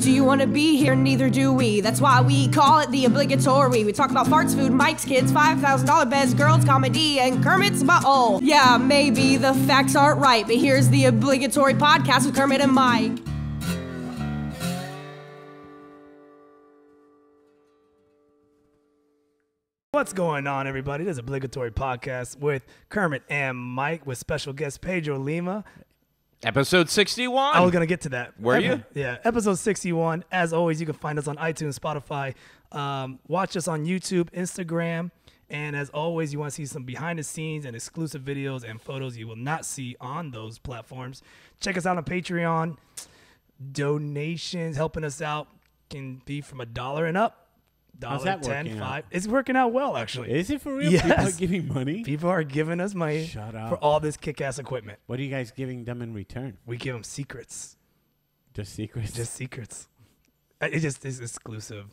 Do you want to be here? Neither do we. That's why we call it the obligatory. We talk about farts, food, mics, kids, $5,000 beds, girls, comedy, and Kermit's butthole. Yeah, maybe the facts aren't right, but here's the obligatory podcast with Kermit and Myke. What's going on, everybody? This is obligatory podcast with Kermit and Myke with special guest Pedro Lima. Episode 61. I was gonna get to that. Were Epi- you? Yeah. Episode sixty-one. As always, you can find us on iTunes, Spotify. Um, watch us on YouTube, Instagram, and as always, you want to see some behind the scenes and exclusive videos and photos you will not see on those platforms. Check us out on Patreon. Donations helping us out can be from a dollar and up. How's Dollar that ten, working out? five. It's working out well, actually. Is it for real? People are giving money. People are giving us money Shut up. for all this kick-ass equipment. What are you guys giving them in return? We give them secrets, Just secrets. just secrets. It just is exclusive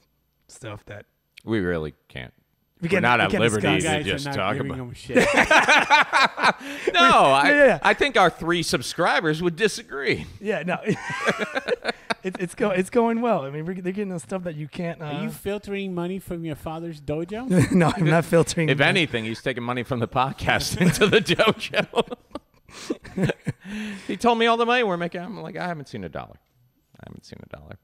stuff that we really can't. We We're not we at liberty to just talk about- them shit. No, I, yeah, yeah. I think our three subscribers would disagree. Yeah, no, it, it's go it's going well. I mean, we're, they're getting the stuff that you can't. Uh, Are you filtering money from your father's dojo? no, I'm not filtering. If that. anything, he's taking money from the podcast into the dojo. he told me all the money we're making. I'm like, I haven't seen a dollar. I haven't seen a dollar.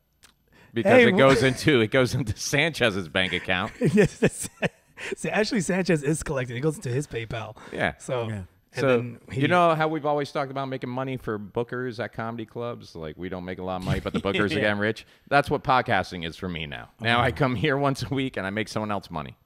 Because Hey, it goes into it goes into Sanchez's bank account. yes, that's, see, Ashley Sanchez is collecting. It goes to his PayPal. Yeah. So, Yeah. and so then he- you know how we've always talked about making money for bookers at comedy clubs? Like we don't make a lot of money, but the bookers are getting rich. That's what podcasting is for me now. Now I come here once a week and I make someone else money.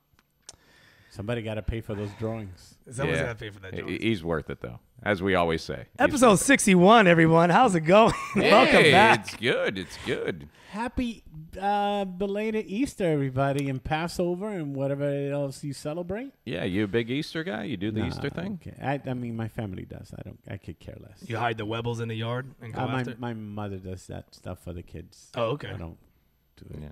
Somebody got to pay for those drawings. someone's Yeah. got to pay for that. He- Jones. He's worth it though, as we always say. Episode 61, everyone. How's it going? Welcome back. It's good. It's good. Happy uh, belated Easter, everybody, and Passover and whatever else you celebrate. Yeah, you a big Easter guy? You do the Nah, Easter thing? Okay. I, I mean, my family does. I don't. I could care less. You hide the Webbles in the yard and go Uh, my after. my mother does that stuff for the kids. Oh, okay. I don't do it. Yeah.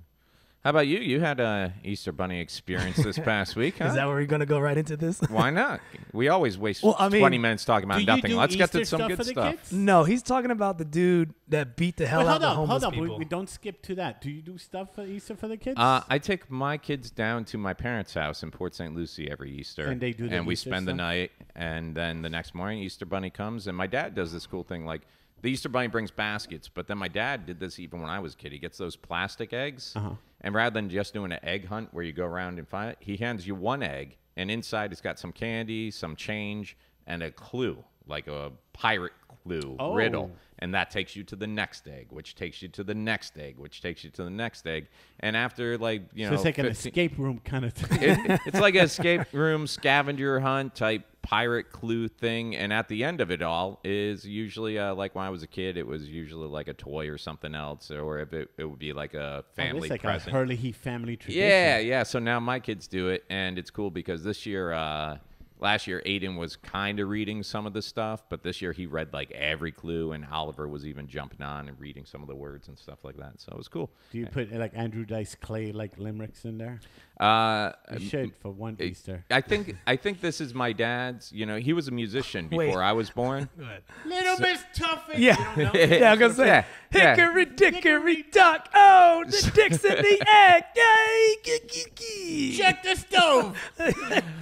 How about you? You had a Easter bunny experience this past week, huh? Is that where we're gonna go right into this? Why not? We always waste Well, I mean- 20 minutes talking about nothing. Let's get to some stuff good stuff. kids? no, he's talking about the dude that beat the hell But out of the on, homeless hold on. We, people. we don't skip to that. Do you do stuff for Easter for the kids? Uh, I take my kids down to my parents' house in Port St. Lucie every Easter. And they do the And we Easter spend the night, and then the next morning, Easter Bunny comes, and my dad does this cool thing. Like, the Easter Bunny brings baskets, but then my dad did this even when I was a kid. He gets those plastic eggs, Uh-huh. and rather than just doing an egg hunt where you go around and find it, he hands you one egg, and inside it's got some candy, some change, and a clue, like a pirate clue Oh. riddle and that takes you to the next egg, which takes you to the next egg, which takes you to the next egg. And after like you so know, it's like an escape room kind of thing. it- it's like an escape room scavenger hunt type pirate clue thing. And at the end of it all is usually uh, like when I was a kid, it was usually like a toy or something else, or if it, it would be like a Oh, family it's like present. a Herlihy family tradition. Yeah, yeah. So now my kids do it, and it's cool because this year, uh, last year, Aiden was kind of reading some of the stuff, but this year he read like every clue, and Oliver was even jumping on and reading some of the words and stuff like that. So it was cool. Do you put like Andrew Dice Clay like limericks in there? Uh, You should for one it- Easter. I think I think this is my dad's. You know, he was a musician Wait. before I was born. Go ahead. Little Miss Tuffy. Yeah. You don't know? Yeah, I'm gonna say Yeah, yeah. hickory dickory dock. Oh, the dick's in the egg. Check the stove.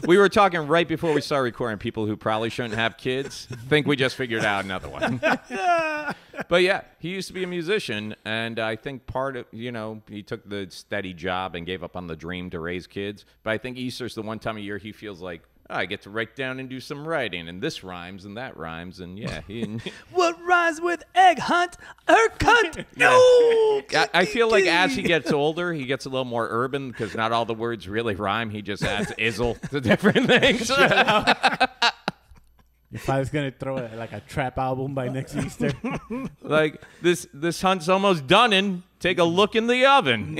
we were talking right before we started recording. People who probably shouldn't have kids think we just figured out another one. but yeah, he used to be a musician, and I think part of you know he took the steady job and gave up on the dream to raise kids. But I think Easter's the one time a year he feels like. "Oh, I get to write down and do some writing, and this rhymes and that rhymes, and yeah, he, What rhymes with egg hunt? Her cunt. No. I, I feel like as he gets older, he gets a little more urban because not all the words really rhyme. He just adds izzle to different things. Your father's gonna throw it like a trap album by next Easter. like this, this hunt's almost done. In take a look in the oven.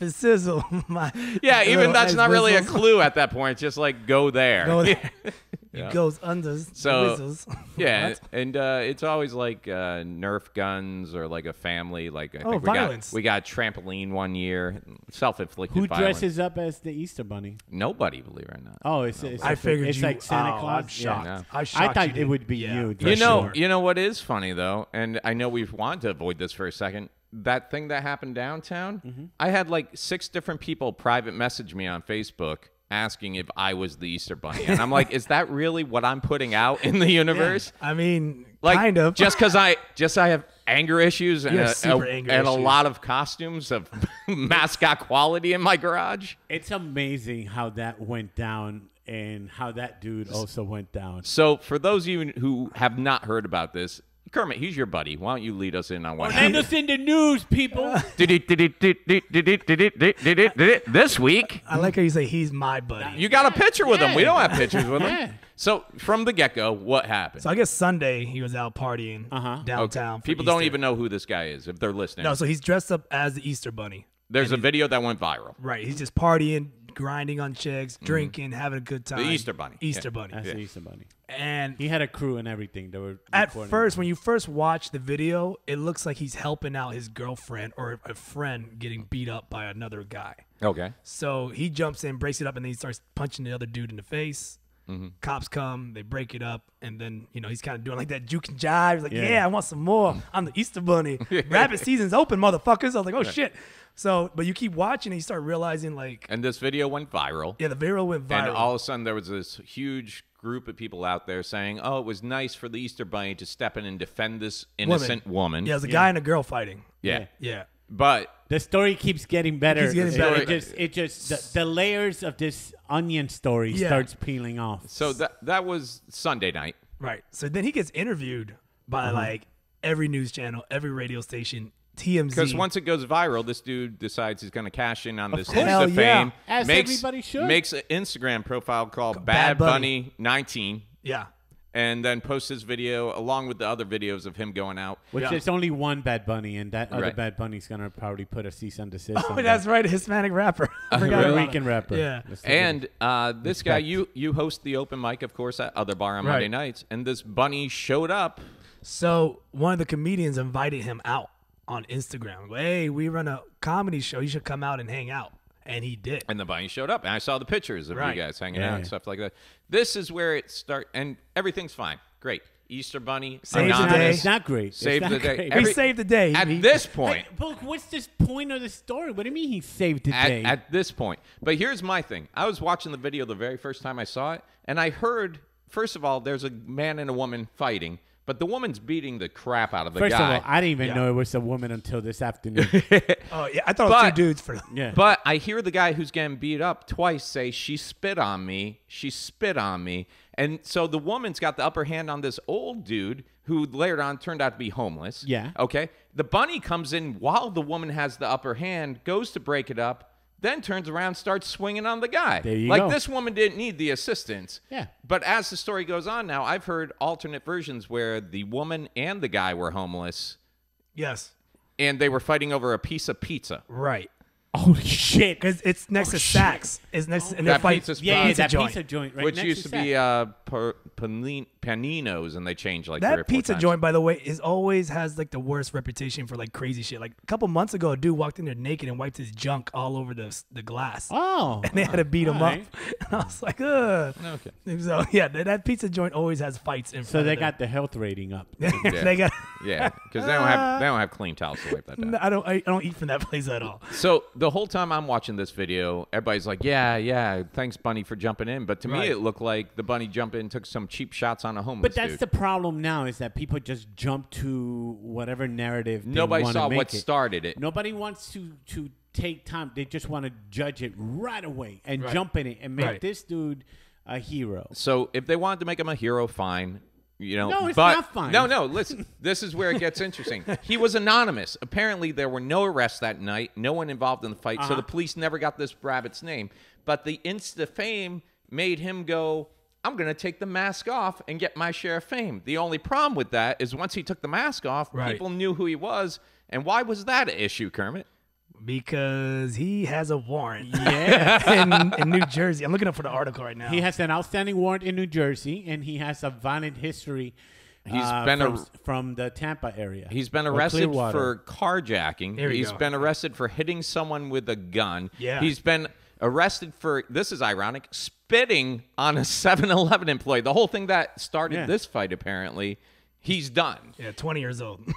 For sizzle, my yeah, little even that's ice not really a clue at that point. It's just like go there. Go there. He Yeah. goes under the So- whistles. Yeah, and uh, it's always like uh, Nerf guns or like a family. Like I Oh, think we violence. got we got trampoline one year, self-inflicted. Who violence. dresses up as the Easter Bunny? Nobody, believe it or not. Oh, it's, it's I like- figured it's you. like Santa oh, Claus. I'm shocked. Yeah. I'm I thought you it didn't. would be Yeah, you. you know, sure. you know what is funny though, and I know we've wanted to avoid this for a second. That thing that happened downtown, Mm-hmm. I had like six different people private message me on Facebook asking if I was the Easter Bunny, and I'm like, is that really what I'm putting out in the universe? I mean, Like, kind of. just because I just I have anger issues and, a, a- anger and a lot of costumes of mascot quality in my garage. It's amazing how that went down and how that dude also went down. So for those of you who have not heard about this, Kermit, he's your buddy. Why don't you lead us in on what Send us in the news, people. this week? I like how you say he's my buddy. You got a picture with him. We don't have pictures with him. So from the get go, what happened? So I guess Sunday he was out partying Uh-huh. downtown. for People don't Easter. even know who this guy is if they're listening. No, so he's dressed up as the Easter Bunny. There's a video that went viral. Right. He's just partying, grinding on chicks, drinking, having a good time. Mm-hmm. Easter Bunny. Easter Yeah. Bunny. That's Yeah. the Easter Bunny. And He had a crew and everything. They were at recording. first, when you first watch the video, it looks like he's helping out his girlfriend or a friend getting beat up by another guy. Okay. So he jumps in, breaks it up, and then he starts punching the other dude in the face. Mm-hmm. Cops come, they break it up, and then you know he's kind of doing like that juke and jive. He's like, Yeah. "Yeah, I want some more. I'm the Easter Bunny. Rabbit season's open, motherfuckers." I was like, "Oh shit!" So, but you keep watching, and you start realizing like, And this video went viral. yeah, the video went viral. And all of a sudden, there was this huge group of people out there saying, "Oh, it was nice for the Easter Bunny to step in and defend this innocent woman." yeah, it was a guy and a girl fighting. yeah. Yeah, But The story keeps getting better. Keeps getting it, better. It just, it just the, the layers of this onion story Yeah. starts peeling off. so that that was Sunday night. right. So then he gets interviewed by Uh-huh. like every news channel, every radio station, TMZ. Because once it goes viral, this dude decides he's going to cash in on this course. Hell Insta yeah. fame. As makes, everybody should. Makes an Instagram profile called Bad Bad, Bunny. Bunny 19 yeah, and then posts his video along with the other videos of him going out. Which Yeah. there's only one Bad Bunny, and that other Right. Bad Bunny's gonna probably put a cease and desist. oh, on that's that. right, a Hispanic rapper. I forgot Puerto Rican rapper. Yeah. Let's look at And uh, this guy, you you host the open mic, of course, at Other Bar on Right. Monday nights, and this bunny showed up. So one of the comedians invited him out on Instagram. Hey, we run a comedy show. You should come out and hang out. And he did. And the bunny showed up, and I saw the pictures of Right. you guys hanging Yeah. out and stuff like that. This is where it start, and everything's fine, great. Easter bunny, Saved the It's not, day. it's not great. It's Saved not the day. great. he saved the day. At He- this point, Hey, but what's this point of the story? What do you mean he saved the at, day? at this point. But here's my thing. I was watching the video the very first time I saw it, and I heard, first of all, there's a man and a woman fighting, but the woman's beating the crap out of the First guy. of all, I didn't even Yeah. know it was a woman until this afternoon. Oh yeah, I thought it was But- two dudes for. yeah. But I hear the guy who's getting beat up twice say, She spit on me. She spit on me. And so the woman's got the upper hand on this old dude who later on turned out to be homeless. Yeah. Okay. The bunny comes in while the woman has the upper hand, goes to break it up, then turns around, starts swinging on the guy. There you like go. this woman didn't need the assistance. Yeah. But as the story goes on now, I've heard alternate versions where the woman and the guy were homeless Yes, and they were fighting over a piece of pizza. right. Holy shit. Because it's next Oh, to shit. Saks. It's next, and they're That fighting. pizza's yeah, yeah, pizza that joint. pizza joint, right which next used to Saks. be uh, per, panin, paninos, and they changed like three or That four pizza times. joint, by the way, is always has like the worst reputation for like crazy shit. Like a couple months ago, a dude walked in there naked and wiped his junk all over the the glass. Oh. and they had to beat him Alright. up. And I was like, ugh. Okay. So yeah, that, that pizza joint always has fights in So front they of got the health rating up. Yeah. they got. Yeah, because they don't have they don't have clean towels to wipe that down. I don't. I, I don't eat from that place at all. So the whole time I'm watching this video, everybody's like, "Yeah, yeah, thanks, Bunny, for jumping in." But to Right. me, it looked like the bunny jumped in, took some cheap shots on a homeless But that's dude. the problem now is that people just jump to whatever narrative they Nobody wanna saw make what it. started it. Nobody wants to to take time. They just want to judge it right away and jump in it and make Right. this dude a hero. So if they wanted to make him a hero, fine. You know, No, it's but not fine. no, no. Listen, this is where it gets interesting. He was anonymous. Apparently, there were no arrests that night. No one involved in the fight. So Uh-huh. the police never got this rabbit's name. But the insta fame made him go. I'm going to take the mask off and get my share of fame. The only problem with that is once he took the mask off, Right. people knew who he was. And why was that an issue, Kermit? Because he has a warrant Yeah. in, in New Jersey. I'm looking up for the article right now. he has an outstanding warrant in New Jersey, and he has a violent history. He's uh, been from, a- from the Tampa area. He's been arrested for carjacking. There you He's go. been arrested for hitting someone with a gun. Yeah. He's been arrested for this is ironic, spitting on a 7-Eleven employee. The whole thing that started Yeah. this fight apparently, he's done. yeah, 20 years old.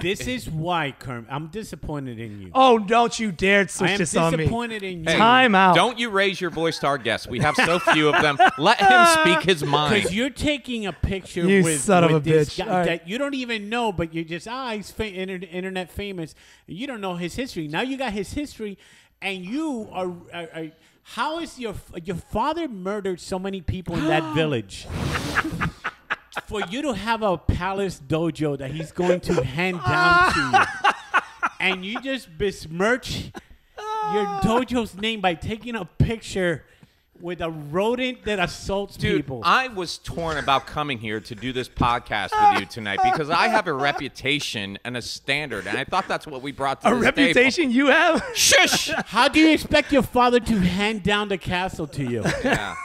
This is why, Kermit. I'm disappointed in you. oh, don't you dare I switch am this on me. I'm disappointed in you. Hey, Time out. Don't you raise your voice to our guests. We have so few of them. Let him speak his mind. Because you're taking a picture You with, son of with a this bitch. guy All right. that you don't even know, but you're just ah, he's fa- inter- internet famous. You don't know his history. Now you got his history, and you are. are, are how is your your father murdered so many people in that village? For you to have a palace dojo that he's going to hand down ah. to you, and you just besmirch your ah. dojo's name by taking a picture with a rodent that assaults Dude, people. I was torn about coming here to do this podcast with you tonight because I have a reputation and a standard, and I thought that's what we brought to a this reputation you have? Shush! How do you expect your father to hand down the castle to you? Yeah.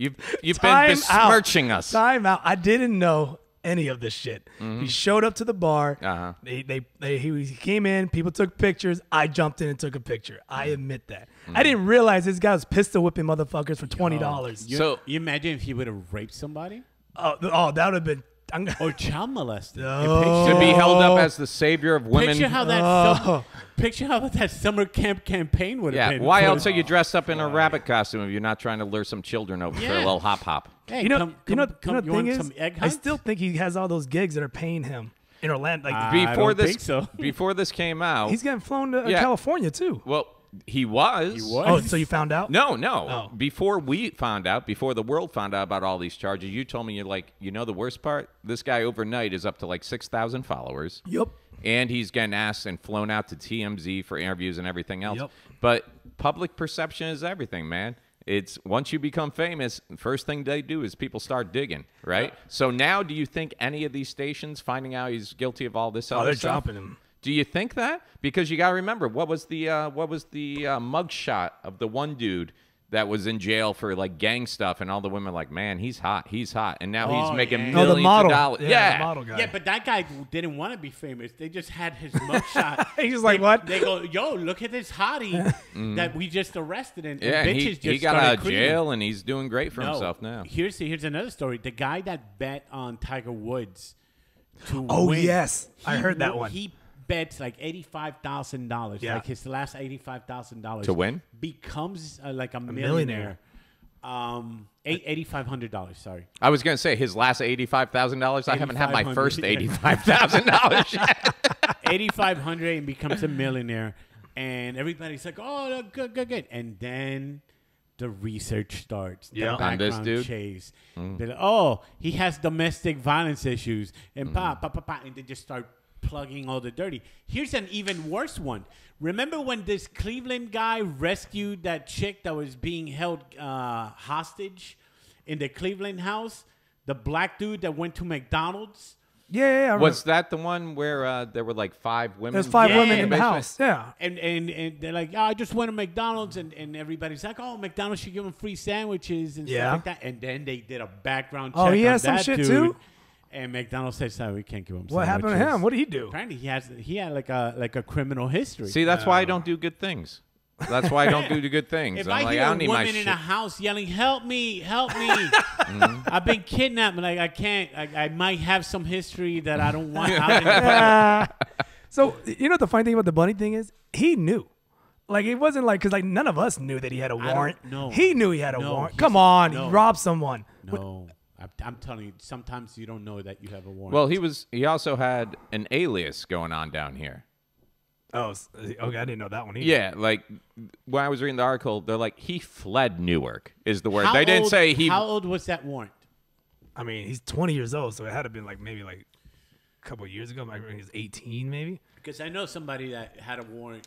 You've you've been Time besmirching out. us. Time out. I didn't know any of this shit. He mm-hmm. showed up to the bar. Uh-huh. They, they, they, he, he came in. People took pictures. I jumped in and took a picture. I mm-hmm. admit that. Mm-hmm. I didn't realize this guy was pistol whipping motherfuckers for twenty dollars. You, So- you imagine if he would have raped somebody Oh, oh, that would have been. I'm, gonna- or child molested. Oh. to be held up as the savior of women. Picture how that Oh. sum- picture how that summer camp campaign would have yeah. been. Why for- else are you dressed up in a rabbit costume if you're not trying to lure some children over for a little hop hop? Hey, you know, come, you know, come, you know, the thing is, some egg I still think he has all those gigs that are paying him in Orlando. Like I Before don't this, think so. before this came out, he's getting flown to uh, Yeah. California too. well, he was. He was. Oh, so you found out? No, no. Oh. Before we found out, before the world found out about all these charges, you told me you're like, you know, the worst part. This guy overnight is up to like six thousand followers. Yep. and he's getting asked and flown out to TMZ for interviews and everything else. Yep. But public perception is everything, man. It's once you become famous, first thing they do is people start digging, right? So now, do you think any of these stations finding out he's guilty of all this Oh, other they're stuff? dropping him. Do you think that? Because you got to remember what was the uh, what was the uh, mugshot of the one dude that was in jail for like gang stuff, and all the women like, man, he's hot, he's hot, and now Oh, he's making yeah. Oh, millions the model. of dollars. Yeah, Yeah, the model guy. Yeah, but that guy didn't want to be famous. They just had his mugshot. He's just like, They- what? They go, yo, look at this hottie that we just arrested and, and Yeah, and bitches he, just he got started out of creaming. jail and he's doing great for No, himself now. Here's here's another story. The guy that bet on Tiger Woods to Oh, win, yes. I heard that wo- one. He bets like eighty five thousand dollars. Yeah. Like his last eighty five thousand dollars To win? becomes uh, like a, millionaire. millionaire. Um, eight eighty five hundred dollars. Sorry. I was gonna say his last eighty-five thousand dollars. I haven't had my 8,500, first yeah. eighty-five thousand dollars yet. 8500 and becomes a millionaire and everybody's like oh good good good and then the research starts the Yeah. On this background dude? chase They're like, oh he has domestic violence issues and pa, Mm. pa, pa, pa, and they just start plugging all the dirty here's an even worse one remember when this cleveland guy rescued that chick that was being held uh, hostage in the cleveland house the black dude that went to mcdonald's Yeah, yeah, yeah. Was that the one where uh, there were like five women? There's five Yeah. women in the Basement? house. Yeah. And, and and they're like, oh, I just went to McDonald's, and, and everybody's like, oh, McDonald's should give them free sandwiches and Yeah. stuff like that. And then they did a background check Oh, he on has some shit dude, too? And McDonald's said, sorry, we can't give him. What happened to sandwiches." him? What did he do? Apparently, he has he had like a like a criminal history. See, that's why I don't do good things. That's why I don't do the good things. if I'm I like, hear I a don't need my woman in shit. a house yelling, "Help me! Help me! Mm-hmm. I've been kidnapped," like I can't. I, I might have some history that I don't want out in the so you know what the funny thing about the bunny thing is? He knew. Like it wasn't like because like none of us knew that he had a don't warrant. know. He knew he had a No, warrant. he's- Come on, no. he robbed someone. No, I'm, I'm telling you. Sometimes you don't know that you have a warrant. Well, he was. He also had an alias going on down here. Oh, okay, I didn't know that one. Either. Yeah, like when I was reading the article, they're like he fled Newark is the word. How they didn't old- say he. How old was that warrant? I mean, he's 20 years old, so it had to been like maybe like a couple of years ago. Maybe he was 18, maybe. Because I know somebody that had a warrant,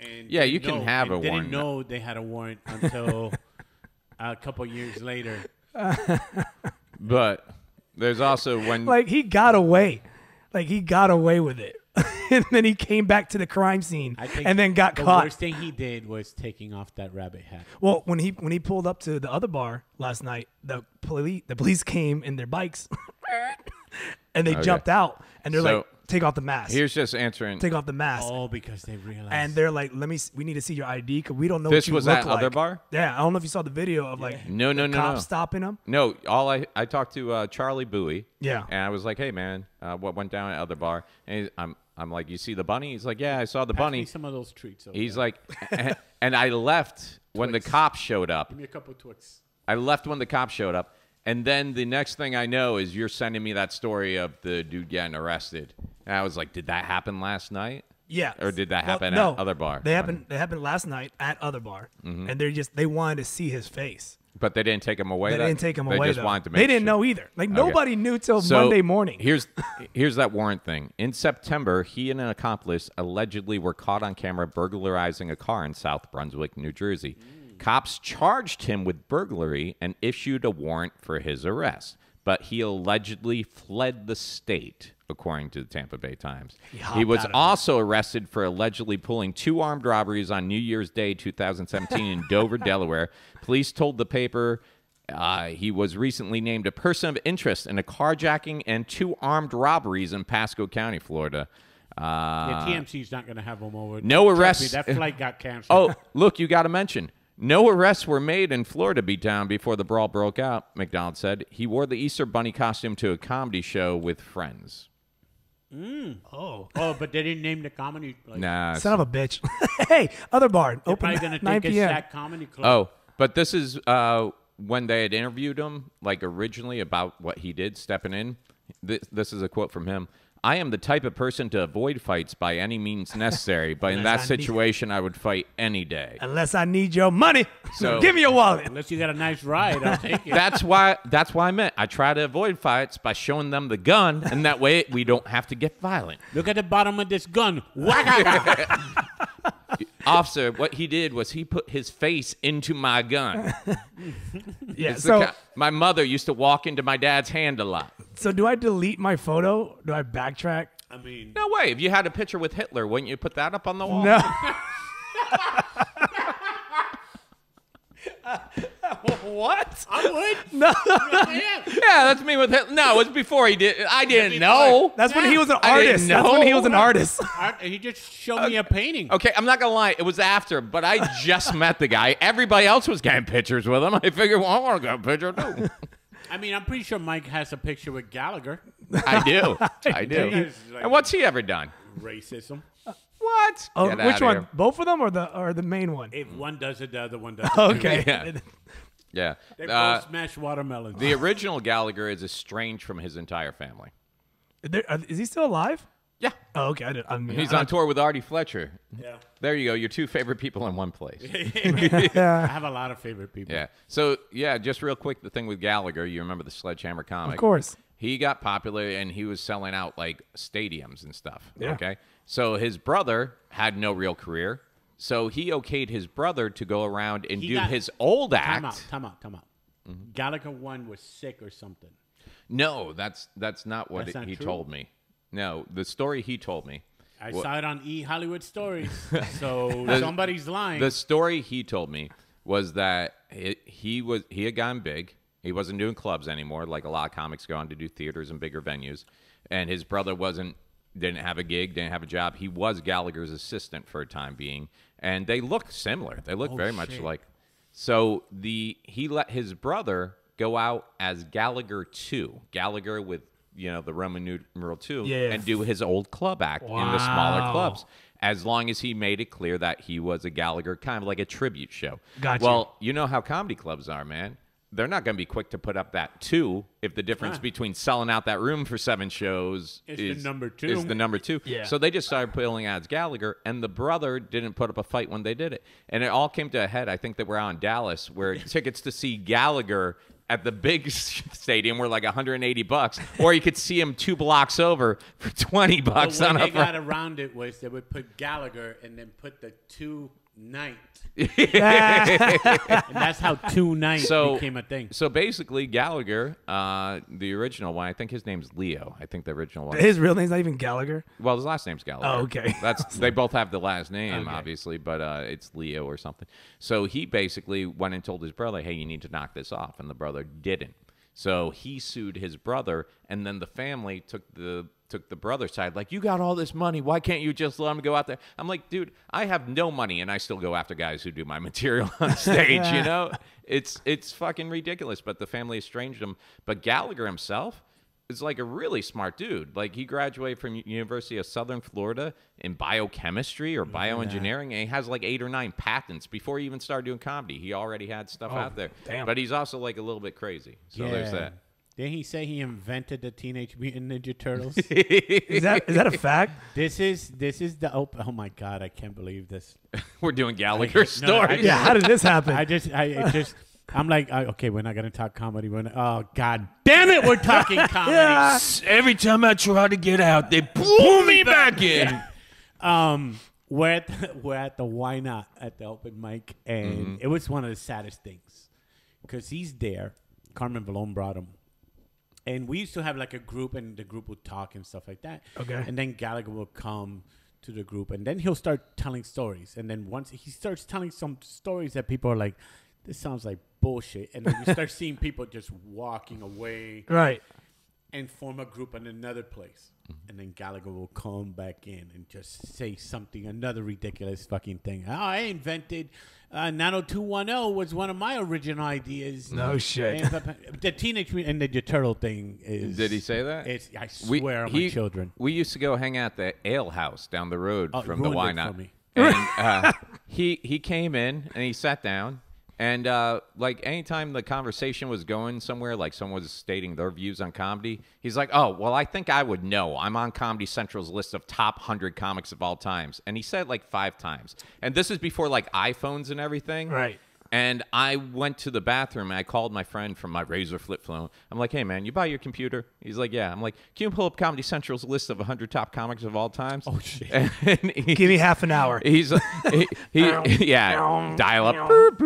and Yeah, didn't you can know- have and a didn't know they had a warrant until a couple years later. but there's also when Like he got away. Like he got away with it. and then he came back to the crime scene and then got the caught. The worst thing he did was taking off that rabbit hat. Well, when he when he pulled up to the other bar last night, the police the police came in their bikes, and they oh, Okay. jumped out, and they're So, like, "Take off the mask. Here's just answering. Take off the mask." Oh, because they realized. And they're like, "Let me. s- We need to see your ID because we don't know This what you was look at like." other bar? Yeah, I don't know if you saw the video of like No, no, the no, cops no. stopping him. No, all I I talked to uh, Charlie Bowie. Yeah. And I was like, hey man, uh, what went down at other bar? And he's, I'm I'm like, you see the bunny? He's like, yeah, I saw the Pass me bunny. some of those treats. over He's there. like, and, and I left when the Twix. cops showed up. give me a couple of Twix. I left when the cops showed up. And then the next thing I know is you're sending me that story of the dude getting arrested. And I was like, did that happen last night? Yeah. Or did that Well, happen no, at other bar? They happened. They happened last night at other bar, Mm-hmm. and they just they wanted to see his face. But they didn't take him away. They that- didn't take him they away. They just though. wanted to make. they didn't sure. know either. Like Okay. nobody knew till So, Monday morning. Here's here's that warrant thing. In September, he and an accomplice allegedly were caught on camera burglarizing a car in South Brunswick, New Jersey. Cops charged him with burglary and issued a warrant for his arrest, but he allegedly fled the state, according to the Tampa Bay Times. He, hopped was out of it. also arrested for allegedly pulling two armed robberies on New Year's Day 2017 in Dover, Delaware. Police told the paper uh, he was recently named a person of interest in a carjacking and two armed robberies in Pasco County, Florida. Uh, Yeah, TMZ's not going to have him over. no me, arrests- That flight got canceled. oh, look, you got to mention. No arrests were made in Florida Beatdown before the brawl broke out, McDonald said. He wore the Easter Bunny costume to a comedy show with friends. oh, oh, but they didn't name the comedy. Like, Nah. son of a bitch! hey, other bar They're open probably going to 9 take us p.m. that comedy club. Oh, but this is uh, when they had interviewed him, like originally about what he did stepping in. This, this is a quote from him. I am the type of person to avoid fights by any means necessary, but in that I need- situation, I would fight any day. Unless I need your money, So- give me your wallet. Unless you got a nice ride, I'll take it. That's why. That's why I meant I try to avoid fights by showing them the gun, and that way we don't have to get violent. Look at the bottom of this gun. Whack! Officer, what he did was he put his face into my gun. Yeah. It's So, ki- my mother used to walk into my dad's hand a lot. so do I delete my photo? Do I backtrack? I mean, No way. If you had a picture with Hitler, wouldn't you put that up on the wall? No. what? I would. No. Yeah. Yeah, that's me with him. No, it was before he did. I didn't know. That's when he was an I didn't artist. That's when he was an know. artist. I, he just showed me a painting. Okay, I'm not gonna lie. It was after, but I just met the guy. Everybody else was getting pictures with him. I figured, well, I want to get a picture too. I mean, I'm pretty sure Myke has a picture with Gallagher. I do. I do. It's like And what's he ever done? racism. What? Oh, Get which outta one? here. Both of them or the or the main one? If one does it, the other one does it. Okay. Yeah. Yeah. They Uh, both smash watermelons. the original Gallagher is estranged from his entire family. There- are- Is he still alive? Yeah. Oh, okay. I didn't. I mean, He's I on tour with Artie Fletcher. yeah. There you go. Your two favorite people in one place. I have a lot of favorite people. Yeah. So yeah, just real quick, the thing with Gallagher, you remember the Sledgehammer comic? Of course. He got popular and he was selling out like stadiums and stuff. Yeah. Okay. So his brother had no real career. So he okayed his brother to go around and He do got- his old act. Time out. Time out. Time out. Mm-hmm. Gallagher one was sick or something. No, that's that's not what That's not he true? told me. No, the story he told me. I Wha- saw it on E Hollywood Stories. so somebody's lying. The story he told me was that he, he was he had gone big. He wasn't doing clubs anymore, like a lot of comics go on to do theaters and bigger venues. And his brother wasn't didn't have a gig, didn't have a job. He was Gallagher's assistant for a time being, and they looked similar. They looked Oh, very much like. So the he let his brother go out as Gallagher two, Gallagher with you know the Roman numeral two, Yeah. and do his old club act in the smaller clubs as long as he made it clear that he was a Gallagher, kind of like a tribute show. Gotcha. Well, you know how comedy clubs are, man. They're not going to be quick to put up that two if the difference Huh. between selling out that room for seven shows It's the is number two. Is the number two. Yeah. So they just started pulling ads Gallagher, and the brother didn't put up a fight when they did it, and it all came to a head. I think that we're out in Dallas, where tickets to see Gallagher at the big stadium were like 180 bucks, or you could see him two blocks over for 20 But bucks when on they a got around it was they would put Gallagher and then put the two Night. and that's how two nights So- became a thing. So basically, Gallagher, uh, the original one, I think his name's Leo. I think the original one. His real name's not even Gallagher. Well, his last name's Gallagher. Oh, okay. That's they both have the last name, Okay. obviously, but uh, it's Leo or something. So he basically went and told his brother, "Hey, you need to knock this off," and the brother didn't. So he sued his brother, and then the family took the took the brother's side. Like, you got all this money, why can't you just let him go out there? I'm like, dude, I have no money, and I still go after guys who do my material on stage. you know, it's it's fucking ridiculous. But the family estranged him. But Gallagher himself is like a really smart dude. Like he graduated from University of Southern Florida in biochemistry or bioengineering, and he has like eight or nine patents before he even started doing comedy. He already had stuff oh, out there. damn. But he's also like a little bit crazy. So there's that. Didn't he say he invented the Teenage Mutant Ninja Turtles? Is that is that a fact? this is this is the oh, oh my god! I can't believe this. We're doing Gallagher No, I stories. Yeah. How did this happen? I just I it just I'm like I, okay, we're not gonna talk comedy. We're not, oh god damn it, we're talking comedy. Every time I try to get out, they pull me back in. Um, we're at the, we're at the why not at the open mic, and Mm-hmm. it was one of the saddest things because he's there. Carmen Valone brought him, and we used to have like a group, and the group would talk and stuff like that. Okay. and then Gallagher will come to the group, and then he'll start telling stories, and then once he starts telling some stories that people are like, "This sounds like bullshit," and then you start seeing people just walking away right. and form a group in another place. And then Gallagher will come back in and just say something, another ridiculous fucking thing. Oh, I invented uh, 90210 was one of my original ideas. No shit. And, but- but the Teenage Mutant Ninja Turtle thing is. Did he say that? It's, I We- swear on he- my children. We used to go hang out at the ale house down the road Oh, from the ruined it Why Not. And uh, he he came in and he sat down and uh, like anytime the conversation was going somewhere, like someone was stating their views on comedy, he's like, "Oh, well, I think I would know. I'm on Comedy Central's list of top hundred comics of all times," and he said like five times. And this is before like iPhones and everything, Right. And I went to the bathroom and I called my friend from my Razr flip phone. I'm like, hey, man, you buy your computer? He's like, yeah. I'm like, can you pull up Comedy Central's list of 100 top comics of all times? Oh, shit. And he, Give me half an hour. he's, he, he, yeah, dial up.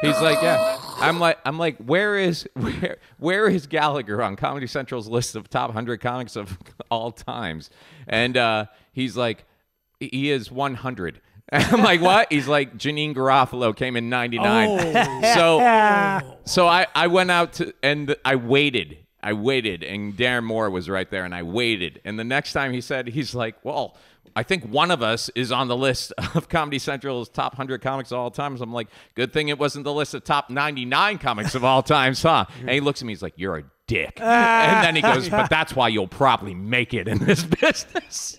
He's like, yeah. I'm like, I'm like, where is where where is Gallagher on Comedy Central's list of top 100 comics of all times? And uh, he's like, he is 100. I'm like, what? He's like, Janeane Garofalo came in 99. Oh. So, so I, I went out to, and I waited. I waited, and Darren Moore was right there, and I waited. And the next time he said, he's like, well, I think one of us is on the list of Comedy Central's top 100 comics of all times. I'm like, good thing it wasn't the list of top 99 comics of all times, huh? And he looks at me, he's like, you're a dick. and then he goes, but that's why you'll probably make it in this business.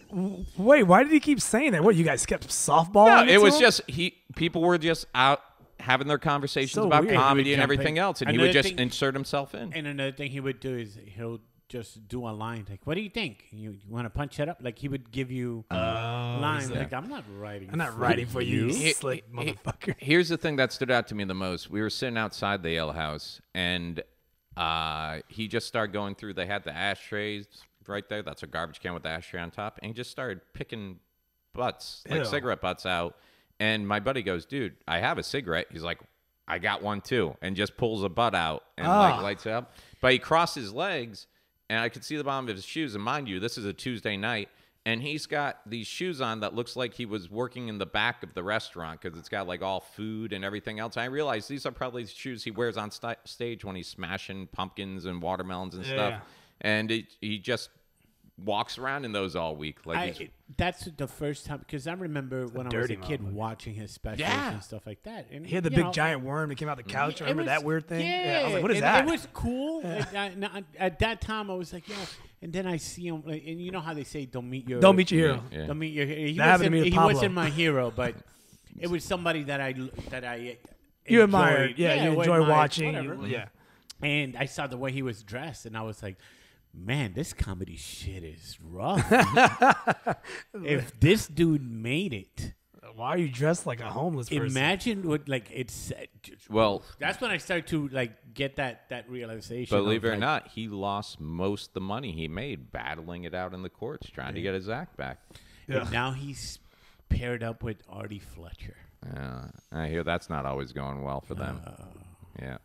Wait, why did he keep saying that? What you guys kept softballing? No, it was him? just he. People were just out having their conversations So about weird. comedy and everything in. else, and he would just thing- insert himself in. And another thing he would do is he'll just do a line like, "What do you think? You, you want to punch it up?" Like he would give you oh, lines. Like I'm not writing. I'm not writing for you, you He- slick he- motherfucker. Here's the thing that stood out to me the most. We were sitting outside the ale house, and uh, he just started going through. They had the ashtrays right there. That's a garbage can with the ashtray on top, and he just started picking butts, like Ew. cigarette butts out. And my buddy goes, "Dude, I have a cigarette." He's like, "I got one too," and just pulls a butt out and like Ah. lights it up. But he crossed his legs, and I could see the bottom of his shoes. And mind you, this is a Tuesday night. And he's got these shoes on that looks like he was working in the back of the restaurant because it's got like all food and everything else. I realize these are probably the shoes he wears on sta stage when he's smashing pumpkins and watermelons and Yeah. stuff. And it, he just walks around in those all week. Like I, he's, that's the first time because I remember when I was a kid motherfucker. watching his specials Yeah. and stuff like that. And He had the big know, giant worm that came out the mm-hmm. couch. it Remember was- that weird thing? Yeah, I was like, what is and that? It was cool. At- at, at- at that time, I was like, yo. And then I see him, like, and you know how they say, "Don't meet your Don't meet your hero. Yeah. Don't meet your hero." He That wasn't, me with he wasn't my hero, but it was somebody that I that I You enjoyed. admired. Yeah, you enjoy admired, watching. whatever. Yeah. And I saw the way he was dressed, and I was like, man, this comedy shit is rough. if this dude made it, Why are you dressed like a homeless person? imagine what like it's. Uh, well, That's when I started to like get that that realization. believe of, it or like, not, he lost most of the money he made battling it out in the courts, trying to get his act back. Yeah. And now he's paired up with Artie Fletcher. Yeah, I hear that's not always going well for them. Uh. Yeah.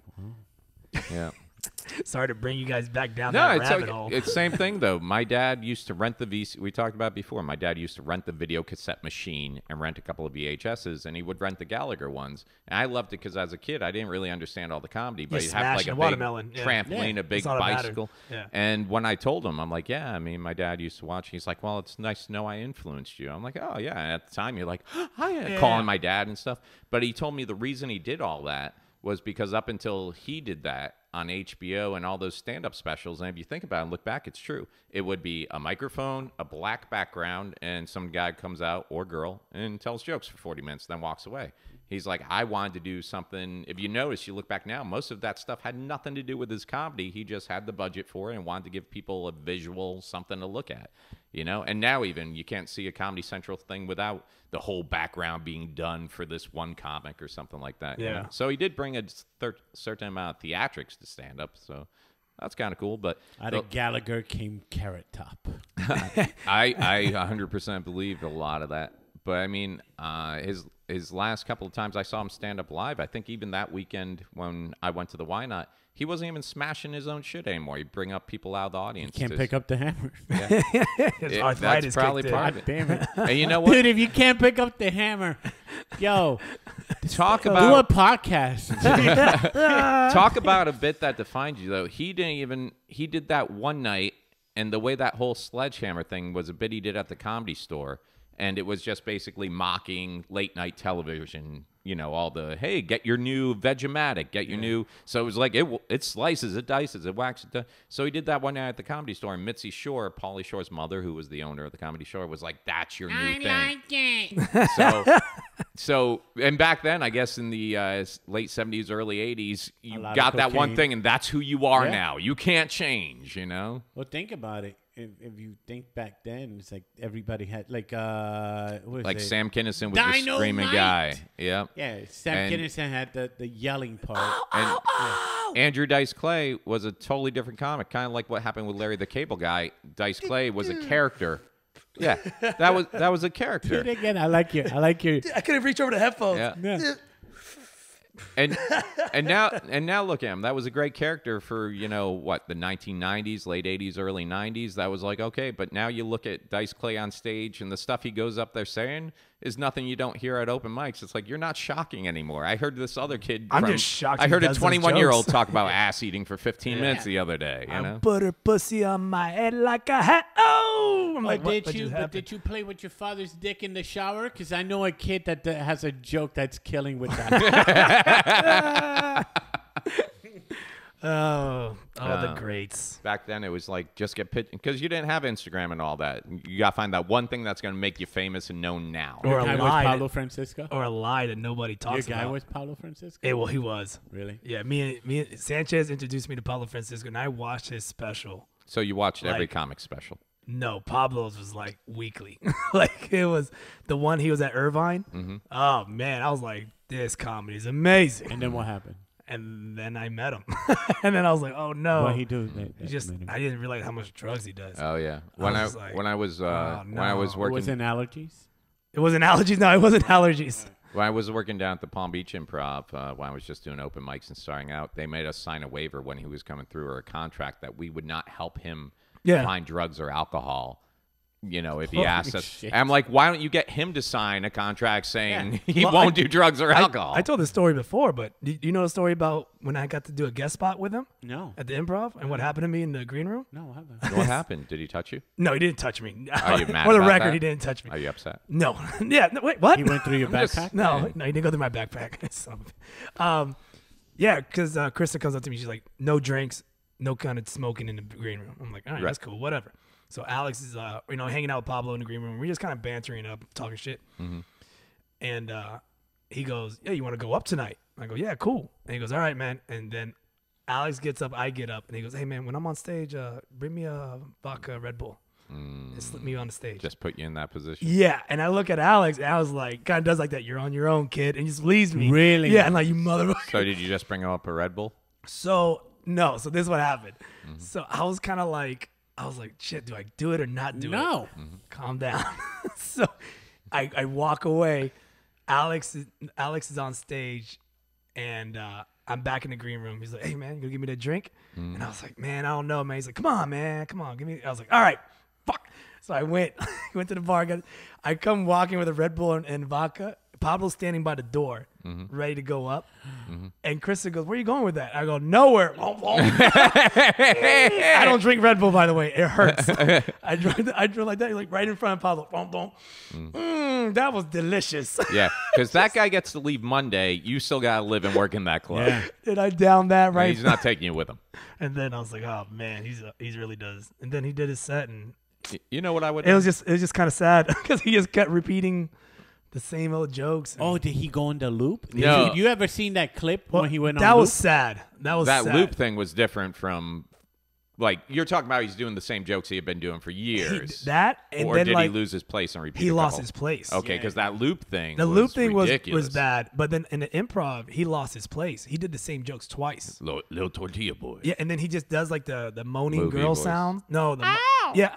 Yeah. Sorry to bring you guys back down No, that it's rabbit okay. hole. it's same thing though. My dad used to rent the VC. We talked about before. My dad used to rent the video cassette machine and rent a couple of VHSs, and he would rent the Gallagher ones. And I loved it because as a kid, I didn't really understand all the comedy, but Yeah, he'd have like a a big watermelon, yeah. trampoline, Yeah, a big that's all that mattered. bicycle. Yeah. And when I told him, I'm like, yeah, I mean, my dad used to watch. He's like, well, it's nice to know I influenced you. I'm like, oh yeah. And at the time, you're like, hi, Yeah. calling my dad and stuff. But he told me the reason he did all that was because up until he did that on HBO and all those stand-up specials, and if you think about it and look back, it's true. It would be a microphone, a black background, and some guy comes out or girl and tells jokes for 40 minutes, then walks away. He's like, I wanted to do something. If you notice, you look back now, most of that stuff had nothing to do with his comedy. He just had the budget for it and wanted to give people a visual something to look at, you know. And now even you can't see a Comedy Central thing without the whole background being done for this one comic or something like that. you Yeah. know? So he did bring a cer- certain amount of theatrics to stand up. So that's kind of cool. But Out of Gallagher came Carrot Top. I I 100% believe a lot of that. But I mean, uh, his his last couple of times I saw him stand up live, I think even that weekend when I went to the Why Not, he wasn't even smashing his own shit anymore. He'd bring up people out of the audience. Can't to- pick up the hammer. His It- arthritis that's probably kicked in. part of it. damn it. And you know what? Dude, if you can't pick up the hammer, yo, Talk do a about podcast. talk about a bit that defined you though. He didn't even he did that one night, and the way that whole sledgehammer thing was a bit he did at the comedy store, and it was just basically mocking late night television. You know, all the hey, get your new Vegematic, get your new. So it was like it it slices, it dices, it waxes. It, so he did that one night at the comedy store, and Mitzi Shore, Pauly Shore's mother, who was the owner of the comedy store, was like, "That's your new thing." Like it. so so and back then i guess in the uh, late 70s early 80s you got that one thing and that's who you are Yeah. now you can't change you know well, think about it. If, if you think back then, it's like everybody had like uh, what was like it? sam Kinison was the screaming Dynamite! guy yeah Yeah, Sam And- Kinison had the, the yelling part. Oh, and andrew dice clay was a totally different comic kind of like what happened with larry the cable guy dice clay was a character yeah that was that was a Do character it again. I like you. I like you. I couldn't reach over the headphones. yeah Yeah. And and now and now look at him. That was a great character for you know what the 1990s, late 80s, early 90s. That was like okay, but now you look at Dice Clay on stage and the stuff he goes up there saying is nothing you don't hear at open mics. It's like you're not shocking anymore. I heard this other kid. I'm from- just shocked I heard a 21 year old talk about ass eating for 15 minutes the other day. You I know. put her pussy on my head like a hat. Oh, I'm like, But did you? But did you play with your father's dick in the shower? Because I know a kid that, that has a joke that's killing with that. Oh, oh, the Uh, greats. Back then, it was like just get pit because you didn't have Instagram and all that. You got to find that one thing that's going to make you famous and known now. Or your a guy was lie, Pablo Francisco. or a lie that nobody talks Your talks guy about. was Pablo Francisco. Eh, well, he was. really? Yeah, me and me and Sanchez introduced me to Pablo Francisco, and I watched his special. So you watched every comic special. No, Pablo's was like weekly. like it was the one he was at Irvine. Mm-hmm. Oh man, I was like, this comedy is amazing. And then what happened? And then I met him, and then I was like, oh no. What he do? That, He that just minute? I didn't realize how much drugs he does. Oh yeah. When I, was like, when I was uh, oh, when I was no. working was it allergies? it wasn't allergies. No, it wasn't allergies. when I was working down at the Palm Beach Improv, uh, when I was just doing open mics and starting out, they made us sign a waiver when he was coming through or a contract that we would not help him Yeah. find drugs or alcohol. You know, if he Holy asked us. I'm like, why don't you get him to sign a contract saying he Well, won't I- do drugs or I- alcohol? I, told this story before, but do do you know the story about when I got to do a guest spot with him No. at the Improv and what happened to me in the green room? No, what happened? what happened? Did he touch you? No, he didn't touch me. Are you mad For the about record, that? he didn't touch me. Are you upset? No, yeah, no, wait, what? He went through your I'm just- backpack. No, no, he didn't go through my backpack. So, um, yeah, because uh, Krista comes up to me. She's like, "No drinks, no kind of smoking in the green room." I'm like, "All right, Right. that's cool, whatever." So Alex is, uh, you know, hanging out with Pablo in the green room. We're just kind of bantering up, talking shit. And uh, he goes, "Yeah, you want to go up tonight?" I go, "Yeah, cool." And he goes, "All right, man." And then Alex gets up, I get up, and he goes, "Hey, man, when I'm on stage, uh, bring me a vodka Red Bull and slip me on the stage." Just put you in that position. Yeah, and I look at Alex, and I was like, kind of does like that. You're on your own, kid, and he just leaves me. Really? Yeah, and like you motherfucker. So did you just bring him up a Red Bull? So no, so this is what happened. Mm-hmm. So I was kind of like, I was like, shit, do I do it or not do it? No. Calm down. so I, I walk away. Alex is, Alex is on stage, and uh, I'm back in the green room. He's like, "Hey man, you gonna give me that drink?" And I was like, "Man, I don't know, man." He's like, "Come on, man, come on, give me." I was like, "All right, fuck." So I went, went to the bar. Got, I come walking with a Red Bull and, and vodka. Pablo's standing by the door, ready to go up. And Krista goes, "Where are you going with that?" I go, "Nowhere." I don't drink Red Bull, by the way. It hurts. I drink, I drink like that, like right in front of Pablo. Boom. Mm, that was delicious. Yeah, because that guy gets to leave Monday. You still got to live and work in that club. Yeah. Did I down that right? He's not taking you with him. And then I was like, oh man, he's uh, he's really does. And then he did his set, and You know what I would? it was just it was just kind of sad because he just kept repeating the same old jokes. Oh, did he go in the loop? Did No. You, you ever seen that clip Well, when he went on that loop? was sad. That was that sad. loop thing was different from, like you're talking about. He's doing the same jokes he had been doing for He- years. that and or then did like he lose his place and repeat? he a lost couple? his place. Okay, because that loop thing. The was loop thing was ridiculous. was bad, but then in the improv, he lost his place. He did the same jokes twice. Little, little tortilla boy. Yeah, and then he just does like the the moaning Movie girl voice. sound. No, the mo- yeah,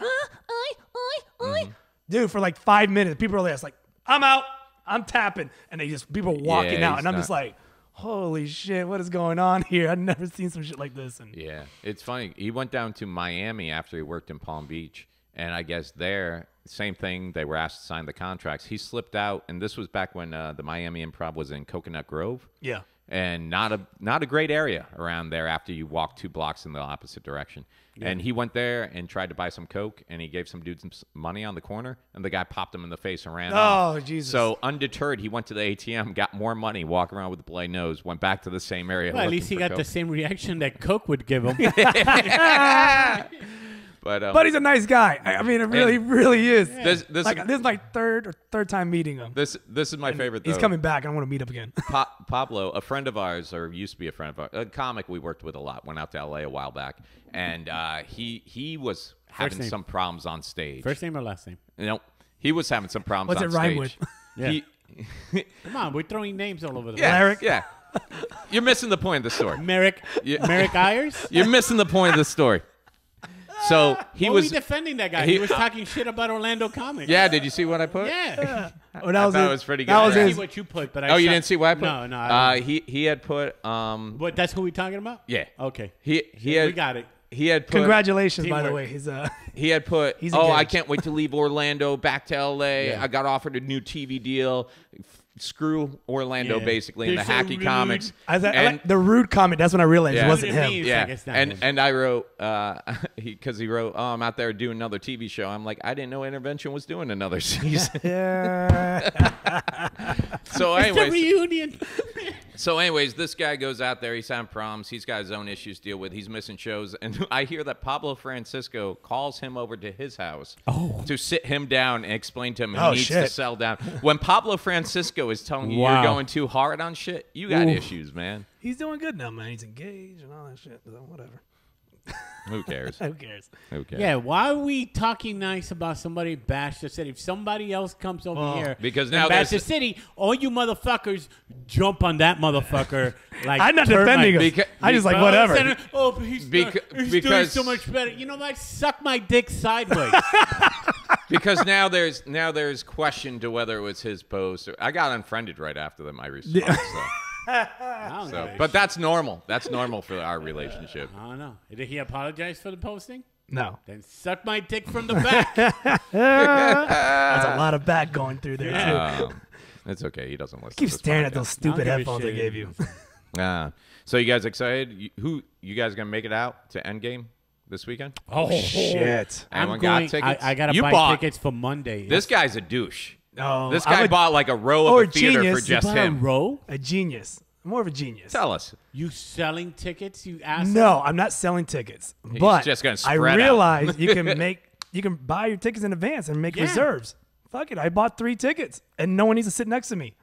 Mm-hmm. dude, for like five minutes, people are there. It's like I'm out, I'm tapping, and they just people walking Yeah, out, and I'm he's just like, holy shit, what is going on here? I've never seen some shit like this. And Yeah, it's funny. He went down to Miami after he worked in Palm Beach, and I guess there, same thing. They were asked to sign the contracts. He slipped out, and this was back when uh, the Miami Improv was in Coconut Grove, yeah, and not a not a great area around there. After you walk two blocks in the opposite direction, and he went there and tried to buy some coke, and he gave some dude some money on the corner, and the guy popped him in the face and ran oh, off. Oh, Jesus. So undeterred, he went to the ATM, got more money, walked around with a bloody nose, went back to the same area. Well, at least he for got the same reaction that Coke would give him. But, um, but he's a nice guy. I, I mean, it really, really is. This- this- like this is my third or third time meeting him. This this is my favorite. Though. He's coming back. I want to meet up again. Pa- Pablo, a friend of ours, or used to be a friend of ours, a comic we worked with a lot, went out to LA a while back, and uh, he he was having some problems on stage. First name or last name? you know, he was having some problems What's on it rhyme stage. Yeah. He, Come on, we're throwing names all over the place. yeah, Merrick? yeah. You're missing the point of the story. Merrick, Yeah. Merrick Ayers. You're missing the point of the story. So he Why was. we defending that guy? He, he- was talking shit about Orlando comics. yeah, did you see what I put? Yeah. Oh, that was thought it. it was pretty That good. was Yeah. I his. see what you put, but I Oh, you didn't see what I put? No, no. Uh, he he had put um. what? That's who we talking about? Yeah. Okay. He he Yeah, had. we got it. He had put. Congratulations, by the way. He's uh, He had put, He's oh, I can't wait to leave Orlando, back to LA. Yeah. I got offered a new TV deal. F- screw Orlando, Yeah. basically, and They're the so hacky rude. comics. I, thought- I and, like the rude comment. That's when I realized Yeah. it wasn't him. means. yeah, like and him. and I wrote uh, because he, wrote, oh, I'm out there doing another TV show. I'm like, I didn't know Intervention was doing another season. Yeah. so, It's the anyways, reunion. So, anyways, this guy goes out there. He's having problems. He's got his own issues to deal with. He's missing shows, and I hear that Pablo Francisco calls him over to his house oh. to sit him down and explain to him he Oh, needs to sell down. When Pablo Francisco is telling you Wow. you're going too hard on shit, you got Oof. issues, man. He's doing good now, man. He's engaged and all that shit. So whatever. Who cares? Who cares? Who cares? Yeah, why are we talking nice about somebody bash the city? If somebody else comes over Well, here because now bash the city, all you motherfuckers jump on that motherfucker like I'm not termites. defending him. Beca- I just like whatever. Oh, Oh, but he's, Beca- not- he's doing so much better. You know what? Suck my dick sideways. because now there's now there's question to whether it was his post. Or, I got unfriended right after the, my response. So, I don't so, but that's normal. That's normal for our relationship. I don't know. Did he apologize for the posting? No. Then suck my dick from the back. That's a lot of back going through there, too. Um, it's okay. He doesn't listen. Keep to this staring at those stupid headphones I gave you. Ah. so you guys excited? You, who you guys gonna make it out to Endgame this weekend? oh, shit. I'm going. got tickets? I, I gotta you buy bought. tickets for Monday. This guy's a douche. Oh, This guy a- bought like a row Or of oh, a theater genius. for You just a him. row? a genius. More of a genius. Tell us. You selling tickets? You ass. No, I'm not selling tickets. but just gonna I spread out. realize you can make you can buy your tickets in advance and make Yeah. reserves. Fuck it, I bought three tickets and no one needs to sit next to me.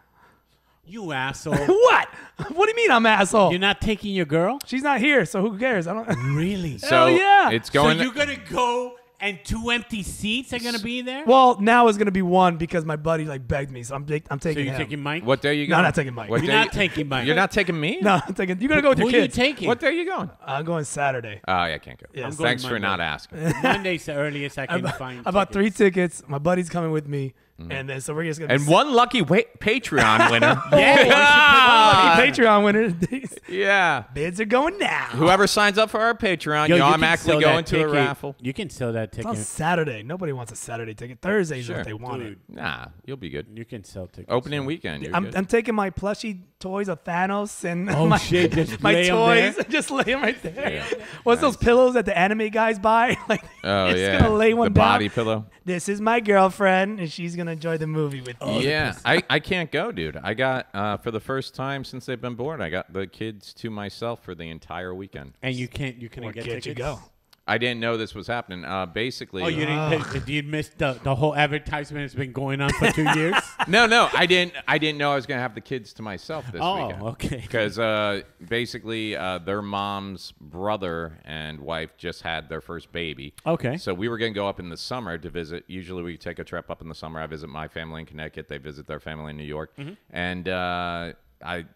You asshole. What? What do you mean I'm asshole? You're not taking your girl? She's not here, so who cares? I don't. Really? So Hell yeah. it's going So going. you're gonna go and two empty seats are gonna be there? well, now it's gonna be one because my buddy like begged me, so I'm take- I'm so taking you're him. taking Myke? what day you No, going? I'm not taking Myke. What You're day not taking Myke. You're not taking me. No, I'm taking. You're gonna go with Who your are you kids. taking? What day you going? I'm going Saturday. Oh, yeah, I can't go. Yeah, I'm going Thanks for Monday. not asking. Monday's the earliest I I can find. I bought three tickets. tickets. My buddy's coming with me, Mm. and then so we're just gonna And be one lucky wa- Patreon winner. yeah, Patreon winner. yeah. Bids are going now. Whoever signs up for our Patreon, Yo, you can automatically sell go that into a ticket. raffle. You can sell that It's on ticket. Saturday. Nobody wants a Saturday ticket. Thursdays is Sure. what they want. Dude, Nah, you'll be good. you can sell tickets. Opening weekend. You're I'm, good. I'm taking my plushie toys of Thanos and Oh, my, shit, just my lay 'em toys. there? Just lay them right there. Yeah. What's those pillows that the anime guys buy? like, oh it's yeah. gonna lay one the down. body pillow. This is my girlfriend, and she's gonna enjoy the movie with me. Yeah, I, I can't go, dude. I got uh, for the first time since they've been born. I got the kids to myself for the entire weekend. And you can't. You couldn't Where get can't tickets. you go? I didn't know this was happening. Uh, basically, Oh, you didn't. Did you miss the the whole advertisement has been going on for two years. no, no, I didn't. I didn't know I was gonna have the kids to myself this Oh, weekend. okay. Because uh, basically, uh, their mom's brother and wife just had their first baby. Okay. So we were gonna go up in the summer to visit. Usually, we take a trip up in the summer. I visit my family in Connecticut. They visit their family in New York. Mm-hmm. And uh, I,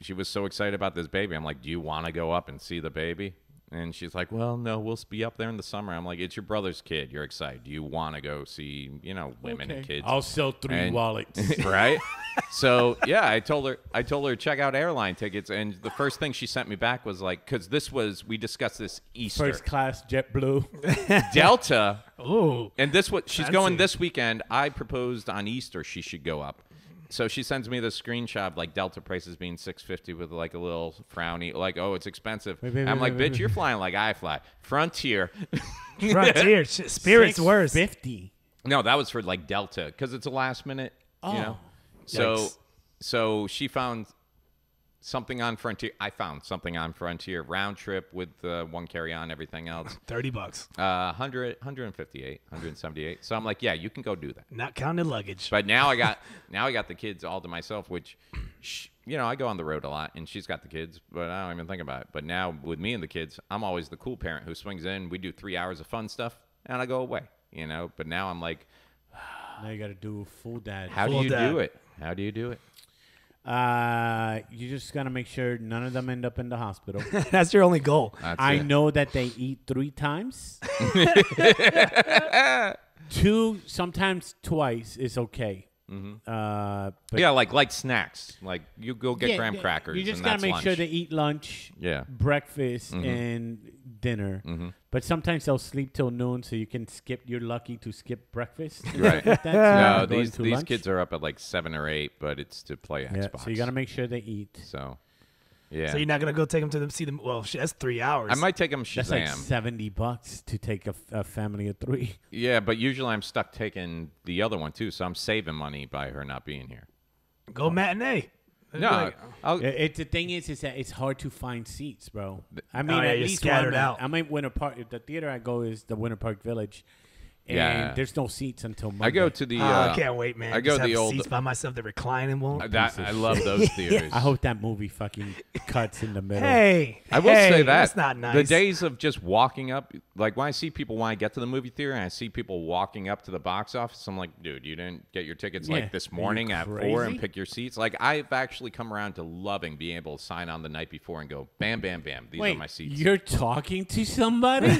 she was so excited about this baby. I'm like, "Do you want to go up and see the baby?" And she's like, "Well, no, we'll be up there in the summer." I'm like, "It's your brother's kid. You're excited. Do you want to go see, you know, women and kids?" I'll sell three And- wallets. right? So yeah, I told her I told her to check out airline tickets, and the first thing she sent me back was like, because this was we discussed this Easter First class JetBlue. Delta, Ooh, and this what she's Fancy. going this weekend. I proposed on Easter she should go up. So she sends me the screenshot of like Delta prices being six fifty with like a little frowny, like oh it's expensive. Wait, wait, I'm wait, like, wait, wait, bitch, you're flying like I fly. Frontier. Frontier, Spirit's worse. Fifty. No, that was for like Delta because it's a last minute. You oh. know. Oh. So, Yikes. so she found something on Frontier. I found something on Frontier round trip with uh, one carry on, everything else. Thirty bucks, Uh, 100, 158, 178. So I'm like, yeah, you can go do that. not counting luggage. But now I got now I got the kids all to myself, which, sh- you know, I go on the road a lot, and she's got the kids, but I don't even think about it. But now with me and the kids, I'm always the cool parent who swings in. We do three hours of fun stuff, and I go away. You know, but now I'm like, Now you got to do full dad. how Full do you dad. do it? How do you do it? Uh, you just gotta make sure none of them end up in the hospital. That's your only goal. That's I it. know that they eat three times. Two, sometimes twice is okay. Uh, but Yeah, like like snacks. Like you go get Yeah, graham crackers. You just gotta make lunch. sure they eat lunch, Yeah. Mm-hmm. breakfast, and dinner. But sometimes they'll sleep till noon, so you can skip. You're lucky to skip breakfast. Right. like that, so you No, these these lunch. kids are up at like seven or eight, but it's to play Xbox. Yeah, so you gotta make sure they eat. So, yeah. So you're not gonna go take them to the, see them. Well, shit, that's three hours. I might take them That's like seventy bucks to take a family of three. yeah, but usually I'm stuck taking the other one too, so I'm saving money by her not being here. go matinee. No, Like, I'll, It, it- the thing is, is that it's hard to find seats, bro. I mean, Oh, yeah, at you're least scattered I'm out. I'm at Winter Park. The theater I go is the Winter Park Village, and Yeah. there's no seats until Monday. I go to the. oh, Uh, I can't wait, man. I go Just to have the old. seats by myself. The reclining one. That I love those theaters. I hope that movie fucking cuts in the middle. Hey, I will hey, say that that's not nice. The days of just walking up, like when I see people when I get to the movie theater and I see people walking up to the box office, I'm like, dude, you didn't get your tickets Yeah. like this morning at four and pick your seats. Like I've actually come around to loving being able to sign on the night before and go, bam, bam, bam. These Wait, are my seats. you're talking to somebody?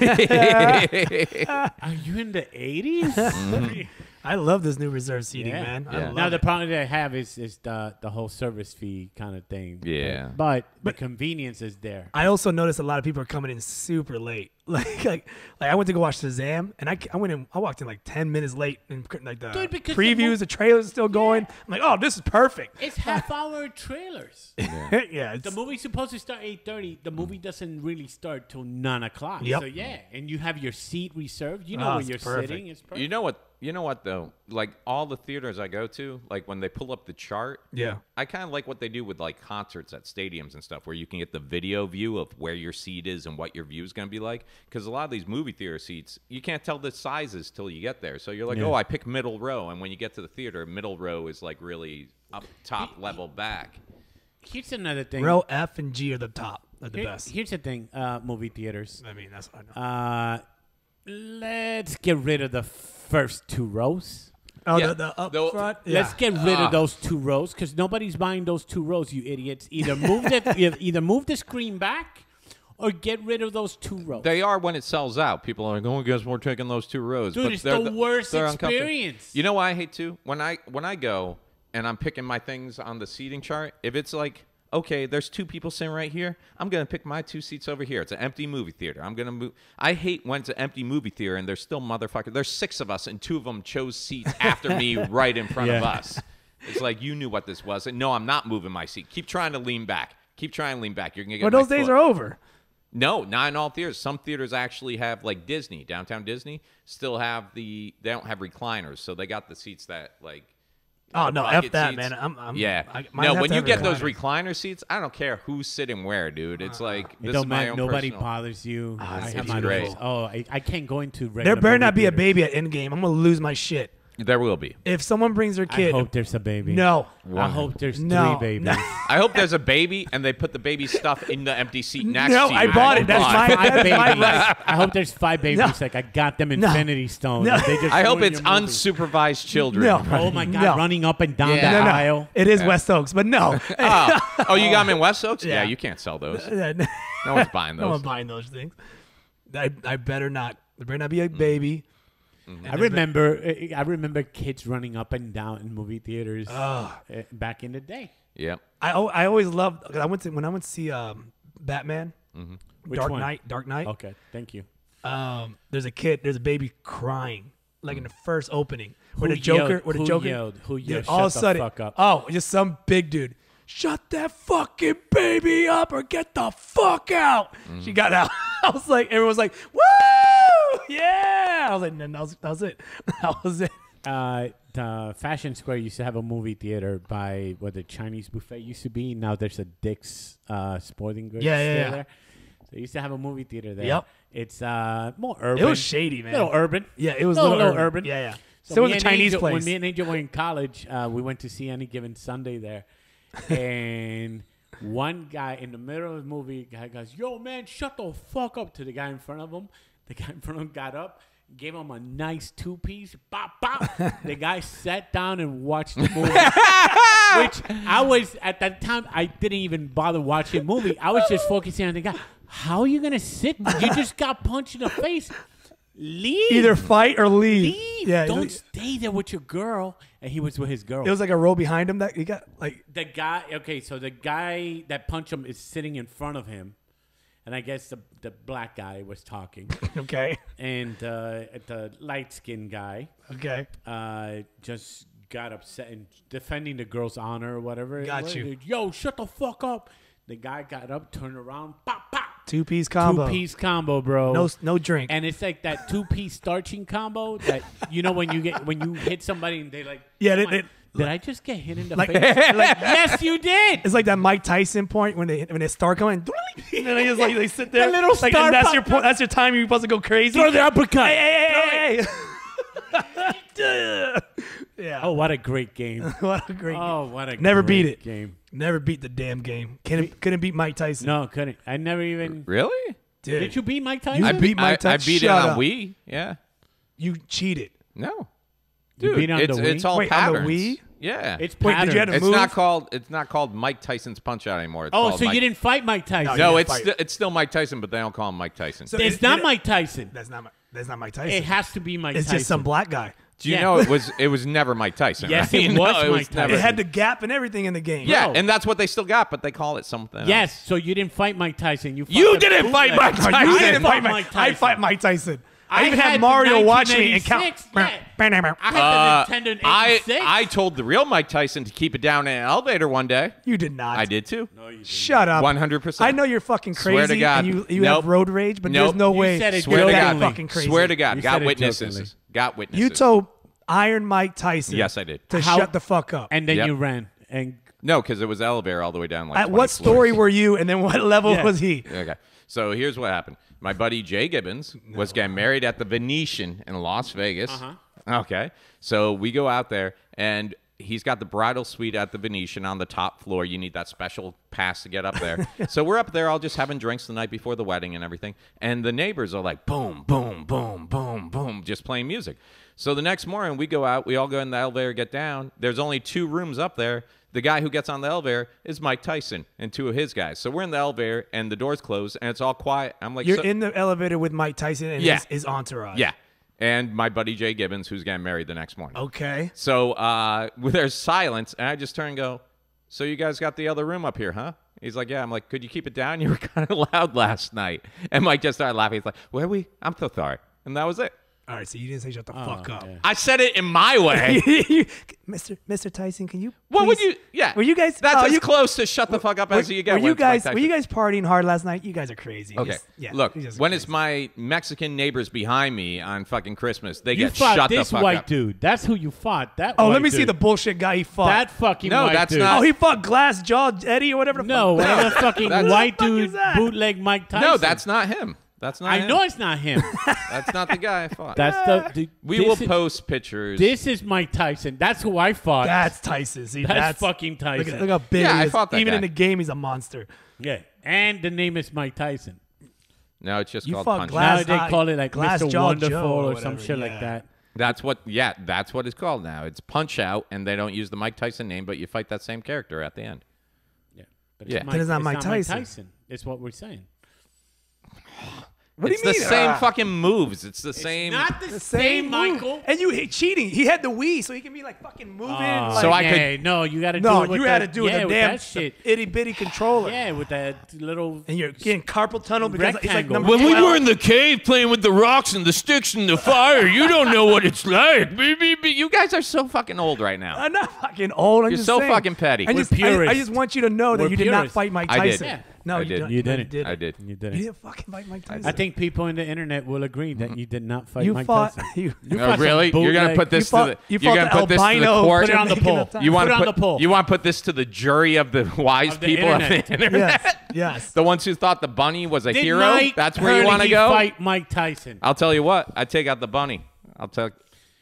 Are you in the 80s? I love this new reserve seating, Yeah. man. I Yeah. love Now the it. problem that I have is is the the whole service fee kind of thing. Yeah. but, but the convenience is there. I also noticed a lot of people are coming in super late. Like, like, like I went to go watch Shazam, and I, I went in. I walked in like ten minutes late, and like the Dude, because the previews, mo- the, trailers still going. I'm like, oh, this is perfect. It's half hour trailers. yeah, it's, The movie's supposed to start eight thirty. The movie doesn't really start till nine o'clock. Yep. So yeah, and you have your seat reserved. You know Oh, where you're perfect. sitting. It's perfect. You know what? You know what though? Like all the theaters I go to, like when they pull up the chart, yeah. I kind of like what they do with like concerts at stadiums and stuff, where you can get the video view of where your seat is and what your view is going to be like. Because a lot of these movie theater seats, you can't tell the sizes till you get there. So you're like, Yeah. oh, I pick middle row, and when you get to the theater, middle row is like really up top level back. Here's another thing. Row F and G are the top, are the Here- best. Here's the thing. Uh, movie theaters. I mean, that's what I know. Uh, let's get rid of the first two rows. oh, yeah, the, the up the- front. Let's get rid Ah. of those two rows because nobody's buying those two rows. You idiots! Either move the either move the screen back, or get rid of those two rows. They are when it sells out. People are like, "Oh, I guess we're taking those two rows." Dude, but it's they're the worst they're uncomfortable. experience. You know why I hate to when I when I go and I'm picking my things on the seating chart. If it's like, okay, there's two people sitting right here, I'm gonna pick my two seats over here. It's an empty movie theater. I'm gonna move. I hate when it's an empty movie theater and there's still motherfucker. There's six of us and two of them chose seats after me right in front of us. It's like you knew what this was, and no, I'm not moving my seat. Keep trying to lean back. Keep trying to lean back. You're gonna get. But those days foot. are over. No, not in all theaters. Some theaters actually have like Disney, downtown Disney, still have the they don't have recliners, so they got the seats that like Oh no, f that seats. man. I'm, I'm yeah. I, no, when you have get those recliner seats, I don't care who's sitting where, dude. It's uh, like It this don't is my matter. own Nobody personal- bothers you. Ah, I it's have my great. own- Oh, I, I can't go into. There better not be a baby at Endgame. I'm gonna lose my shit. There will be. If someone brings their kid, I hope there's a baby. no, I hope there's No. three babies. No. I hope there's a baby and they put the baby stuff in the empty seat next No, to you. I bought it. hope That's my- Five that's my babies. right. I hope there's five babies. No. Like I got them No. Infinity Stones. No. They just I hope it's unsupervised children. No. Oh my god, No. running up and down Yeah. the no, no. aisle. It is West Oaks, but no. oh. oh, you got them in West Oaks? Yeah, Yeah. you can't sell those. no No one's buying those. No one's buying those things. I, I better not. There better not be a baby. I remember. I remember kids running up and down in movie theaters uh, back in the day. Yeah, I I always loved. 'cause I went to when I went to see um, Batman, Which Dark one? Knight, Dark Knight. Okay, thank you. Um, there's a kid, there's a baby crying like in the first opening where the Joker, yelled- where the Joker, yelled? Who Dude, yelled, all of a sudden, fuck up"? oh, just some big dude. Shut that fucking baby up or get the fuck out. Mm-hmm. She got out. I was like, everyone was like, woo, yeah. I was like, no, that was, that was it. That was it. Uh, the Fashion Square used to have a movie theater by what the Chinese buffet used to be. Now there's a Dick's uh, Sporting Goods Yeah, yeah, yeah. there. So they used to have a movie theater there. Yep. It's uh, more urban. It was shady, man. little urban. Yeah, it was a little, little, urban. urban. Yeah, yeah. So Still was a Chinese Angel, place. When me and Angel were in college, uh, we went to see any given Sunday there, and one guy in the middle of the movie, guy goes, "Yo, man, shut the fuck up!" to the guy in front of him. The guy in front of him got up, gave him a nice two piece, bop bop. the guy sat down and watched the movie. Which I was at that time, I didn't even bother watching the movie. I was just focusing on the guy. How are you gonna sit? You just got punched in the face. Leave. Either fight or leave. Leave. Yeah, Don't stay there with your girl. And he was with his girl. It was like a row behind him that he got like the guy. Okay, so the guy that punched him is sitting in front of him, and I guess the the black guy was talking, okay, and uh, the light skinned guy okay. uh, just got upset and defending the girl's honor or whatever. Got was. you. Yo, shut the fuck up. The guy got up, turned around, pop, pop. Two piece combo. Two piece combo, bro. No no drink. And it's like that two piece starching combo that you know when you get when you hit somebody and they like Yeah, they- "Come they- did I just get hit in the Like- face? like yes, you did. It's like that Mike Tyson point when they when they start going, and then they just like they sit there. The little like, star and that's your point. That's your time. You're supposed to go crazy. Throw the uppercut. Hey, hey, hey, hey, hey. yeah. Oh, what a great game! what a great. Oh, what a Never great beat it. game. Never beat the damn game. Couldn't couldn't beat Mike Tyson. No, couldn't. I never even. Really? Dude, Did you beat Mike Tyson? You I beat beat Mike I, I Tyson. beat it on up. Wii. Yeah. You cheated. No. You Dude, beat it on it's, the it's all Wait, on the. Wii? Yeah. It's Wait, did you have pattern. to it's move? not called it's not called Mike Tyson's Punch Out anymore. It's Oh, called so Mike- you didn't fight Mike Tyson? No, didn't it's fight. sti- it's still Mike Tyson, but they don't call him Mike Tyson. So it's it- not it- Mike Tyson. That's not. My, that's not Mike Tyson. It has to be Mike Tyson. it's Tyson. just some black guy. Do you yeah. know it was it was never Mike Tyson? Yes, right? it No, was it Mike Tyson. It had the gap and everything in the game. Yeah, No. and that's what they still got, but they call it something. else. Yes, so you didn't fight Mike Tyson. You fought You the didn't fight bootleg- Mike Tyson. you I didn't fight Mike. Mike I fight Mike Tyson. I, I even had had Mario watch me and count. 1986, I had Uh, the Nintendo I 86. I told the real Mike Tyson to keep it down in an elevator one day. You did not. I did too. No, you didn't. Shut up. 100%. I know you're fucking crazy Swear to God. and you you Nope. have road rage, but Nope. there's no You way. said it Swear you're to that God. fucking crazy. Swear to God. You Got said witnesses. jokingly. Got witnesses. You told Iron Mike Tyson. Yes, I did. To How- shut the fuck up. and then Yep. you ran. And No, because it was elevator all the way down. Like At 20 what story were you, and then what level Yeah. was he? Okay. So here's what happened. My buddy Jay Gibbons was getting married at the Venetian in Las Vegas. Uh-huh. Okay. So we go out there and he's got the bridal suite at the Venetian on the top floor. You need that special pass to get up there. so we're up there all just having drinks the night before the wedding and everything. And the neighbors are like boom, boom, boom, boom, boom. just playing music. So the next morning, we go out, we all go in the elevator, get down. There's only two rooms up there. The guy who gets on the elevator is Mike Tyson and two of his guys. So we're in the elevator, and the doors closed, and it's all quiet. I'm like, You're so- in the elevator with Mike Tyson and Yeah. his, his entourage. yeah. And my buddy Jay Gibbons, who's getting married the next morning. Okay. So uh, there's silence, and I just turn and go, So you guys got the other room up here, huh? He's like, Yeah. I'm like, Could you keep it down? You were kind of loud last night. And Mike just started laughing. He's like, Where are we? I'm so sorry. And that was it. All right. So you didn't say shut the Oh, fuck up. I said it in my way. Mr. Mr. Tyson, can you? what would you? Yeah. Were you guys? That's oh, as you, close to shut the fuck up were, as you get. were you guys? Were you guys partying hard last night? You guys are crazy. Okay. Just- yeah. Look, you guys when it's my Mexican neighbors behind me on fucking Christmas, they You get shut this the fuck up. This white dude. That's who you fought. That. Oh, white let me see the bullshit guy he fought. That fucking No, white that's dude. not- oh, he fought Glass Jaw Eddie or whatever. The No, fuck. whatever fucking white What the fuck dude bootleg Mike Tyson. No, that's not him. That's not. I him. know it's not him. That's not the guy I fought. That's the. the we will is, post pictures. This is Mike Tyson. That's who I fought. That's Tyson. See, That's that's, fucking Look, Tyson. at, look how big Yeah, he I fought that Even guy. in the game, he's a monster. yeah, and the name is Mike Tyson. no, it's just You called punch. Glass- now they call it like Glass Mr. Jaw Wonderful Joe or or some shit yeah. like that. That's what. Yeah, that's what it's called now. It's Punch Out, and they don't use the Mike Tyson name, but you fight that same character at the end. Yeah, but Yeah. it's, Then it's not Mike Mike Tyson. Tyson. It's what we're saying. What it's do you mean? the same Ah. fucking moves. It's the same. Not the, The same, same move. Michael. And you hit cheating. He had the Wii, so he can be like fucking moving. Oh, like, So I yeah, no, you got to do no, it with you had to do it yeah, with with the damn that shit. itty bitty controller. Yeah, with that little. And you're getting carpal tunnel because it's like Rectangle. number when we were in the cave playing with the rocks and the sticks and the fire, you don't know what it's like. You guys are so fucking old right now. I'm not fucking old. I'm You're just so saying. fucking petty. I We're just, I, I just want you to know that We're you did not fight Mike I did. Tyson. Yeah. No, I you, did. don't- You didn't. didn't. I did. You You didn't. You didn't fucking fight Mike Tyson. I think people in the internet will agree that mm-hmm. you did not fight you Mike fought. Tyson. You, You Oh, fought some really? You're gonna put this you fought, to the. you you're gonna put this to the albino. court. Put it on the making poll. You want to on put the poll. you want to put this to the jury of the wise Of the people of the internet. Yes, yes. The ones who thought the bunny was a Did hero. Mike That's where you want to go. Fight Mike Tyson. I'll tell you what. I take out the bunny. I'll tell.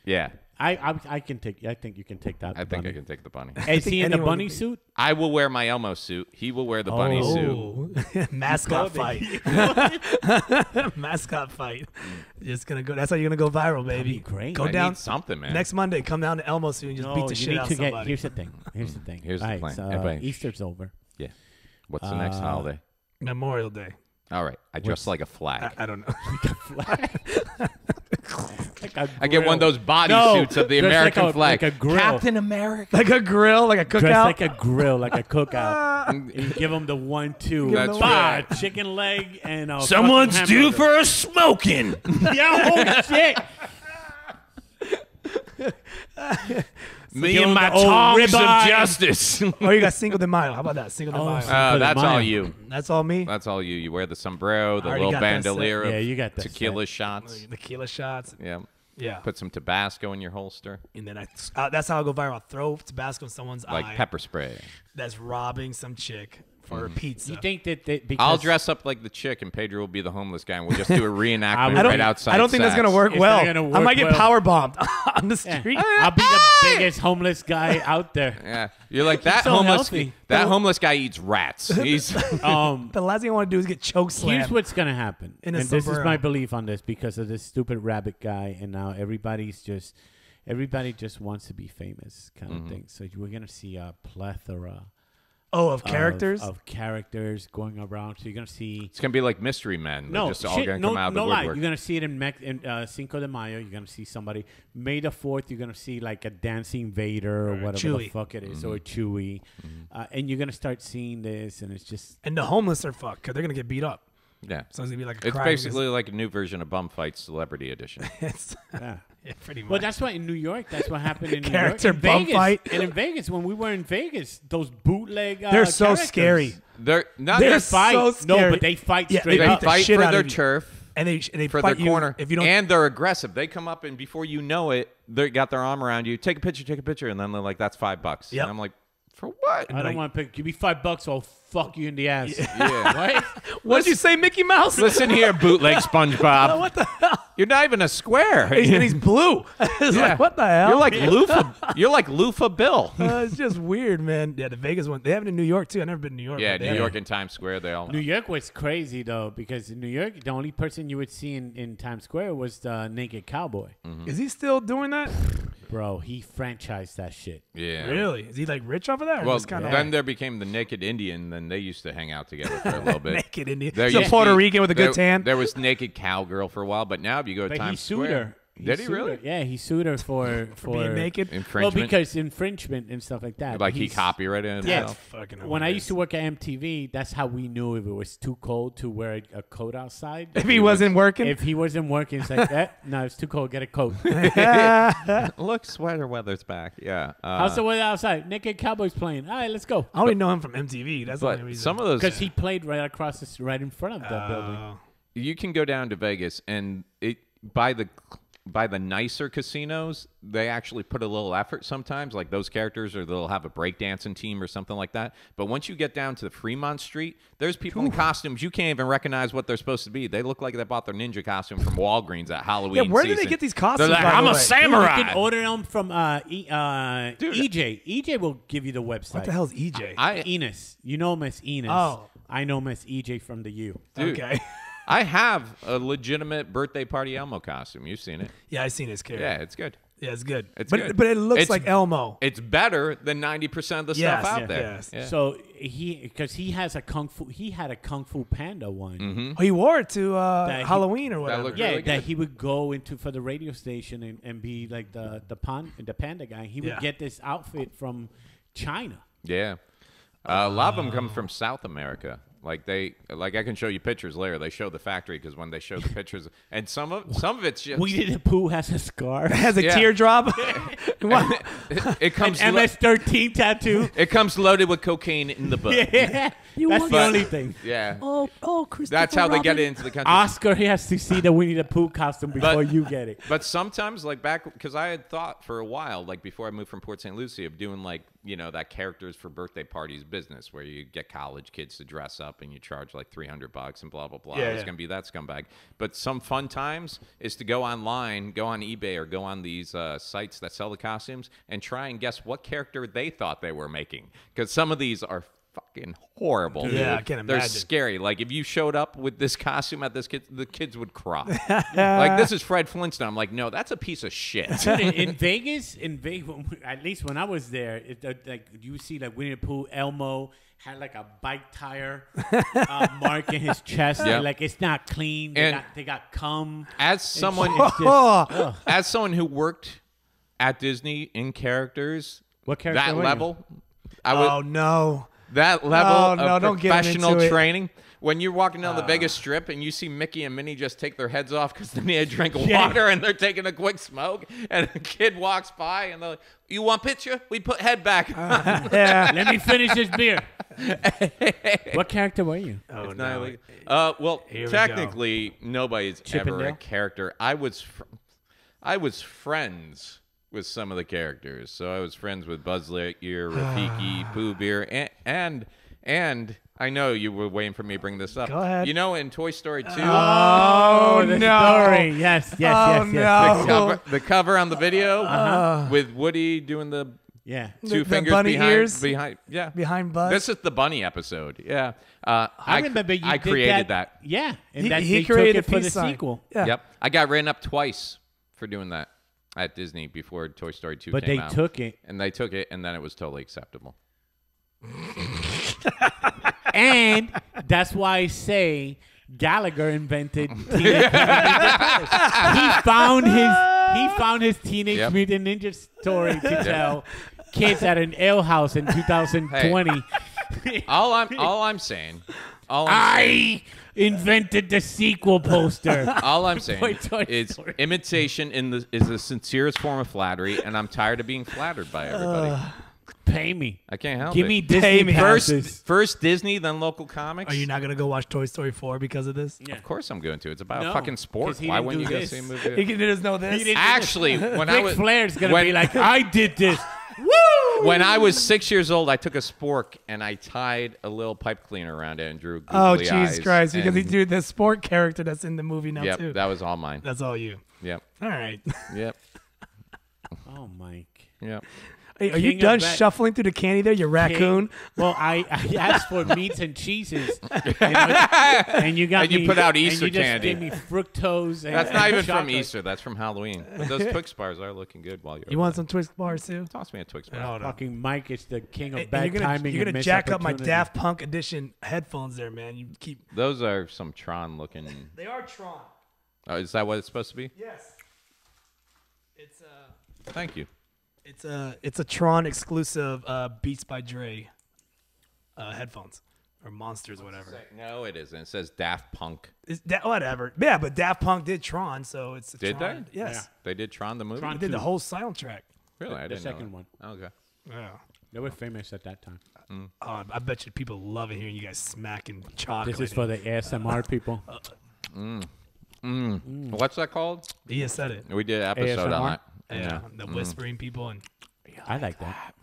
Yeah, I, I I can take. I think you can take that. I think bunny. I can take the bunny. Is he in the bunny suit? I will wear my Elmo suit. He will wear the bunny Oh. suit. Oh, mascot fight. mascot fight. Just gonna go. That's how you're gonna go viral, baby. be great. Go I down need something, man. next Monday. Come down to Elmo soon and just No, beat the you shit need out to of get. Here's the thing. Here's the thing. Here's the All right, plan. So, uh, Everybody- Easter's over. Yeah. What's the next Uh, holiday? Memorial Day. All right. I dress like a flag. I, I don't know. Like a I get one of those body No, suits of the dress American like a- flag. like a grill. Captain America. like a grill, like a cookout. Dressed like a grill, like a cookout. and you give them the one, two. That's bah, right. Chicken leg and a Someone's fucking due hamburger. for a smoking. yeah, oh shit. Me and my the tongs of justice. oh, you got Cinco de Mayo. How about that? Cinco de Oh, Mayo. Uh, that's Mayo. all you. That's all me. That's all you. You wear the sombrero, the little got that set. bandolier Yeah, of you got that tequila set. shots. Tequila shots. Yeah. Yeah. Put some Tabasco in your holster, and then I, uh, that's how I go viral. I throw Tabasco in someone's like eye pepper spray. that's robbing some chick for a pizza. You think that, that because I'll dress up like the chick, and Pedro will be the homeless guy, and we'll just do a reenactment I I don't, right outside. I don't think that's gonna work It's well. not gonna I work might get well. power bombed on the Yeah. street. I'll be the biggest homeless guy out there. Yeah, you're like that so homeless. healthy. That homeless guy eats rats. He's Um, The last thing I want to do is get choke Here's slammed. what's gonna happen, In a and this is sombrero. my belief on this because of this stupid rabbit guy, and now everybody's just, everybody just wants to be famous, kind Mm-hmm. of thing. So we're gonna see a plethora oh, of of- characters. of, characters going around. So you're gonna see. it's gonna be like Mystery Men. They're No, just all shit, gonna no, come out of no the lie. You're gonna see it in, Mex- in uh, Cinco de Mayo. You're gonna see somebody. May the Fourth, you're gonna see like a dancing Vader or whatever the fuck it is, Mm-hmm. or Chewie, uh, and you're gonna start seeing this, and it's just and the homeless are fucked because they're gonna get beat up. yeah, So it's gonna be like a it's crime. basically like a new version of Bum Fight Celebrity Edition. It's- yeah. yeah, pretty much. Well, that's why in New York, that's what happened in New Character York. In bum Vegas, fight. And in Vegas, when we were in Vegas, those bootleg. Uh, they're so characters, scary, They're not They're They just fight. so no, but they fight Yeah, straight they they beat the fight shit for out their of you. turf. and they and they for fight their you corner. if you don't. and they're aggressive. They come up and before you know it, they got their arm around you. Take a picture, take a picture, and then they're like, "That's five bucks." Yep. And I'm like, For what? I don't want to pick. Give me five bucks, I'll fuck you in the ass. Yeah. What? What'd you say, Mickey Mouse? Listen here, bootleg SpongeBob. what the hell? You're not even a square. He's, and he's blue. it's Yeah. like, what the hell? You're like Lufa. You're like Lufa Bill. Uh, it's just weird, man. Yeah, the Vegas one. They have it in New York too. I've never been to New York. Yeah, but they New have York it. and Times Square. They all. New York was crazy though, because in New York, the only person you would see in, in Times Square was the naked cowboy. Is he still doing that? Bro, he franchised that shit. Yeah. Really? Is he like rich off of that? Or Well, just kind of then there became the Naked Indian. Then they used to hang out together for a little bit. naked Indian? There He's a used to Puerto be- Rican with a there, good tan. There was naked cowgirl for a while, but now if you go to But he Times sued Square, her. Did he sued really? her. Yeah, he sued her for for, being naked. Well, because infringement and stuff like that. like he He's- copyrighted Yeah. himself. Fucking When I used to work at MTV, that's how we knew if it was too cold to wear a, a coat outside. if he wasn't working, if he wasn't working, it's like, eh, no, it's too cold. Get a coat. Look, sweater weather's back. Yeah. Uh, How's the weather outside? Naked Cowboys playing. All right, let's go. I only know him from MTV. That's the only but reason. some of those Because he played right across the, right in front of the building. Oh. you can go down to Vegas and it by the by the nicer casinos, they actually put a little effort sometimes, like those characters, or they'll have a breakdancing team or something like that. But once you get down to the Fremont Street, there's people in costumes you can't even recognize what they're supposed to be. They look like they bought their ninja costume from Walgreens at Halloween. Yeah, where do they season. get these costumes, They're like, by I'm a way? samurai. You can order them from uh, e- uh, Dude. EJ. EJ will give you the website. what the hell's EJ? I Enos. You know him as Enos. Oh. I know Miss EJ from the U. dude, okay. I have a legitimate birthday party Elmo costume. You've seen it. yeah, I seen his character. Yeah, it's good. Yeah, it's good. It's but good. but it looks It's- like Elmo. It's better than ninety percent of the Yes, stuff out yeah, there. yes. Yeah. So he, because he has a kung fu, he had a kung fu panda one. Mm-hmm. Oh, he wore it to uh, That he- Halloween or whatever. looked Yeah, Really that good. he would go into for the radio station and, and be like the the pan, the panda guy. He would Yeah. get this outfit from China. Yeah. Uh, a lot of them come from South America. Like they, like I can show you pictures later. They show the factory because when they show the pictures, and some of some of it's just Winnie the Pooh has a scar. has a Yeah. teardrop. What? it, it comes An lo- MS-13 tattoo. it comes loaded with cocaine in the book. yeah, You that's want- the only thing. Yeah. oh, oh, Christopher That's how they get it into the country. Oscar, he has to see the Winnie the Pooh costume before you get it. But sometimes, like back, because I had thought for a while, like before I moved from Port St. Lucie, of doing like you know that characters for birthday parties business, where you get college kids to dress up and you charge like three hundred bucks and blah blah blah. Yeah, it's yeah. gonna be that scumbag. But some fun times is to go online, go on eBay or go on these uh, sites that sell the costumes and try and guess what character they thought they were making, because some of these are fucking horrible. Yeah, dude. I can They're imagine. scary. Like if you showed up with this costume at this kid, the kids would cry. like this is Fred Flintstone. I'm like, no, that's a piece of shit. in, in Vegas, in Vegas, at least when I was there, it, uh, like you see like Winnie the Pooh, Elmo had like a bike tire uh, mark in his chest. Yeah. Like it's not clean. They And- got they got cum. As someone, just- Oh, as someone who worked at Disney in characters, What character that were you? level, I would oh no. That level Oh, no, of don't get him professional it. training. When you're walking down the Vegas Strip and you see Mickey and Minnie just take their heads off because they need to drink Yeah. water and they're taking a quick smoke, and a kid walks by and they're like, "You want picture? We put head back." Yeah. Let me finish this beer. what character were you? oh It's no. illegal. Uh, well, Here we technically, nobody's ever a character. I was, fr- I was friends with some of the characters. So I was friends with Buzz Lightyear, Rafiki, Pooh Bear, and, and and I know you were waiting for me to bring this up. Go ahead. You know, in Toy Story 2, Oh the no. story. Yes, yes, Oh, yes, yes. no. the, cover, the cover on the video with Woody doing the Yeah. two the fingers bunny behind, ears? behind, yeah, Behind Buzz. This is the bunny episode. Yeah, uh, I, cr- remember you I created that. Yeah, and he, that he created it for the sign. sequel. Yeah. Yep. I got written up twice for doing that at Disney before Toy Story 2 But came they out. took it, and they took it and then it was totally acceptable. and that's why I say Gallagher invented Teenage Mutant Ninja Turtles. He found his he found his Teenage Yep. Mutant Ninja story to tell kids at an ale house in 2020. All I'm all I'm saying all I'm, saying, I invented the sequel poster. all I'm saying is imitation in the is the sincerest form of flattery and I'm tired of being flattered by everybody. Uh, pay me. I can't help Give it. me Disney me. passes. first first Disney then local comics. Are you not gonna go watch Toy Story 4 because of this? Yeah. Of course I'm going to. It's about No, fucking sport. 'cause he Why wouldn't you do go see a movie? He didn't know this. didn't- Actually, when I was Flair's gonna when- be like, I did this. Woo! when I was six years old, I took a spork and I tied a little pipe cleaner around it and drew. Oh googly Jesus eyes, Christ! Because he and- drew the sport character that's in the movie now Yep, too. that was all mine. That's all you. Yep, All right. yep, Oh, Myke. yep. Hey, are you King of done Bat- shuffling through the candy there, you raccoon? Well, I, I asked for meats and cheeses, and, and you got And you me- put out Easter and Easter you just candy. Gave me fructose. And, That's not even from. Easter. That's from Halloween. But those Twix bars are looking good while you're. You want some Twix bars too? Toss me a Twix bar. Oh, no. Fucking Myke is the king of Hey, bad you're gonna, timing. you're gonna missed jack up my. Daft Punk edition headphones there, man. You keep. Those are some Tron looking. They are Tron. Oh, is that what it's supposed to be? Yes. It's a Thank you. It's a it's a Tron exclusive uh, Beats by Dre uh, headphones or monsters whatever. No, it isn't. It says Daft Punk. It's da- whatever. Yeah, but Daft Punk did Tron, so it's a Did Tron. they? Yes. They did Tron the movie. Tron They did the two. whole soundtrack. Really, I The didn't know second that. one. Okay. Yeah. They were famous at that time. Oh, I bet you people love it hearing you guys smacking chocolate. This is for the ASMR people. What's that called? He just said it. We did an episode ASMR? on that. Yeah, the mm. whispering people and yeah, I like that.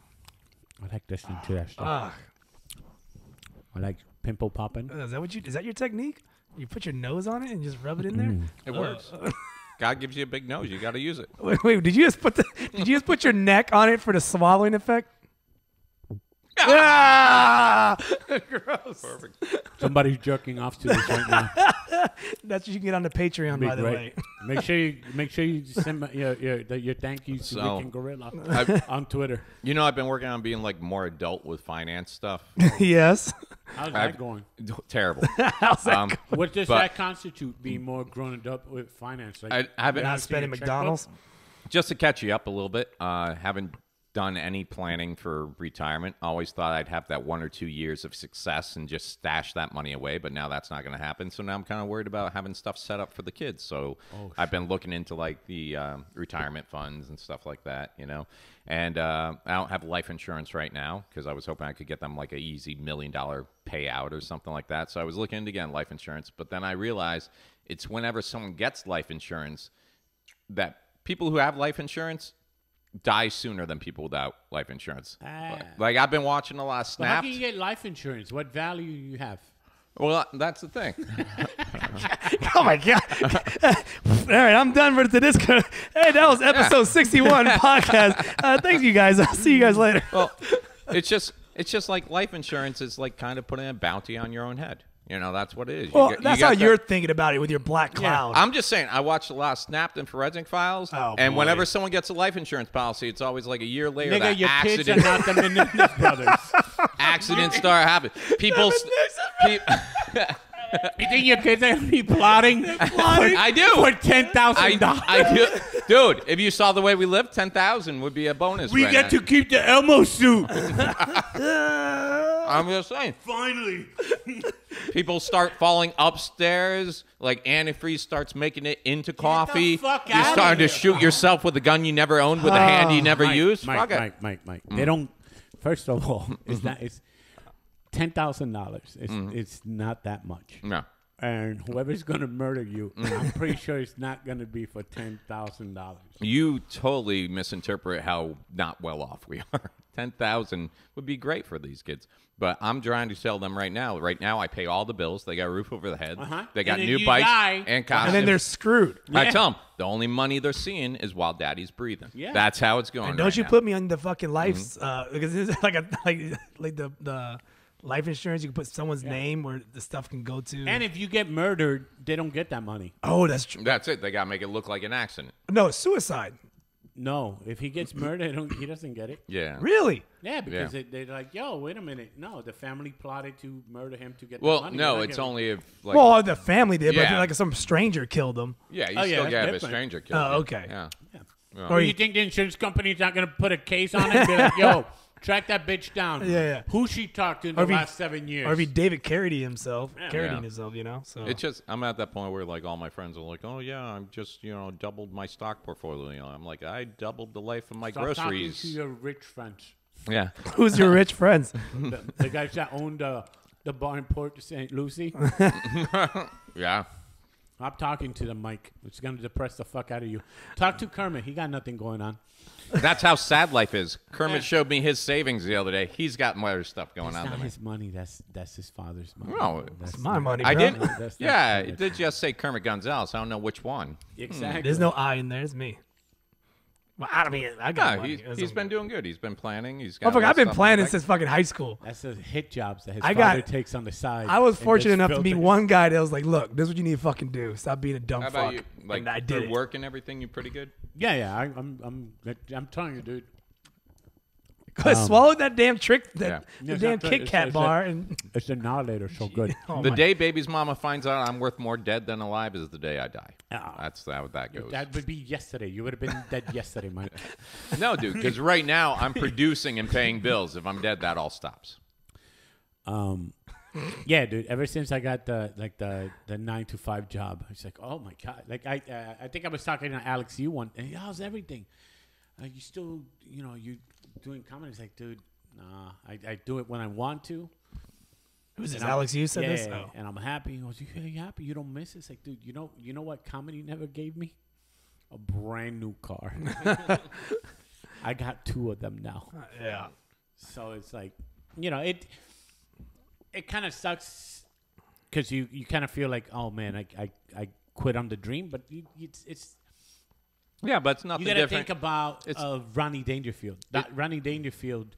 I like listening to that stuff. ah, I like pimple popping. Uh, is that what you? Is that your technique? You put your nose on it and just rub it in there. Mm. It works. Uh, uh. God gives you a big nose. You got to use it. Wait, wait, did you just put the? Did you just put your neck on it for the swallowing effect? Ah! Gross. Somebody's jerking off to this right now. That's what you can get on the Patreon, Be by the great. way. Make sure you make sure you send my, your your, your thank yous to So, Rick and Gorilla I've- on Twitter. You know, I've been working on being like more adult with finance stuff. yes. How's I've- that going? Terrible. How's that? Um, What does but- that constitute? Being more grown up with finance? Like I, I haven't Not spending your checkbook? McDonald's. just to catch you up a little bit. Uh, haven't done any planning for retirement. Always thought I'd have that one or two years of success and just stash that money away, but now that's not going to happen. So now I'm kind of worried about having stuff set up for the kids. So I've been looking into like the um, retirement funds and stuff like that, you know. And uh, I don't have life insurance right now because I was hoping I could get them like a easy million dollar payout or something like that. So I was looking into getting life insurance, but then I realized it's whenever someone gets life insurance that people who have life insurance die sooner than people without life insurance. Ah. Like I've been watching a lot of But how Snapped. can you get life insurance? What value you have? well, that's the thing. Oh my god! All right, I'm done for this. Hey, that was episode 61 podcast. Uh, thanks, you guys. I'll see you guys later. well, it's just it's just like life insurance is like kind of putting a bounty on your own head. You know, that's what it is. You Well, you that's got how that- you're thinking about it with your black cloud. I'm just saying. I watched a lot of Snapped and Forensic Files, Oh, and boy. wenever someone gets a life insurance policy, it's always like a year later Nigga, that your kids are accident not the brothers. accidents start happening. People, pe- You think your kids are gonna be plotting? plotting I do. for ten I, dollars. I do, dude. If you saw the way we live, ten thousand would be a bonus. We right get now. to keep the Elmo suit. I'm just saying. Finally. People start falling upstairs. Like antifreeze starts making it into coffee. fuck You're starting to shoot yourself with a gun you never owned, with a hand you ah, never Myke, used. Myke, Fuck it. Myke, Myke, Myke. They mm. don't. First of all, it's mm-hmm. not. It's ten thousand dollars. It's it's not that much. No. And whoever's gonna murder you, I'm pretty sure it's not gonna be for ten thousand dollars. You totally misinterpret how not well off we are. Ten thousand would be great for these kids, but I'm trying to sell them right now. Right now, I pay all the bills. They got a roof over the head. Uh-huh. They got new you bikes die- and costumes. and then they're screwed. I Yeah. tell them the only money they're seeing is while daddy's breathing. Yeah. That's how it's going. And don't right you now. put me on the fucking life Mm-hmm. uh, because it's like a like like the the life insurance. You can put someone's name where the stuff can go to. And if you get murdered, they don't get that money. oh, that's true. That's it. They got to make it look like an accident. No, it's suicide. No, if he gets murdered, they don't, he doesn't get it. Yeah. Really? Yeah, because Yeah. They, they're like, yo, wait a minute. No, the family plotted to murder him to get the Well, money. no, We're not it's gonna- only if like well, the family did, but Yeah. like some stranger killed them. yeah, you Oh, yeah, still that's get if a different. stranger killed Oh, you. okay. Yeah. Or you you- think the insurance company's not going to put a case on it and be like, yo, track that bitch down. Yeah, yeah. Who she talked to in Or the if he- last seven years? Or if he David Carradine himself, Carradine Yeah. himself, you know. So It's just I'm at that point where like all my friends are like, "Oh yeah, I'm just you know doubled my stock portfolio." I'm like, I doubled the life of my Stop talking groceries. to your rich friends. Yeah, who's your rich friends? the, the guys that owned the, the bar in Port St. Lucie. yeah. Stop talking to the mic. It's gonna depress the fuck out of you. Talk to Kermit. He got nothing going on. That's how sad life is. Kermit showed me his savings the other day. He's got more stuff going That's on not than me. his money. That's that's his father's money. No, that's my money, I didn't. That's- that's yeah, Kermit. it did just say Kermit Gonzalez. I don't know which one. Hmm. Exactly. There's no I in there. It's me. Well, I don't mean I got Yeah, money. he's, That's he's a- been doing good. He's been planning. He's got. Motherfucker, a lot I've been planning since fucking high school. That's the hit jobs that his I father got- takes on the side. I was and fortunate just enough to meet filters. one guy that was like, "Look, this is what you need to fucking do. Stop being a dumb back. How about fuck." you? Like and I for did it. work and everything, you pretty good. Yeah, yeah. I, I'm, I'm, I'm telling you, dude. I swallowed that damn trick, that Yeah. the damn not- Kit Kat it's bar, and It's the annihilator so good. oh the my- day baby's mama finds out I'm worth more dead than alive is the day I die. Ah. That's how that goes. That would be yesterday. You would have been dead yesterday, man. No, dude, because right now I'm producing and paying bills. If I'm dead, that all stops. Um, yeah, dude. Ever since I got the like the the nine to five job, it's like, oh my god. Like I uh, I think I was talking to Alex you one. Hey, how's everything? Uh, you still, you know, you doing comedy? It's like, dude, nah. I, I do it when I want to. Who's this? Alex, you said yeah, this? Oh. and I'm happy. He goes, you, you happy? You don't miss it? It's like, dude, you know, you know what comedy never gave me? A brand new car. I got two of them now. Uh, yeah. So it's like, you know, it it kind of sucks because you, you kind of feel like, oh man, I, I, I quit on the dream, but you, it's it's Yeah, but it's nothing you got to different. think about It's- uh, Rodney Dangerfield. That Rodney Dangerfield,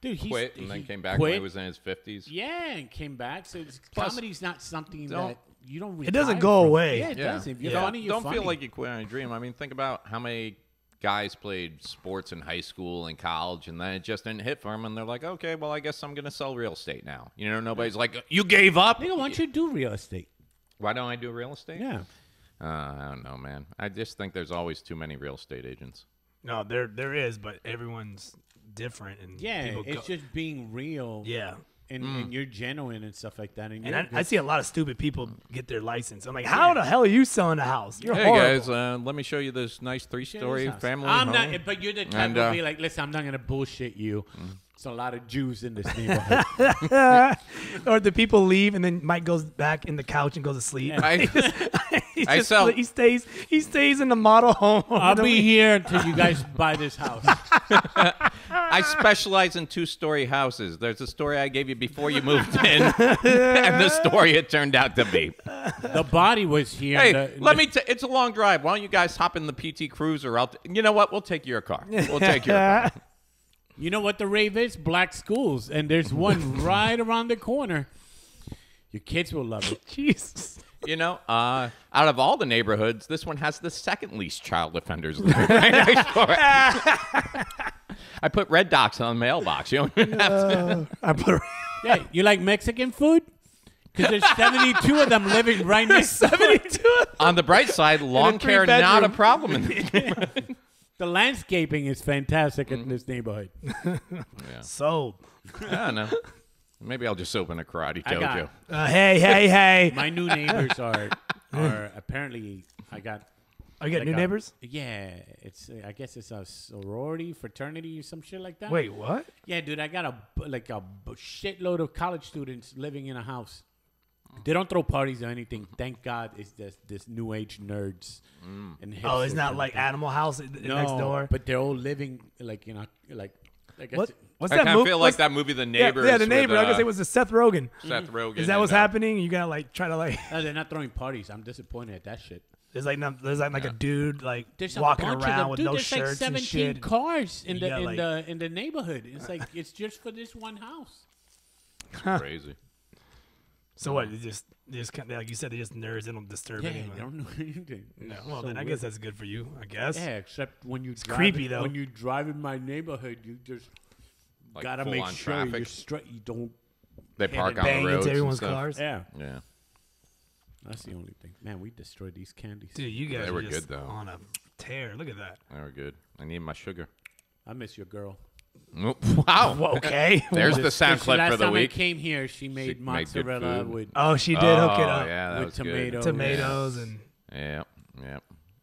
dude, he's, quit and then came back when quit, he was in his fifties. yeah, and came back. So it's, Plus, comedy's not something don't- that you don't. It doesn't retire go from. away. Yeah, it Yeah. doesn't. If you're Yeah. funny, you're Don't funny. feel like you quit on a dream. I mean, think about how many guys played sports in high school and college, and then it just didn't hit for them, and they're like, okay, well, I guess I'm gonna sell real estate now. You know, nobody's like, you gave up. Nigga, why don't you do real estate? Why don't I do real estate? Yeah. Uh, I don't know, man. I just think there's always too many real estate agents. No, there there is, but everyone's different, and Yeah, people it's go- just being real. yeah. And, and you're genuine and stuff like that. And, And I, I see a lot of stupid people get their license. I'm like, how the hell are you selling a house? You're Hey horrible. guys, uh, let me show you this nice three-story this family I'm home. not, but you're the type And, to uh, be like, listen, I'm not gonna bullshit you. It's a lot of Jews in this neighborhood. or the people leave, and then Myke goes back in the couch and goes to sleep. I, he, I just- sell- he stays. He stays in the model home. I'll be here until you guys buy this house. I specialize in two-story houses. There's a story I gave you before you moved in, and the story it turned out to be. the body was here. Hey, the- let me. T- it's a long drive. Why don't you guys hop in the PT Cruiser? I'll. T- you know what? We'll take your car. We'll take your car. You know what the rave is? Black schools, and there's one right around the corner. Your kids will love it. Jesus. You know, uh, out of all the neighborhoods, this one has the second least child offenders. right next door. I put red docs on the mailbox. You don't even have to. I put Yeah, you like Mexican food? Because there's 72 of them living right next. 72. On the bright side, lawn care three-bedroom. not a problem. In the- The landscaping is fantastic in this neighborhood. Sold. I don't know. Maybe I'll just open a karate I got- dojo. Uh, hey, hey, hey. My new neighbors are are apparently I got Are you getting like new a- neighbors? Yeah, it's uh, I guess it's a sorority, fraternity, or some shit like that. Wait, what? Yeah, dude, I got a bu- like a bu- shitload of college students living in a house. They don't throw parties or anything. Thank God, it's this this new age nerds. And Oh, it's hipsters not and like things. Animal House i- no, next door. but they're all living like you know like like I what? said- What's I that kind of movie? feel like that movie, The Yeah, Neighbors. yeah, the with, neighbor. I uh, guess it was the Seth Rogen. Seth Rogen. Is that what's uh, happening? You gotta like try to like. No, they're not throwing parties. I'm disappointed at that shit. There's like no, there's like, like a dude like There's walking around of them. with Dude, no there's shirts like 17 and shit. cars in the got, in like- the in the neighborhood. It's like it's just for this one house. Crazy. So what? Mm. They just, they just kind of, like you said, they just nerds. They don't disturb Yeah, anyone. they don't know anything. No, well, so then I weird. guess that's good for you. I guess. Yeah, except when you drive creepy, in- though. When you drive in my neighborhood, you just Like gotta make sure traffic. you're straight. You don't. They park on the roads into and everyone's stuff. cars. Yeah, Yeah. that's the only thing. Man, we destroyed these candies. Dude, you guys They are were just good, though. on a tear. Look at that. They were good. I need my sugar. I miss your girl. Oop, Wow. Well, okay. There's the sound clip last for the time I came here, she made made good mozzarella food. with, oh, she did oh, hook it oh, up. yeah, that with was tomato, good. Tomatoes and. Yeah, yeah.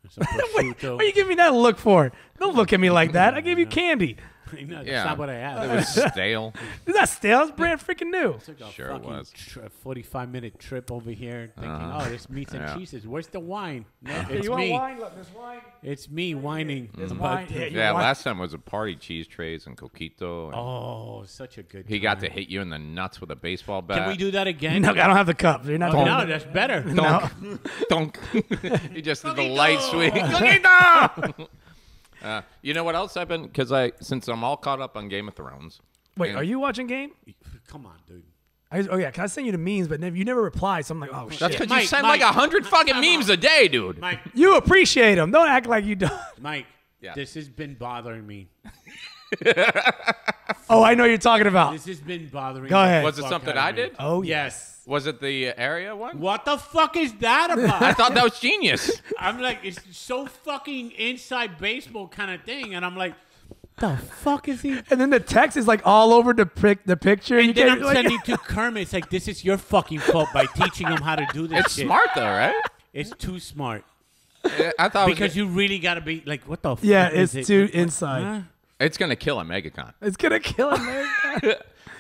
some prosciutto. What are you giving me that look for? Don't look at me like that. I gave you candy. No, that's Yeah. not what I It was stale. It's not stale. It's brand freaking new. Took a Sure it fucking was. tr- 45 minute trip over here thinking, Uh-huh. oh, there's meats and Yeah. cheeses. Where's the wine? No, it's you want me. wine? Look, there's wine. It's me whining. There's But- wine. Yeah, you Yeah, want- last time was a party cheese trays and coquito. And Oh, such a good he got to time. hit you in the nuts with a baseball bat. Can we do that again? No, I don't have the cup. You're not Oh, doing no, it. that's better. Dunk. Dunk. he just did the light swing. Coquito! Uh, you know what else I've been? Because I, since I'm all caught up on Game of Thrones. Wait, and- are you watching game? Come on, dude. I, oh yeah, can I send you the memes? But never, you never reply, so I'm like, oh That's shit. because you Myke, send Myke, like a hundred fucking come memes on. a day, dude. Myke, You appreciate them. Don't act like you don't. Myke, Yeah. this has been bothering me. Oh, I know what you're talking about. This has been bothering Go the ahead. Was it something I did? Oh Yes. Was it the uh, area one? What the fuck is that about? I thought that was genius. I'm like, it's so fucking inside baseball kind of thing, and I'm like, the fuck is he? And then the text is like all over the pic, the picture. And you then can't- I'm like- sending to Kermit. It's like, this is your fucking fault by teaching him how to do this It's shit. smart though, right? It's too smart. Yeah, I thought it was Because you really got to be like, what the fuck yeah, is it's it? too inside. huh? It's gonna kill a MegaCon. It's gonna kill him. man.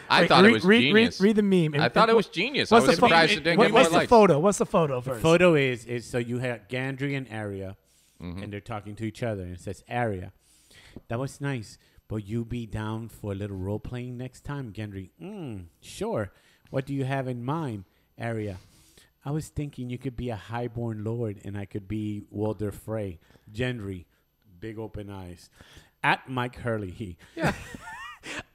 I Wait, thought read, it was read, genius. Read, read the meme. I thought it was genius. I What's was the pho- surprised it- it didn't What- get more what's the likes. photo? What's the photo first? Photo is is so you have Gendry and Arya, Mm-hmm. and they're talking to each other, and it says Arya. That was nice, but you be down for a little role playing next time, Gendry. Mm, sure. What do you have in mind, Arya? I was thinking you could be a highborn lord, and I could be Walder Frey. Gendry, big open eyes. At Myke Herlihy, he.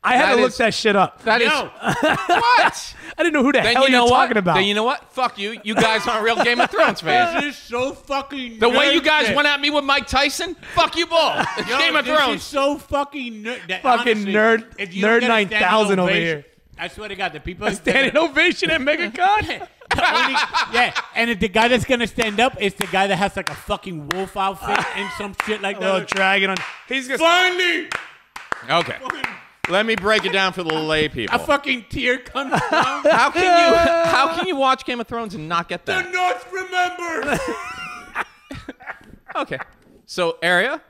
I had That to look is- that shit up. That is what? I didn't know who the then hell you know you're what? talking about. Then you know what? Fuck you. You guys aren't real Game of Thrones fans. this is so fucking. The way you guys nerd went at me with Mike Tyson, fuck you both. Yo, Game of this is Thrones. so fucking nerd. that Fucking honestly, nerd- you nerd standing 9000 over here. I swear to God, the people Standing ovation at MegaCon. The only, yeah, and if the guy that's gonna stand up is the guy that has like a fucking wolf outfit and some shit like A little that. dragon on. He's gonna. Finally, Okay. Let me break it down for the lay people. a fucking tear comes down. How can you how can you watch Game of Thrones and not get that? the? North remembers. Okay. So Arya,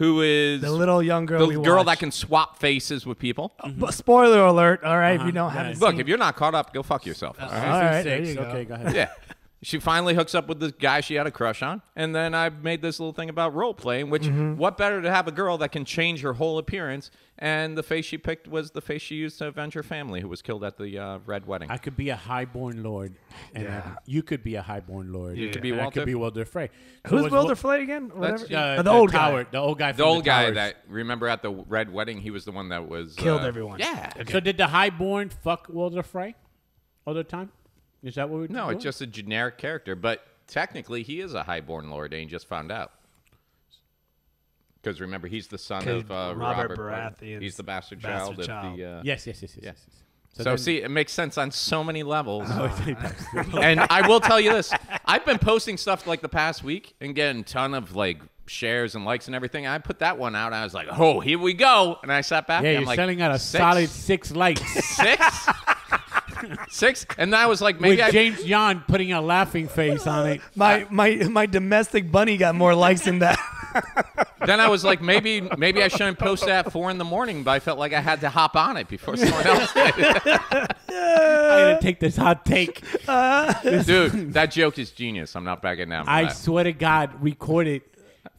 who is The little young girl. the we girl that can swap faces with people. But spoiler alert! All right, if Uh-huh, you don't have ahead. Look, if you're not caught up, go fuck yourself. all right? All right, there you go. Okay, go ahead. Yeah. She finally hooks up with this guy she had a crush on, and then I made this little thing about role playing. Which, Mm-hmm. what better to have a girl that can change her whole appearance? And the face she picked was the face she used to avenge her family, who was killed at the uh, Red Wedding. I could be a highborn lord, and Yeah. uh, you could be a highborn lord. You could be and I Walder. could be Walder Frey. So Who's was Wilder Wa- Flay again? Whatever. That's- Uh, Uh, the, old tower, guy the old guy, the from old guy towers. that remember at the Red Wedding, he was the one that was killed uh, everyone. Yeah. So did the highborn fuck Wilder Frey all the time? Is that what we're No, doing? it's just a generic character, but technically he is a highborn lord, and he just found out. Because remember, he's the son of uh, Robert Robert. Baratheon He's the bastard, bastard child, child. of the. Uh, yes, yes, yes, yes. Yeah. yes, yes. So, then- see, it makes sense on so many levels. Oh, and I will tell you this: I've been posting stuff like the past week and getting a ton of like shares and likes and everything. I put that one out. I was like, "Oh, here we go!" And I sat back. yeah, and you're I'm like, selling out a "Six? solid six likes. six, six, and I was like, maybe with I. James Yon putting a laughing face on it. My my my domestic bunny got more likes than that. Then I was like, maybe maybe I shouldn't post that at four in the morning, but I felt like I had to hop on it before someone else did. I'm gonna take this hot take. Dude, that joke is genius. I'm not backing down. I that. swear to God, record it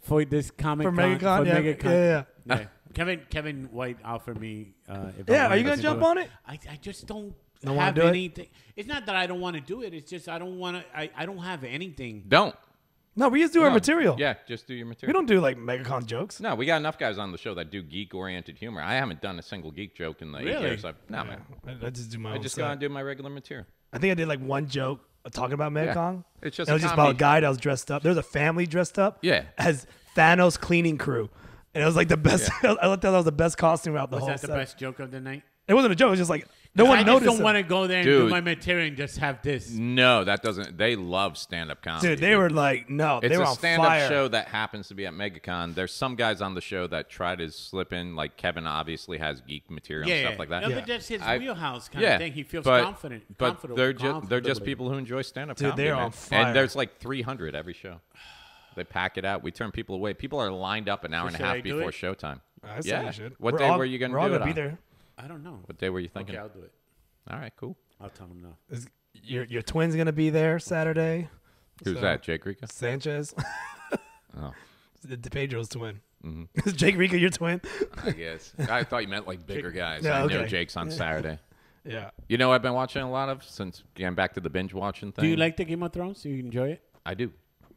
for this comic For MegaCon, yeah, MegaCon. yeah, Yeah. Kevin Kevin White offered me. Uh, if Yeah, I are you gonna jump on it? I, I just don't, Don't have do it? anything. It's not that I don't want to do it. It's just I don't want to. I, I don't have anything. Don't. No, we just do our No. material. Yeah, just do your material. We don't do like MegaCon jokes. No, we got enough guys on the show that do geek-oriented humor. I haven't done a single geek joke in the eight Really? years. I've, no, man. I, I just do my I own just stuff. gotta do my regular material. I think I did like one joke talking about MegaCon. It's just it a was just about comedy. a guy that was dressed up. There was a family dressed up. Yeah. As Thanos cleaning crew. And it was like the best. I thought that was the best costume out the whole. Was whole that the set. best joke of the night? It wasn't a joke. It was just like no one I just noticed. don't want to go there and do my material and just have this. No, that doesn't. They love stand-up comedy. Dude, they were like, no, It's they were a on stand-up show that happens to be at MegaCon. There's some guys on the show that try to slip in, like Kevin obviously has geek material Yeah, and stuff like that. No, Yeah. but that's his I- wheelhouse kind yeah, of thing. He feels but, confident. But comfortable, they're just they're just people who enjoy stand-up comedy. they're man. on fire. And there's like 300 every show. They pack it out. We turn people away. People are lined up an hour and a half before showtime. I say Yeah. you should. What We're day all- were you gonna We're all do it gonna be there. I don't know. What day were you thinking? Okay, I'll do it. All right, cool. I'll tell him no. Is- Your your twin's gonna be there Saturday. Who's So- that? Jake Rica? Sanchez. Oh, the Pedro's twin. Mhm. Is Jake Rica your twin? I guess. I thought you meant like bigger guys. Yeah, I know. Jake's on Saturday. Yeah. You know, I've been watching a lot of since getting back to the binge watching thing. Do you like the Game of Thrones? Do you enjoy it? I do,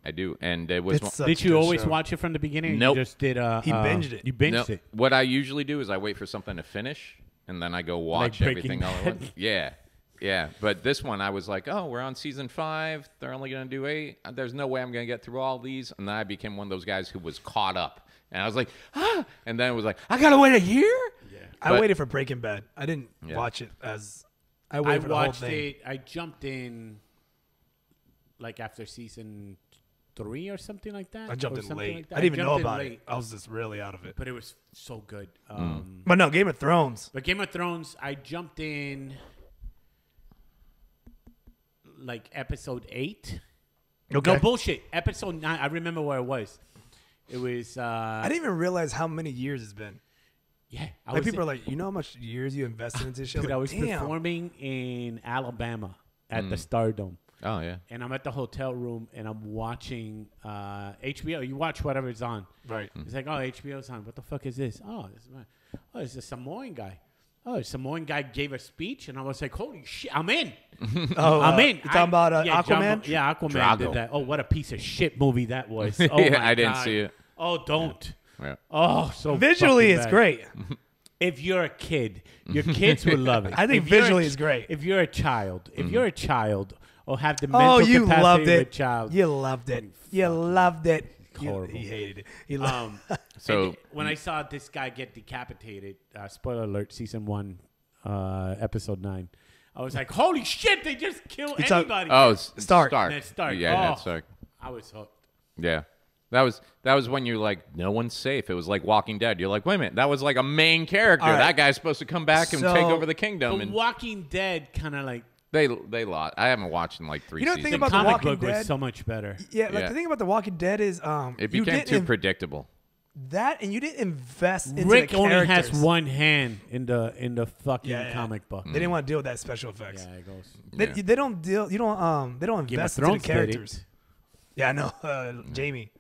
I do, and it was. One- did you always show. watch it from the beginning? or Nope. Just did. Uh, He uh, binged it. You binged No, it. What I usually do is I wait for something to finish, and then I go watch Breaking everything all at once. Yeah, yeah. But this one, I was like, oh, we're on season five. They're only gonna do eight. There's no way I'm gonna get through all these. And then I became one of those guys who was caught up, and I was like, ah. And then it was like, I gotta wait a year. I But- waited for Breaking Bad. I didn't Yeah. watch it as I I for the whole watched thing. it. I jumped in, like after season three or something like that. I jumped or in late. like. I didn't even know about it. I was just really out of it. but it was so good. Mm. Um, But no, Game of Thrones. But Game of Thrones, I jumped in like episode eight. Okay. No bullshit. Episode nine. I remember where it was. It was. Uh, I didn't even realize how many years it's been. Yeah, I Like was people are like, you know how much years you invested into this shit? Dude, like, I was Damn. performing in Alabama at Mm. the Stardome. Oh yeah. and I'm at the hotel room and I'm watching uh, HBO. You watch whatever is on. Right. Mm. It's like, oh, HBO's on. What the fuck is this? Oh, this is my, oh, it's a Samoan guy. Oh, a Samoan guy gave a speech, and I was like, holy shit, I'm in. Oh, I'm uh, in. You talking I- about uh, yeah, Aquaman? Jumbo- yeah, Aquaman Drogo. did that. Oh, what a piece of shit movie that was. Oh Yeah, my I didn't God. see it. Oh, don't. Yeah. Oh, so Visually, it's bad. great. If you're a kid, your kids would love it. I think If you're a visually ch- it's great. If you're a child, if Mm-hmm. you're a child or have the mental Oh, you capacity loved of a it. child, You loved it. You loved it. You- Horrible. He hated it. He loved Um, So- when I saw this guy get decapitated, uh, spoiler alert, season one, uh, episode nine, I was like, "Holy shit! They just kill You talk- anybody!" Oh, it's Stark. Stark. Ned Stark. Yeah, Oh. Ned Stark. I was hooked. Yeah. That was that was when you're like, no one's safe. It was like Walking Dead. You're like, wait a minute, that was like a main character. All right. That guy's supposed to come back and So- take over the kingdom. But And Walking Dead kind of like they they lost. I haven't watched in like three You know the seasons. thing about The comic Walking book was so much better. Yeah, like Yeah. the thing about The Walking Dead is um it you became didn't too in- predictable. that and you didn't invest into Rick the only has characters. one hand in the in the fucking Yeah, yeah. comic book. They didn't want to deal with that special effects. Yeah, it goes. They, Yeah. they don't deal. You don't. Um. They don't Game of invest Thrones into the did it. characters. Yeah, I know. Uh, Jaime.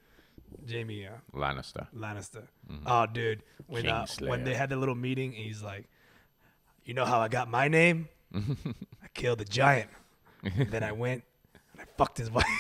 Jaime uh, Lannister. Lannister. Oh, dude. When uh, Kingslayer. when they had the little meeting, and he's like, "You know how I got my name? I killed the giant. then I went and I fucked his wife.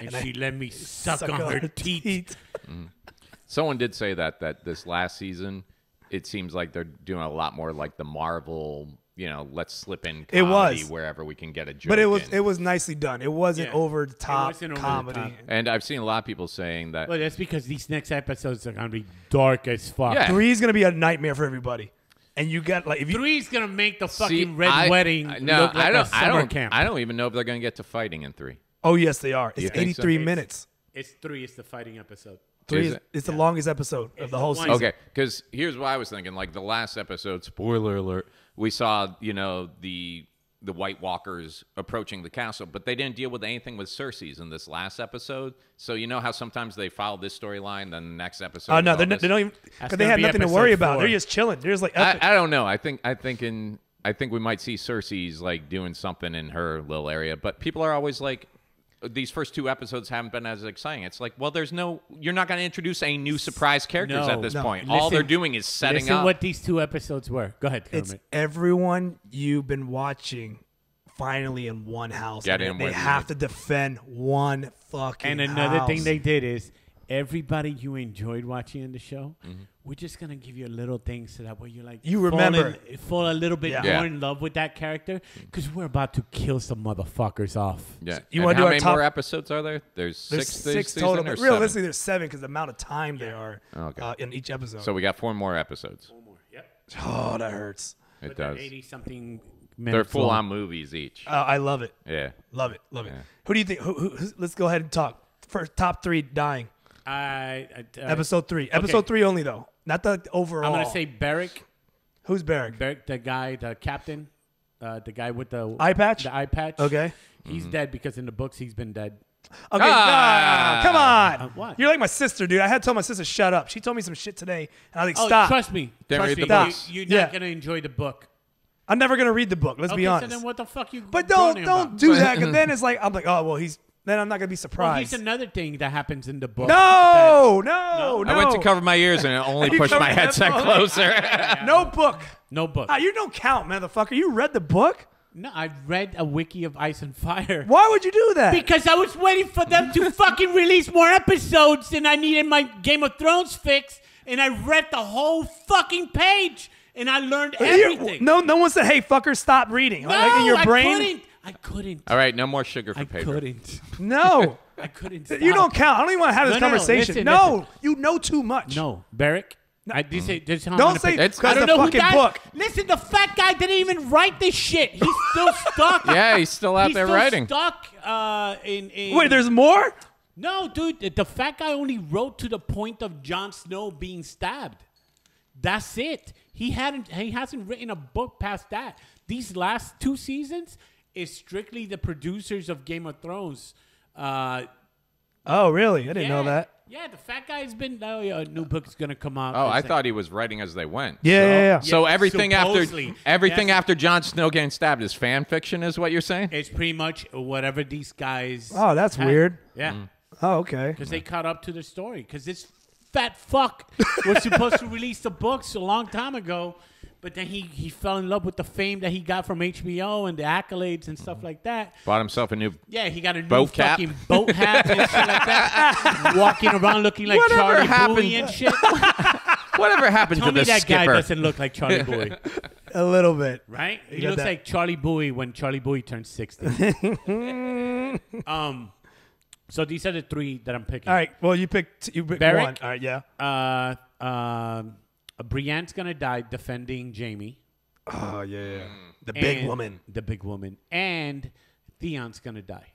And, And I she let me suck, on, her, teeth. Someone did say that that this last season, it seems like they're doing a lot more like the Marvel. You know, let's slip in It comedy was. wherever we can get a joke. But it was in. it was nicely done. It wasn't Yeah. over the top wasn't over the comedy. top. and I've seen a lot of people saying that. Well, that's because these next episodes are gonna be dark as fuck. Yeah. Three is gonna be a nightmare for everybody. And you got like if you Three's gonna make the fucking See, red I- wedding I- No, look like I don't. a summer I don't. camp. I don't even know if they're going to get to fighting in three. oh yes they are. It's eighty three so? three It's- minutes. It's three. It's the fighting episode. Three Is is, it? it's the longest episode of the whole one- season. Okay, because here's what I was thinking. Like the last episode, spoiler alert, we saw you know the the White Walkers approaching the castle, but they didn't deal with anything with Cersei's in this last episode. So you know how sometimes they follow this storyline, then the next episode. Oh is no, they're, not- this- they don't even because they gonna have nothing to episode worry about. They're just chilling. They're just like I, F it. I don't know. I think I think in I think we might see Cersei's like doing something in her little area, but people are always like. These first two episodes haven't been as exciting. It's like, well, there's no, you're not going to introduce any new surprise characters No, at this no. point. All they're doing is setting Listen up. what these two episodes were. Go ahead, it's everyone you've been watching finally in one house. Get and in they with have you. to defend one fucking. And another house. thing they did is everybody you enjoyed watching in the show, Mm-hmm. we're just gonna give you a little thing so that way you're like You fall remember. in- fall a little bit Yeah. more Yeah. in love with that character because we're about to kill some motherfuckers off. Yeah. You wanna how do our many top- more episodes are there? There's There's six. six, total, or but seven? realistically, there's seven because the amount of time they are Okay. uh, in each episode. So we got four more episodes. One more. Yep. oh, that hurts. It does. Eighty something. They're full on movies each. Uh, I love it. Yeah. Love it. Love it. Yeah. Who do you think? Who, who, who's- let's go ahead and talk. First, top three dying. I, I, uh, Episode three. Episode three only though, not the overall. I'm gonna say Beric. who's Beric? Beric, the guy, the captain, uh, the guy with the Eye patch? The eye patch. Okay. He's dead because in the books he's been dead. Okay, Ah. ah, come on. Uh, what? You're like my sister, dude. I had to tell my sister shut up. She told me some shit today, and I was like, Oh, stop. trust me. Then trust read me. the you- books. You're Yeah. not gonna enjoy the book. I'm never gonna read the book. Let's okay, be so honest. then what the fuck you? but don't don't about? do that, because then it's like I'm like, oh well, he's then I'm not gonna be Well, surprised. here's another thing that happens in the book. no, no, no. I went to cover my ears and it only pushed my covered your headset headphones? closer. No book. No book. Ah, you don't count, motherfucker. You read the book? no, I read a wiki of Ice and Fire. Why would you do that? Because I was waiting for them to fucking release more episodes and I needed my Game of Thrones fix and I read the whole fucking page and I learned You- everything. no, no one said, "Hey, fucker, stop reading." no, like in your I brain. couldn't. I couldn't. All right, no more sugar for paper. I paper. couldn't. No, I couldn't. you don't count. I don't even want to have this No, no, no, conversation. listen, no, listen. you know too much. No, Beric. I, this, is- this is how I'm Don't gonna say pick- It's- because I don't the know who fucking died. book. Listen, the fat guy didn't even write this shit. He's still stuck. Yeah, he's still out He's there still writing. stuck uh, in, in. Wait, there's more. no, dude. The, the fat guy only wrote to the point of Jon Snow being stabbed. That's it. He hadn't. He hasn't written a book past that. These last two seasons is strictly the producers of Game of Thrones. Uh, Oh, really? I didn't know that. Yeah, the fat guy's been. Oh, yeah, a new book's gonna come out. Oh, I It's like- thought he was writing as they went. Yeah, yeah, yeah. So Yeah, everything supposedly. after everything Yes. after Jon Snow getting stabbed is fan fiction, is what you're saying? It's pretty much whatever these guys. Oh, that's had. weird. Yeah, Oh, okay. because they caught up to the story. Because this fat fuck was supposed to release the books a long time ago, but then he he fell in love with the fame that he got from HBO and the accolades and stuff like that. Bought himself a new. Yeah, he got a new Boat cap. fucking boat hat and shit like that, walking around looking like Whatever Charlie happened- Bowie and shit. Whatever happened Tell to me the that guy skipper? doesn't look like Charlie Bowie, A little bit. right? He got looks that- like Charlie Bowie when Charlie Bowie turned sixty. um, so these are the three that I'm picking. All right. Well, you picked. You picked Beric? one. All right. Yeah. Uh, um, Brienne's gonna die defending Jaime. Oh yeah. yeah. Mm. The big and- woman. The big woman. And Theon's gonna die.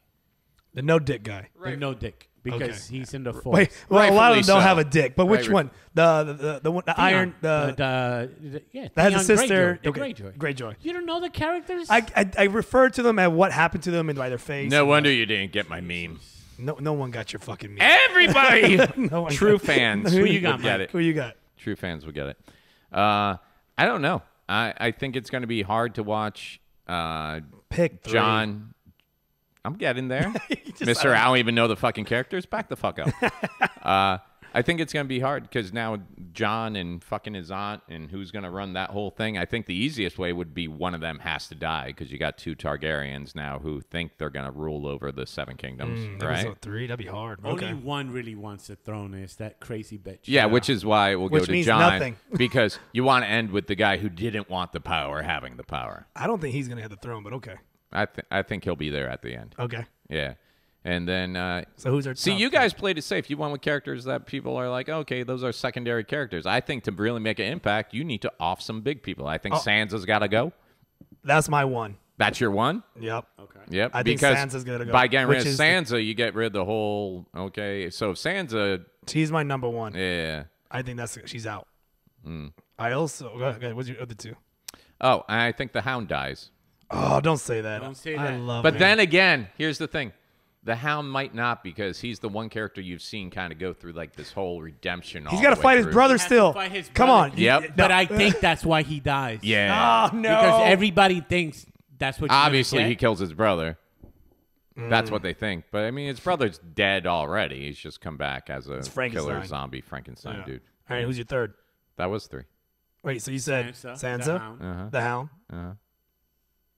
The no dick guy. The no dick. Because Okay. he's in the force. Wait. Well, a lot of them Rightfully don't so. have a dick, but which Right, one? The the the, the, one, the Theon. iron. The, the, the- yeah, that has a Theon sister. Greyjoy. The okay, Greyjoy. Greyjoy. You don't know the characters? I, I I refer to them at what happened to them and by their face. No wonder you didn't get my meme. No, no one got your fucking meme. Everybody, No one true got- fans, Who you would got, get Myke? it. Who you got? True fans will get it. Uh, I don't know. I, I think it's going to be hard to watch uh, Pick three. Jon. I'm getting there. Mister, I don't even know the fucking characters. Back the fuck up. uh, I think it's going to be hard because now Jon and fucking his aunt and who's going to run that whole thing. I think the easiest way would be one of them has to die because you got two Targaryens now who think they're going to rule over the Seven Kingdoms, mm, right? Episode three. That'd be hard. Only Okay. one really wants the throne is that crazy bitch. Yeah, which is why it will Which go to means Jon nothing. because you want to end with the guy who didn't want the power having the power. I don't think he's gonna have the throne, but okay. I th- I think he'll be there at the end. Okay. Yeah, and then uh, So who's our see top you guys played it safe. You went with characters that people are like, okay, those are secondary characters. I think to really make an impact, you need to off some big people. I Oh. think Sansa's got to go. That's my one. That's your one. Yep. Okay. Yep. I think because Sansa's gotta go, by getting rid of is the- Sansa, you get rid of the whole. Okay, so if Sansa, She's my number one. yeah. I think that's she's out. Hmm. I also. Go ahead, what's your other two? Oh, I think the Hound dies. Oh, don't say that. Don't say I that. love. But him. then again, here's the thing. The Hound might not because he's the one character you've seen kind of go through like this whole redemption. he's got to fight his brother He has to still. fight his Come brother. on. Yep. You- But no. I think that's why he dies. Yeah. Oh no. Because everybody thinks that's what. you're Obviously, he kills his brother. Mm. That's what they think. But I mean, his brother's dead already. He's just come back as a killer zombie Frankenstein Yeah. dude. All right. Who's your third? That was three. Wait. So you said Sansa, Sansa, the Hound. Uh the Hound. Uh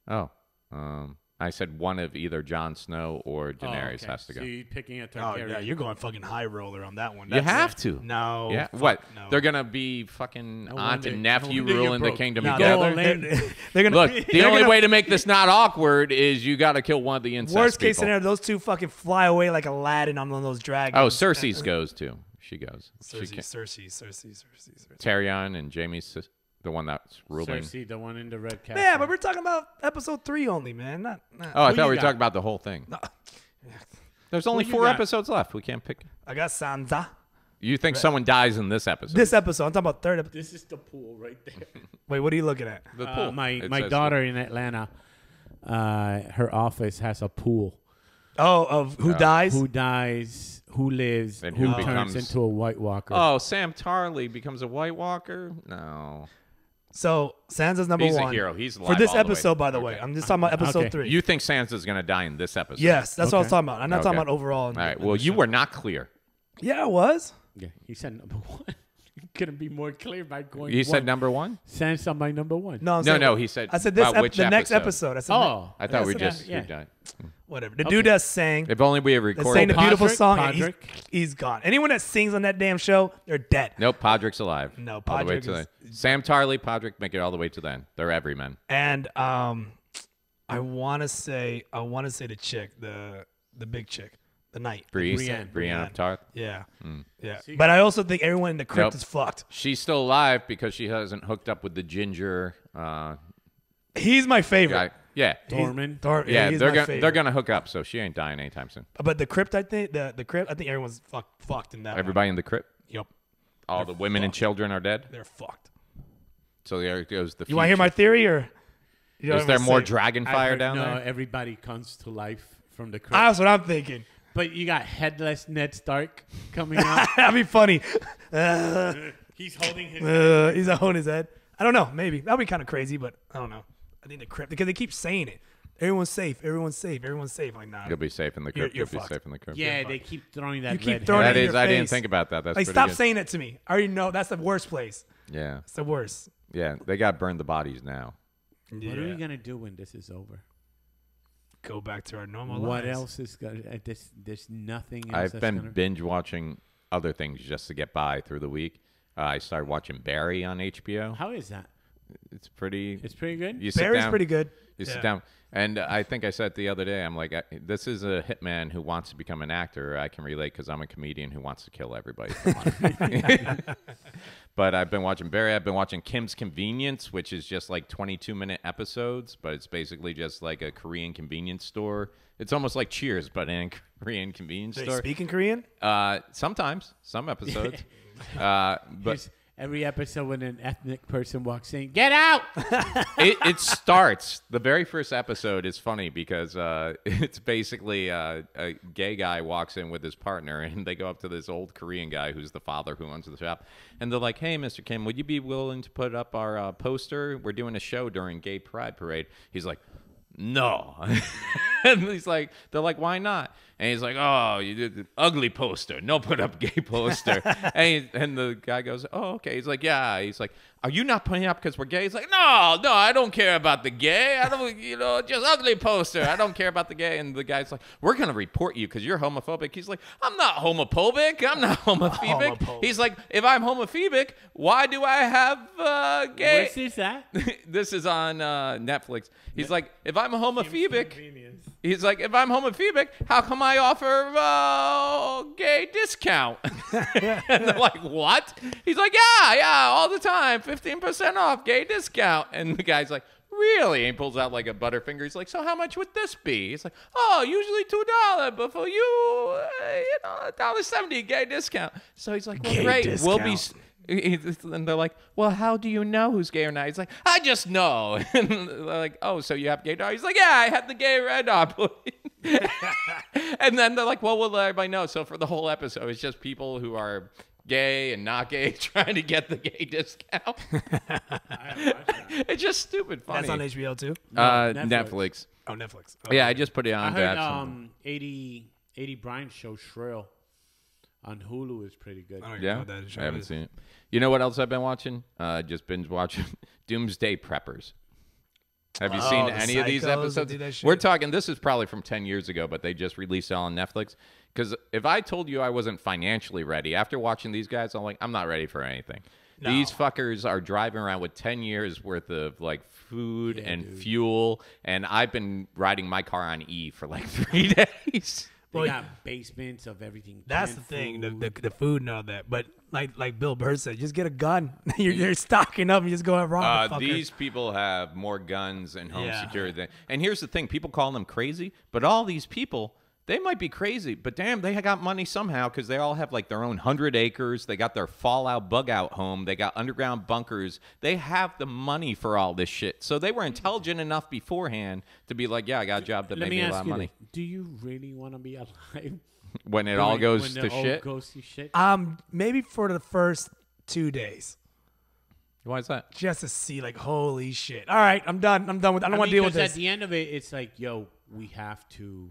huh. Oh. Um. I said one of either Jon Snow or Oh, Daenerys okay. has to go. So you're picking a Oh yeah, you're going fucking high roller on that one. You have it. to. No. yeah. fuck What? No. They're gonna be fucking No aunt wonder- and nephew wonder you're ruling the kingdom No, together. they're- they're, they're gonna Look, the they're only gonna- way to make this not awkward is you got to kill one of the incest Worst case people. scenario, those two fucking fly away like Aladdin on one of those dragons. Oh, Cersei's goes too. She goes. She Cersei, can't- Cersei, Cersei, Cersei, Cersei. Tyrion and Jaime's sis- the one that's ruling. Cersei, the one in the red cap. Yeah, but we're talking about episode three only, man. Not, not. Oh, I Who thought you we were got? talking about the whole thing. There's only you four got? episodes left. We can't pick. I got Sansa. You think someone dies in this episode? This episode, I'm talking about third episode. this is the pool right there. Wait, what are you looking at? the Uh, pool. my It my says- daughter in Atlanta, uh, her office has a pool. Oh, of who dies? Who dies? Who lives? And who who turns becomes- into a White Walker? Oh, Sam Tarly becomes a White Walker? No. So Sansa's number He's a one. hero. He's for this all the way. episode, by the way. Okay. I'm just talking about episode Okay. three. You think Sansa's going to die in this episode? yes, that's what I was Okay. talking about. I'm not talking Okay. about overall. All right. Well, you were not clear. Yeah, it was. Yeah, he said number one. Couldn't be more clear by going. You said one. number one? Sansa my number one. No, I'm No, saying- no, he said I said this. about ep- which the next episode. episode. I said Oh, I thought we just yeah. we died. whatever. The dude that sang, If only we had that sang recorded. the beautiful Podrick? song, and he's, he's gone. Anyone that sings on that damn show, they're dead. Nope, Podrick's alive. No, all the way to is- the Sam Tarly, Podrick, make it all the way to the end. They're everymen. And um, I want to say, I want to say the chick, the the big chick, the knight. Brienne, Brienne. Brienne of Tarth. Yeah, Hmm. yeah. But I also think everyone in the crypt Nope. is fucked. She's still alive because she hasn't hooked up with the ginger uh, He's my favorite. guy. Yeah. Tormund. Thor- Yeah, he's they're my gonna they're gonna hook up, so she ain't dying anytime soon. But the crypt, I think the the crypt, I think everyone's fuck, fucked in that. one. Everybody in the crypt, Yep, all the women and children are dead. they're fucked. So there goes the. You want to hear my theory or? You don't Is there wanna more say it? dragon I fire heard- down no, there? everybody comes to life from the crypt. That's what I'm thinking. But you got headless Ned Stark coming out. That'd be funny. Uh, He's holding his. uh, he's holding his head. I don't know. Maybe that'd be kind of crazy, but I don't know. I think the crypt because they keep saying it. Everyone's safe. Everyone's safe. Everyone's safe. Like nah. You'll be safe in the You're- crypt. you're You'll be safe in the crypt. yeah, they keep throwing that. You keep red throwing that in is. your I didn't think about that. That's Like stop good. saying it to me. I already know that's the worst place. Yeah, It's the worst. yeah. They got burned the bodies now. What are we gonna do when this is over? Go back to our normal What lives. else is gonna? Uh, there's, there's nothing else. I've that's been gonna, binge watching other things just to get by through the week. Uh, I started watching Barry on HBO. How is that? It's pretty. It's pretty good. You sit Barry's down, pretty good. You Yeah. sit down, and I think I said the other day, I'm like, I, this is a hitman who wants to become an actor. I can relate because I'm a comedian who wants to kill everybody. But I've been watching Barry. I've been watching Kim's Convenience, which is just like 22 minute episodes, but it's basically just like a Korean convenience store. It's almost like Cheers, but in a Korean convenience They store. speak in Korean. Uh, sometimes, some episodes. uh, but every episode when an ethnic person walks in, get out. it, it starts. The very first episode is funny because uh, it's basically uh, a gay guy walks in with his partner and they go up to this old korean guy who's the father who owns the shop. And they're like hey mr kim would you be willing to put up our uh, poster? We're doing a show during gay pride parade. He's like no. And he's like they're like why not and he's like oh you did the ugly poster. No put up gay poster. And, he, and the guy goes oh okay. He's like yeah. He's like are you not putting up because we're gay he's like no no i don't care about the gay i don't you know just ugly poster i don't care about the gay and the guy's like we're gonna report you because you're homophobic he's like i'm not homophobic i'm not homophobic Homophobic. he's like if i'm homophobic why do i have uh, gay What's this at? this is on uh, Netflix. He's like, if I'm homophobic, he's like, if I'm homophobic, how come I offer uh, gay discount? and they're like, what? He's like, yeah, yeah, all the time, fifteen percent off, gay discount. And the guy's like. Really? And he pulls out like a butterfinger. He's like, "So how much would this be?" He's like, "Oh, usually two dollar, but for you, uh, you know, dollar seventy gay discount." So he's like, "Well, Gay great. We'll be and they're like, "Well, how do you know who's gay or not?" He's like, "I just know." And they're like, "Oh, so you have gay dog?" He's like, "Yeah, I had the gay red dog." and then they're like, "Well, we'll let everybody know." So for the whole episode, it's just people who are gay and not gay trying to get the gay discount. it's just stupid funny. That's on HBO too. uh, Netflix. Netflix. Oh, Netflix. Yeah, I just put it on. to heard um Aidy Aidy Bryant show Shrill on Hulu is pretty good. I don't even know yeah, what that show I haven't is. seen it. You know what else I've been watching? Uh, just binge watching Doomsday Preppers. Have you Oh, seen any of these episodes? do that shit? We're talking. This is probably from ten years ago, but they just released it on Netflix. Because if I told you I wasn't financially ready after watching these guys, I'm like, I'm not ready for anything. These fuckers are driving around with ten years worth of like food and fuel, and I've been riding my car on E for like three days. They Well, got basements of everything. That's the thing, the, food. the the food and all that. But like like Bill Burr said, just get a gun. you're, you're stocking up. and just go and rob Uh, the fucker. these people have more guns and home Yeah. security. Than, and here's the thing: people call them crazy, but all these people They might be crazy, but damn, they got money somehow because they all have like their own hundred acres. They got their fallout bug out home. They got underground bunkers. They have the money for all this shit. So they were intelligent enough beforehand to be like, yeah, I got a job that Let made me me a ask lot of you: money. this. Do you really want to be alive? When it all goes when to all shit. Goes to shit. Um, maybe for the first two days, Why is that? just to see like, holy shit. All right, I'm done. I'm done with. I don't I want to deal with 'cause this. At the end of it, it's like, yo, we have to.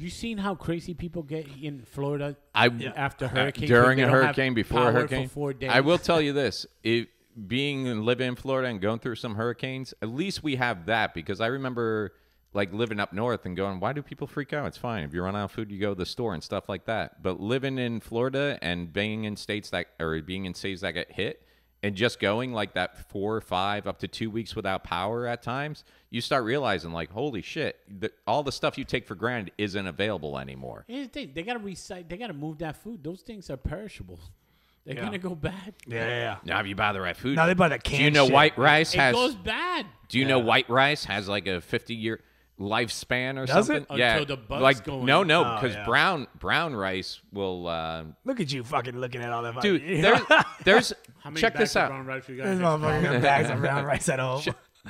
You seen how crazy people get in Florida I after uh, hurricane during a hurricane before a hurricane. For four days. I will tell you this: it, being and living in Florida and going through some hurricanes, at least we have that because I remember like living up north and going, why do people freak out? It's fine if you run out of food, you go to the store and stuff like that. But living in Florida and being in states that or being in states that get hit. And just going like that four or five up to two weeks without power at times, you start realizing like, holy shit, the, all the stuff you take for granted isn't available anymore. Here's the thing: they gotta recycle. They gotta move that food. Those things are perishable. They're Yeah. gonna go bad. yeah, yeah, yeah. Now, if you buy the right food, Now they buy the Do you know shit. white rice It has? goes bad. do you know white rice has like a fifty-year lifspan or Does something? it? Yeah, Until the bugs like go in. no, no, Oh, because yeah. brown brown rice will. Uh, Look at you fucking looking at all that. dude, there's there's How many check bags this of out. brown rice we got? This here? motherfucker got bags of brown rice at home.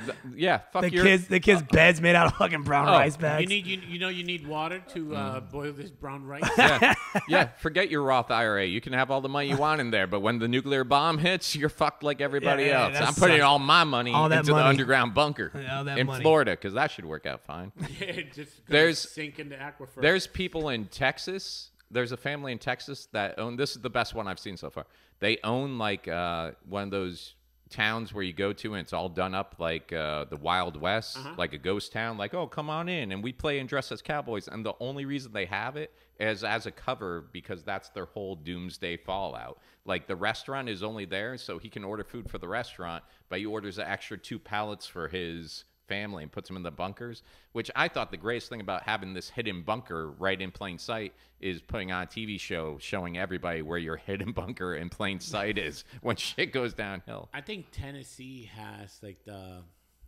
Th- Yeah, fuck The your. kids, the kids' beds made out of fucking brown Oh, rice bags. You need you, you know you need water to uh, Mm. boil this brown rice. yeah, yeah. Forget your Roth IRA. You can have all the money you want in there, but when the nuclear bomb hits, you're fucked like everybody Yeah, yeah, else. that I'm putting sucks. all my money All that into the underground bunker all that in money. Florida because that should work out fine. Yeah, just There's- sink in the aquifer. There's people in Texas. There's a family in Texas that own. This is the best one I've seen so far. They own like uh, one of those towns where you go to and it's all done up like uh, the Wild West, like a ghost town. Like, oh, come on in, and we play and dress as cowboys. And the only reason they have it is as a cover because that's their whole doomsday fallout. Like the restaurant is only there so he can order food for the restaurant, but he orders an extra two pallets for his family and puts them in the bunkers, which I thought the greatest thing about having this hidden bunker right in plain sight is putting on a TV show showing everybody where your hidden bunker in plain sight is when shit goes downhill. I think Tennessee has like the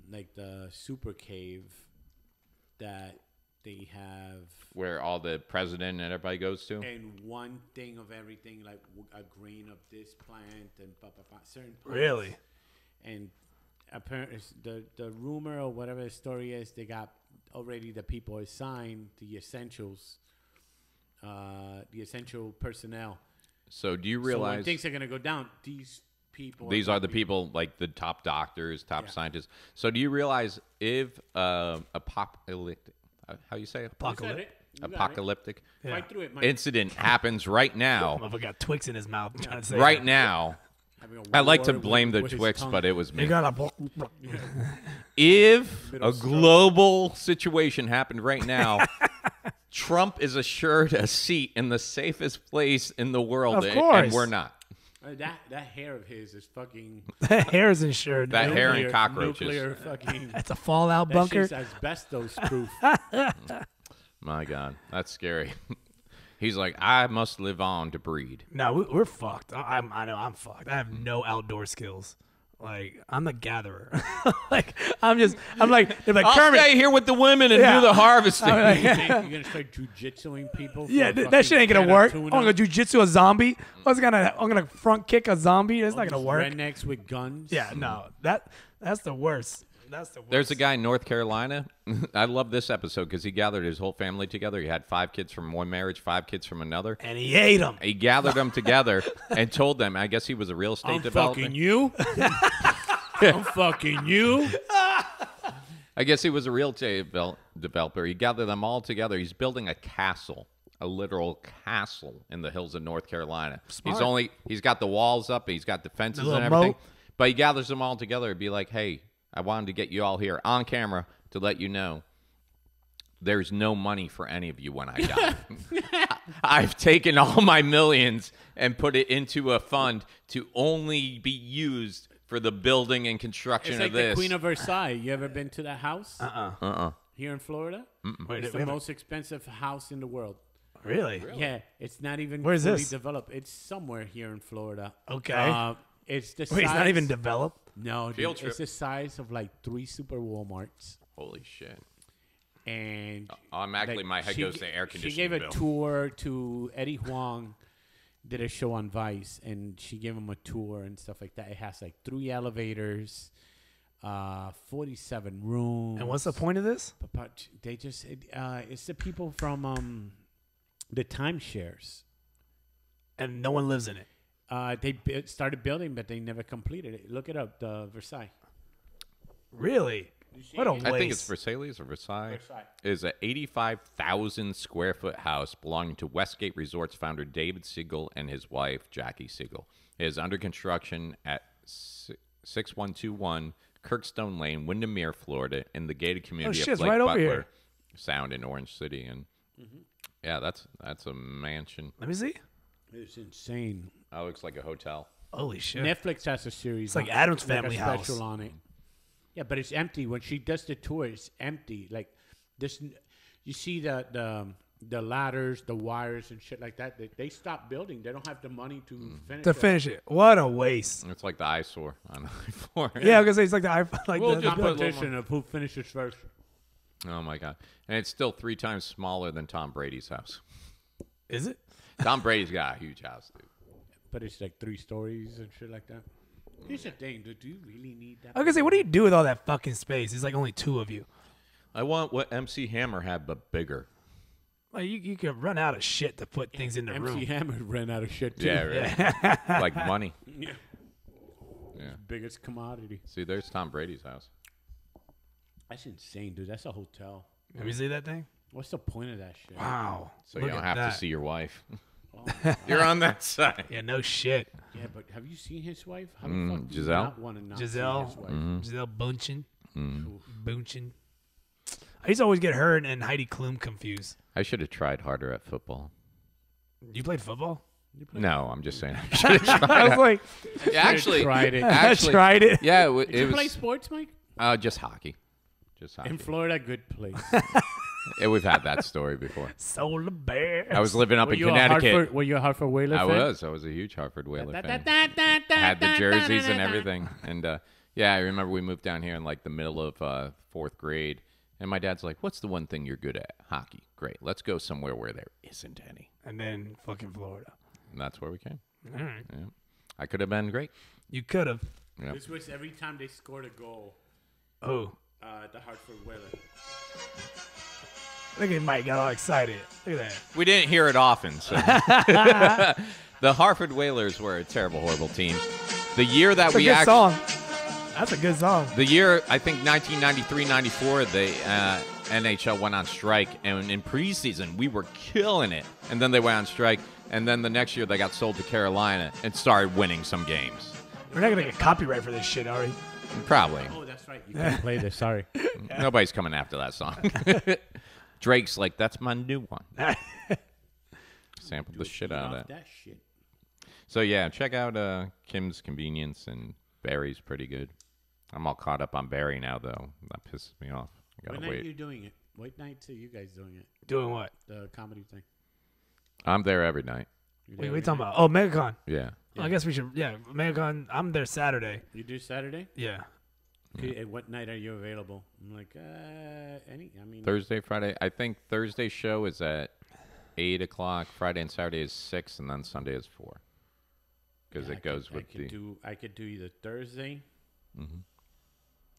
like the super cave that they have Where all the president and everybody goes to. and one thing of everything like w- a grain of this plant and blah, blah, blah, certain plants. Really? and apparently the the rumor or whatever the story is they got already the people assigned the essentials uh the essential personnel So do you realize so when realize things are going to go down these people these gonna are the be- people like the top doctors, top Yeah. scientists? So do you realize if uh, apocalyptic, uh, how you say it? You said Apocalypse. it. You got it. Apocalyptic through it, incident happens right now. Motherfucker got Twix in his mouth. trying to say Right that. now. Having a I like to blame with- the with Twix, but it was He me. got a. If Middle a stroke. global situation happened right now, Trump is assured a seat in the safest place in the world, Of and- course. and we're not. Uh, that that hair of his is fucking That hair is insured. That dude. hair and nuclear- cockroaches. Nuclear fucking. That's a fallout that bunker. shit's asbestos proof. My God, that's scary. He's like, I must live on to breed. No, we, we're fucked. I, I'm, I know I'm fucked. I have no outdoor skills. Like I'm a gatherer. like I'm just. I'm like. They're like I'll Kermit. stay here with the women and Yeah. do the harvesting. I'm like, You think You're gonna start jujitsuing people. yeah, th- that shit ain't gonna work. tuna? I'm gonna jujitsu a zombie. I was gonna. I'm gonna front kick a zombie. That's not gonna work. Rednecks with guns. Yeah, no. That that's the worst. That's the worst. There's a guy in North Carolina. I love this episode because he gathered his whole family together. He had five kids from one marriage, five kids from another. and he ate them. He gathered them together and told them. I guess he was a real estate developer. I'm developer. fucking you. I'm fucking you. I guess he was a real estate developer. He gathered them all together. He's building a castle, a literal castle in the hills of North Carolina. Smart. He's only he's got the walls up, he's got the fences and everything. moat. But he gathers them all together and be like, "Hey, I wanted to get you all here on camera to let you know there's no money for any of you when I die. I've taken all my millions and put it into a fund to only be used for the building and construction It's like of the this." Queen of Versailles. You ever been to that house Uh-uh. uh-uh. here in Florida? Wait, It's we the haven't- most expensive house in the world. really? Yeah, it's not even Where's fully this? developed. It's somewhere here in Florida. Okay. Uh, it's the Wait, size. it's not even developed. No, dude, Field it's the size of like three super WalMarts. Holy shit. and Automatically, like, my head she goes to air conditioning. She conditioning gave a bill. tour to Eddie Huang, did a show on Vice, and she gave him a tour and stuff like that. It has like three elevators, uh, forty-seven rooms. And what's the point of this? But, but they just it, uh, it's the people from um, the timeshares. And no one lives in it. Uh, they bu- started building, but they never completed it. Look it up, the Versailles. Really? What a I waste. I think it's Versailles or Versailles. Versailles. Is a 85,000 square foot house belonging to Westgate Resorts founder David Siegel and his wife Jackie Siegel. It is under construction at 6121 Kirkstone Lane, Windermere, Florida, in the gated community shit, of it's Lake right over Butler here. Sound in Orange City. And yeah, that's that's a mansion. Let me see. It's insane. Oh, that looks like a hotel. Holy shit. Netflix has a series. It's like on- Addams like a Family House. special on it. Yeah, but it's empty. When she does the tour, it's empty. Like this, you see the the um, the ladders, the wires, and shit like that. They, they stopped building. They don't have the money to mm. finish. to it. finish it. What a waste. It's like the eyesore on I-4. Yeah, because it's like the iPhone. Like We'll the, just the- put a little competition of who finishes first. Oh my god! And it's still three times smaller than Tom Brady's house. is it? Tom Brady's got a huge house, dude. But it's like three stories and shit like that. Here's the thing, dude. Do you really need that? I was gonna say, what do you do with all that fucking space? It's like only two of you. I want what MC Hammer had, but bigger. Like you, you could run out of shit to put things in the MC room. MC Hammer ran out of shit too. Yeah, really. like money. Yeah. Yeah. Biggest commodity. See, there's Tom Brady's house. That's insane, dude. That's a hotel. Let me see that thing. What's the point of that shit? Wow. So Look you don't have that. to see your wife. You're on that side. Yeah, no shit. Yeah, but have you seen his wife? How the Mm, fuck do you Gisele? not want to not see Gisele. his wife? Mm-hmm. Gisele Bundchen. Mm. Bundchen. I used to always get her and, and Heidi Klum confused. I should have tried harder at football. You played football? No, I'm just saying. I should have I was like, Yeah, actually, tried it. Actually, I tried it. Yeah, it, wa- Did it you was play sports, Myke? uh, just hockey. Just hockey. In Florida, good place. Yeah, we've had that story before. Solar bear. I was living up were in Connecticut. Hartford? Were you a Hartford Whaler I fan? was. I was a huge Hartford Whaler Da, fan. da, da, da, had the jerseys da, and da, da. everything. And uh, yeah, I remember we moved down here in like the middle of uh, fourth grade, and my dad's like, "What's the one thing you're good at? Hockey. Great. Let's go somewhere where there isn't any." and then fucking Florida. And that's where we came. All right. Yeah, I could have been great. You could have. Yeah. This was every time they scored a goal. Oh, Uh, the Hartford Whaler. Look at Mike got all excited. Look at that. We didn't hear it often. So. the Hartford Whalers were a terrible, horrible team. The year that That's we good actually, song. That's a good song. the year I think 1993-94, the uh, NHL went on strike, and in preseason we were killing it, and then they went on strike, and then the next year they got sold to Carolina and started winning some games. We're not gonna get copyright for this shit, are we? Probably Oh, that's right. You can't play this. Sorry. nobody's coming after that song. Drake's like, that's my new one. Sampled the shit out of that. that shit. So yeah, check out uh, Kim's Convenience and Barry's pretty good. I'm all caught up on Barry now though. That pisses me off. I gotta night are wait. you doing it? What night are you guys doing it? Doing what? The comedy thing. I'm there every night. You Wait, do we every talking night? about? Oh, MegaCon. Yeah. I guess we should. Yeah, MegaCon. I'm there Saturday. You do Saturday? Yeah. Okay, and what night are you available? I'm like, uh, any. I mean, Thursday, Friday. I think Thursday show is at eight o'clock. Friday and Saturday is six, and then Sunday is four. Because yeah, I it goes could, with I could the. do. I could do either Thursday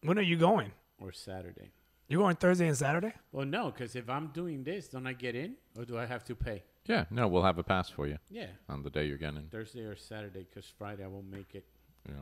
When are you going? or Saturday. You going Thursday and Saturday? Well, no, because if I'm doing this, don't I get in, or do I have to pay? Yeah, no, we'll have a pass for you Yeah, on the day you're getting. Thursday or Saturday, because Friday I won't make it. Yeah.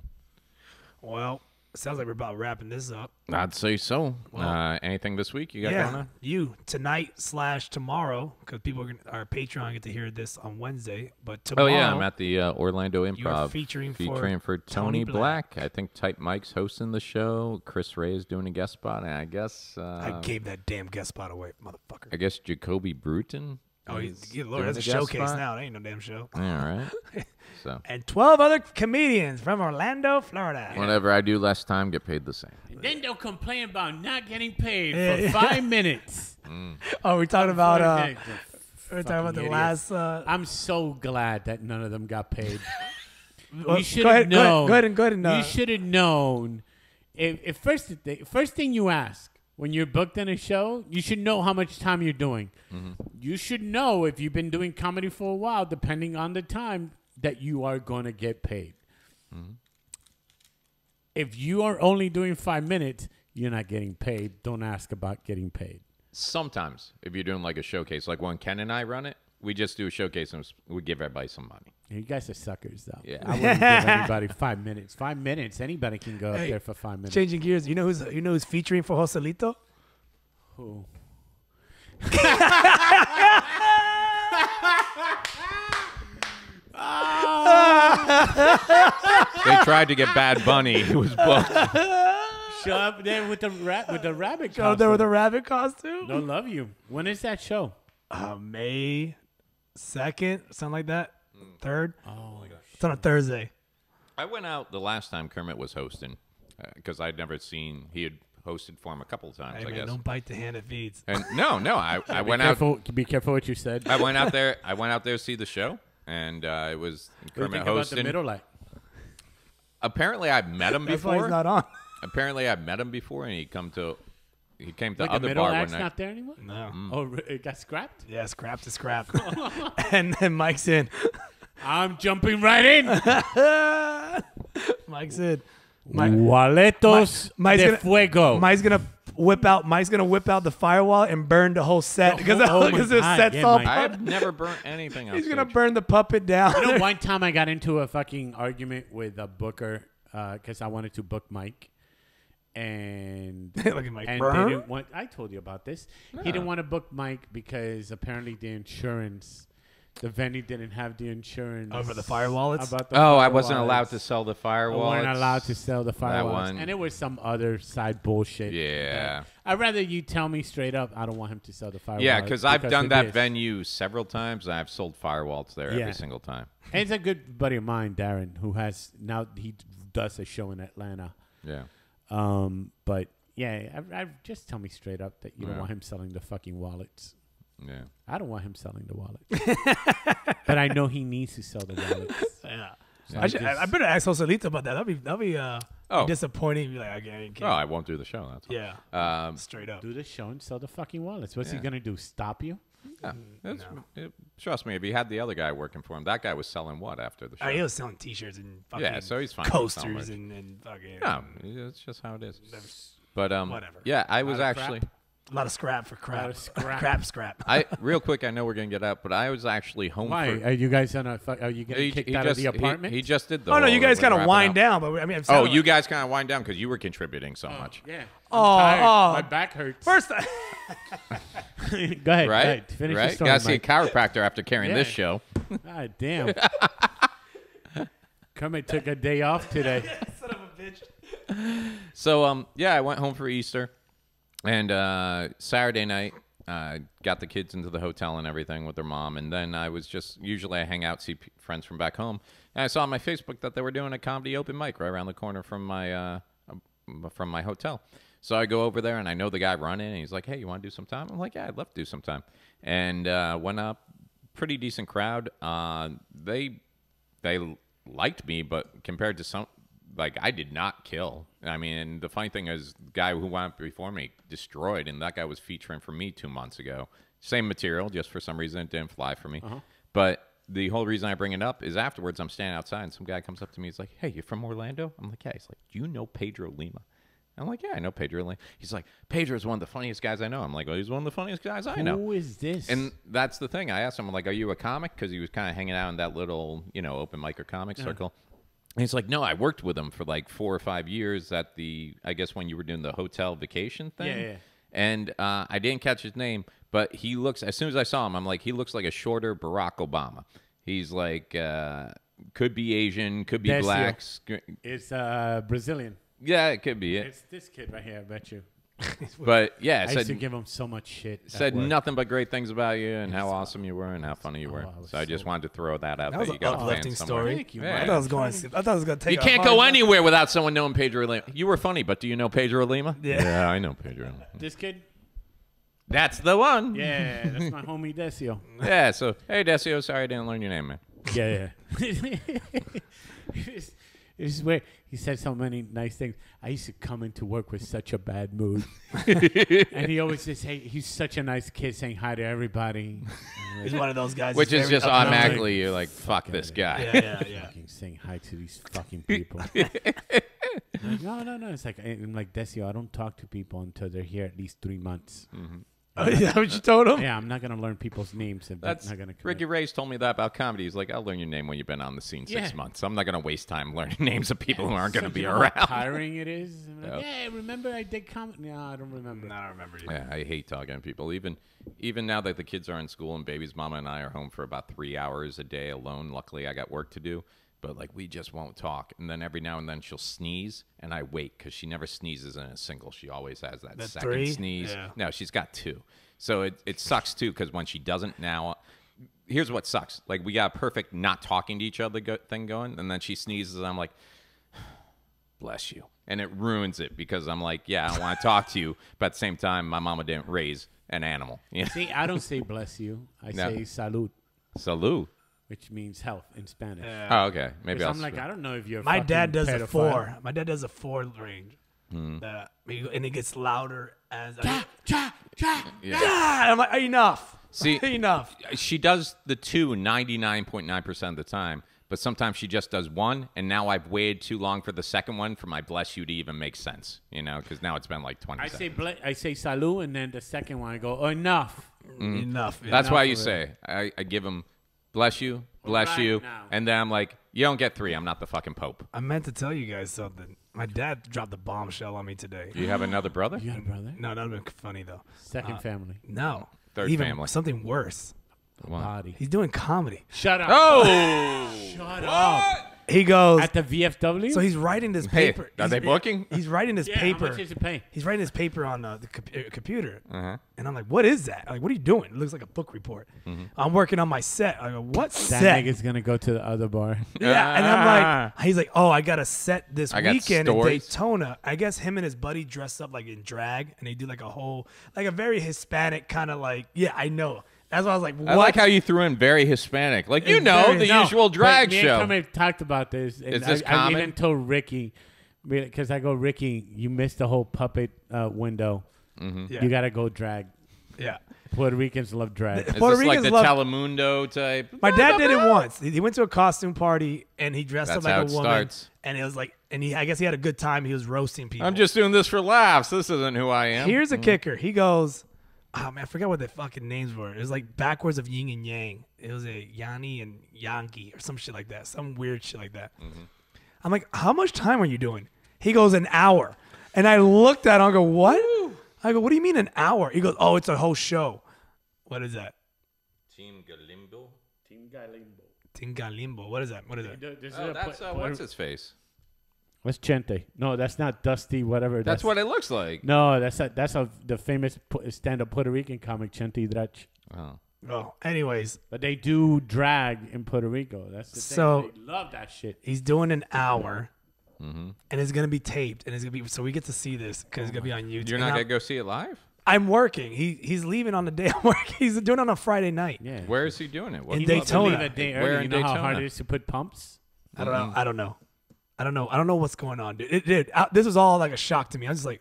Well, sounds like we're about wrapping this up. I'd say so. uh, anything this week you got going on? you tonight slash tomorrow because people are gonna, our Patreon get to hear this on Wednesday. But tomorrow, Oh yeah, I'm at the uh, Orlando Improv. featuring for featuring for Tony Tony Black. I think Type Mike's hosting the show. Chris Ray is doing a guest spot, and I guess uh, I gave that damn guest spot away, motherfucker. I guess Jacoby Bruton. oh, is you, Lord, that's a showcase spot. now. That ain't no damn show. All right. so And 12 other comedians from Orlando, Florida. whenever I do less time, get paid the same. And then they'll complain about not getting paid for five minutes. Oh, we're talking about uh, we're talking about the idiots. last. Uh, I'm so glad that none of them got paid. well, you should have ahead, go ahead, known. go ahead and go ahead and. Uh, you should have known. If, if first, the, first thing you ask, When you're booked in a show, you should know how much time you're doing. Mm-hmm. You should know if you've been doing comedy for a while, depending on the time, that you are going to get paid. Mm-hmm. If you are only doing five minutes, you're not getting paid. Don't ask about getting paid. Sometimes, if you're doing like a showcase, like when Ken and I run it, we just do a showcase and we give everybody some money. You guys are suckers, though. Yeah. I wouldn't give anybody five minutes. Five minutes, anybody can go up there for five minutes. Changing gears, you know who's you know who's featuring for Joselito? Who? They tried to get Bad Bunny. He was booked. Show up there with the rat with the rabbit. Go there with a costume. rabbit costume. Don't love you. When is that show? Uh, May second, something like that. Third. Oh my gosh. It's on a Thursday. I went out the last time Kermit was hosting because I'd never seen. He had hosted for him a couple of times, Hey I man, guess. don't bite the hand that feeds. And no, no, I, I Be went out. careful. Be careful what you said. I went out there. I went out there to see the show, and uh, it was What do you Kermit think about the hosting. middle light? Apparently, I've met him That's why before. he's not on. Apparently, I've met him before, and he come to. He came to Like the other middle bar one act's night. not there anymore. No. Oh, re- it got scrapped. Yeah, scrap to scrap. and then Mike's in. I'm jumping right in. Mike's in. Mike, Waletos Mike's de gonna- fuego. Mike's gonna whip out. Mike's gonna whip out the firewall and burn the whole set The because whole- oh the God, set's yeah, all. Mike. I've never burnt anything. on He's gonna stage. burn the puppet down. you know, one time I got into a fucking argument with a booker uh, because I wanted to book Mike, and Look at Mike. and Brr. they didn't want. I told you about this. He didn't want to book Mike because apparently the insurance, the venue didn't have the insurance Over the fire wallets? About the Oh, I wasn't allowed to sell the We firewall. weren't allowed to sell the fire That wallets. one. and it was some other side bullshit. Yeah. I'd rather you tell me straight up. I don't want him to sell the fire. Yeah, wallets because I've done of that venue several times, and I've sold firewalls there Yeah. every single time. And it's a good buddy of mine, Darren, who has now he does a show in Atlanta. Yeah. Um, but yeah, I, I just tell me straight up that you don't Yeah. want him selling the fucking wallets. Yeah. I don't want him selling the wallets, but I know he needs to sell the wallets. Yeah. So I, should, just- I, I better ask Joselito about that. That'd be that'd be uh Oh. disappointing. Be like, okay, you Oh, can't. I won't do the show. That's all. yeah, Um, straight up. do the show and sell the fucking wallets. What's he gonna do? Stop you? yeah. It's- it- trust me, if he had the other guy working for him, that guy was selling what after the show? Uh, he was selling T-shirts and fucking Yeah, so he's fine coasters and, and fucking no, it's just how it is. But um, Whatever. Yeah, I was actually. crap. A lot of scrap for crap. of scrap. crap, scrap. I real quick. I know we're gonna get out, but I was actually home. Why For, are you guys on a? Are you getting he, kicked he out just, of the apartment? He, just did the. oh no, you guys kind of wind up. down, but I mean, I'm Oh, sounding you guys kind of wind down because you were contributing so much, yeah. I'm Oh, tired. oh. My back hurts. First, go ahead. Go right? ahead. Finish right? your story, Gotta see a chiropractor after carrying this show. God damn. Kermit took a day off today. son of a bitch. So um yeah, I went home for Easter, and uh, Saturday night uh, got the kids into the hotel and everything with their mom, and then I was just usually I hang out see p- friends from back home, and I saw on my Facebook that they were doing a comedy open mic right around the corner from my uh, um, from my hotel. So I go over there and I know the guy running, and he's like, "Hey, you want to do some time?" I'm like, "Yeah, I'd love to do some time," and uh, went up. Pretty decent crowd. Uh, they they liked me, but compared to some, like I did not kill. I mean, the funny thing is, the guy who went before me destroyed, and that guy was featuring for me two months ago. Same material, just for some reason it didn't fly for me. Uh-huh. But the whole reason I bring it up is afterwards I'm standing outside and some guy comes up to me. He's like, "Hey, you from Orlando?" I'm like, "Yeah." He's like, "Do you know Pedro Lima?" I'm like, "Yeah, I know Pedro Lima." He's like, "Pedro is one of the funniest guys I know." I'm like, "Well, he's one of the funniest guys I know." Who is this? And that's the thing. I asked him, like, "Are you a comic?" Because he was kind of hanging out in that little, you know, open mic or comic circle. And he's like, "No, I worked with him for like four or five years at the, I guess when you were doing the hotel vacation thing." Yeah, yeah. And uh, I didn't catch his name, but he looks. As soon as I saw him, I'm like, he looks like a shorter Barack Obama. He's like, uh, could be Asian, could be black. sc- it's uh, Brazilian. Yeah, it could be it. It's this kid right here. I bet you. But yeah, I it used to said give him so much shit. said work. nothing but great things about you and how awesome you were and how funny you oh, were. I was so I just so- wanted to throw that out That was there. an You got a fan uplifting story. Thank you, Yeah. I thought I was going. I thought I was going to take. You a can't hard go left. anywhere without someone knowing Pedro Lima. You were funny, but do you know Pedro Lima? Yeah. I know Pedro. This kid? That's the one. Yeah, that's my homie Decio. Yeah. So hey, Decio, sorry I didn't learn your name, man. Yeah, yeah. it's, This is where he said so many nice things. I used to come into work with such a bad mood, and he always just hey, he's such a nice kid, saying hi to everybody. He's one of those guys. Which is just up and automatically you're like, fuck this guy. Yeah, yeah, yeah. fucking saying hi to these fucking people. Like, no, no, no. It's like I'm like Decio. I don't talk to people until they're here at least three months. Oh, Oh, is that what you told him? Yeah, I'm not gonna learn people's names if That's they're not gonna. Come. Ricky Ray's told me that about comedy. He's like, I'll learn your name when you've been on the scene six Yeah. months. I'm not gonna waste time learning names of people who aren't gonna be You how around. tiring it is. I'm like, Yep. Yeah, remember I did comedy. No, I don't remember. I don't remember you. Yeah, I hate talking to people. Even even now that the kids are in school and baby's mama and I are home for about three hours a day alone. Luckily, I got work to do. But like we just won't talk, and then every now and then she'll sneeze, and I wait because she never sneezes in a single. She always has that The second three? sneeze. Yeah. No, she's got two, so it it sucks too because when she doesn't now, here's what sucks. Like we got a perfect not talking to each other go- thing going, and then she sneezes, and I'm like, bless you. And it ruins it because I'm like, yeah, I want to talk to you, but at the same time, my mama didn't raise an animal. You know? See, I don't say bless you. I No. say salud, Salute. Which means health in Spanish. Oh, okay. Maybe I'll I'm like, I don't know if you're. My dad does a four. My dad does a four range. That and it gets louder as I, Cha, cha, cha. yeah. Ah, I'm like enough. See- enough. She does the two 99.9% of the time, but sometimes she just does one, and now I've waited too long for the second one for my bless you to even make sense, you know, because now it's been like 20 I say seconds. ble- I say salud, and then the second one I go oh, enough. Enough. That's why you say, I, I give him bless you, bless Right you, now. and then I'm like, you don't get three. I'm not the fucking Pope. I meant to tell you guys something. My dad dropped the bombshell on me today. You have another brother? You got a brother? No, that would have been funny though. Second uh, family. No. Third Even family. Something worse. Body. He's doing comedy. Shut up. Oh! Shut up. He goes. At the VFW. so he's writing this Hey, paper. are He's- they booking? He's writing this yeah, paper. How much is it paying? He's writing this paper on uh, the comp- uh, computer, Uh-huh. and I'm like, "What is that? Like, what are you doing? It looks like a book report." I'm working on my set. I go, "What That set?" nigga's gonna go to the other bar. Yeah, and I'm like, he's like, "Oh, I got a set this I weekend in. Daytona." I guess him and his buddy dress up like in drag, and they do like a whole, like a very Hispanic kind of like, yeah, I know. That's why I was like, "What?" I like how you threw in very Hispanic. Like, you It's know, very- the No, usual drag Wait, me show. And Kermit talked about this. And Is this I, I common? even told Ricky because I go, Ricky, you missed the whole puppet uh, window. Yeah. You gotta go drag. yeah. Puerto Ricans love drag. Is Puerto this like Ricans the love- Telemundo type? My dad did it once. He he went to a costume party and he dressed That's up like how a it woman. starts. And it was like, and he, I guess he had a good time. He was roasting people. I'm just doing this for laughs. This isn't who I am. Here's a kicker. He goes, oh man, I forgot what the fucking names were. It was like backwards of yin and yang. It was a Yanni and Yankee or some shit like that. Some weird shit like that. I'm like, how much time are you doing? He goes, an hour. And I looked at him. I go, what? I go, what do you mean an hour? He goes, oh, it's a whole show. What is that? Team Galimbo. Team Galimbo. Team Galimbo. What is that? What is that? Oh, that's uh, what's his face. What's Chente? No, that's not Dusty. Whatever. That's what it looks like. No, that's a, that's a, the famous pu- stand-up Puerto Rican comic Chente Ydrach. Oh. Oh, anyways, But they do drag in Puerto Rico. That's the thing. So- they love that shit. he's doing an hour. Mm-hmm. And it's gonna be taped, and it's gonna be so we get to see this because it's gonna be on YouTube. You're not gonna go see it live? I'm working. He he's leaving on the day I'm working. He's doing it on a Friday night. Yeah. Where is he doing it? What In club? Needs to leave Daytona. a day Where early. in You know how hard it is to put pumps. I don't know. I don't know. I don't know. I don't know what's going on, dude. It did. Uh, this was all like a shock to me. I was just like,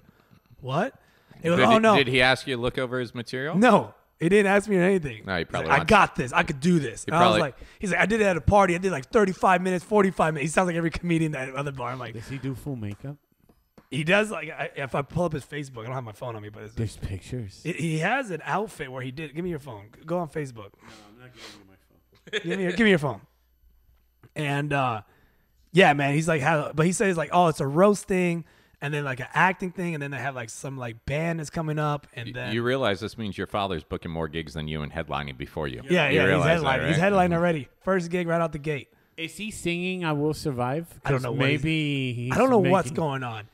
what? It was, Did, oh he, no, did he ask you to look over his material? no. He didn't ask me anything. No, he probably like, I got this. I could do this. And I was probably- like, he's like, I did it at a party. I did like 35 minutes, 45 minutes. He sounds like every comedian at other bar. I'm like, Does he do full makeup? he does. Like, I, if I pull up his Facebook, I don't have my phone on me, but it's, There's pictures. it, he has an outfit where he did. Give me your phone. Go on Facebook. No, I'm not giving you my phone. give me your, give me your phone. And uh, yeah, man, he's like, how? But he says like, oh, it's a roast thing, and then like an acting thing, and then they have like some like band that's coming up, and then You realize this means your father's booking more gigs than you and headlining before you. yeah, You yeah, he's realize that, headlining. He's right? headlining mm-hmm. already. First gig right out the gate. Is he singing "I Will Survive"? I don't know what he's- Maybe he's I don't know what's going on,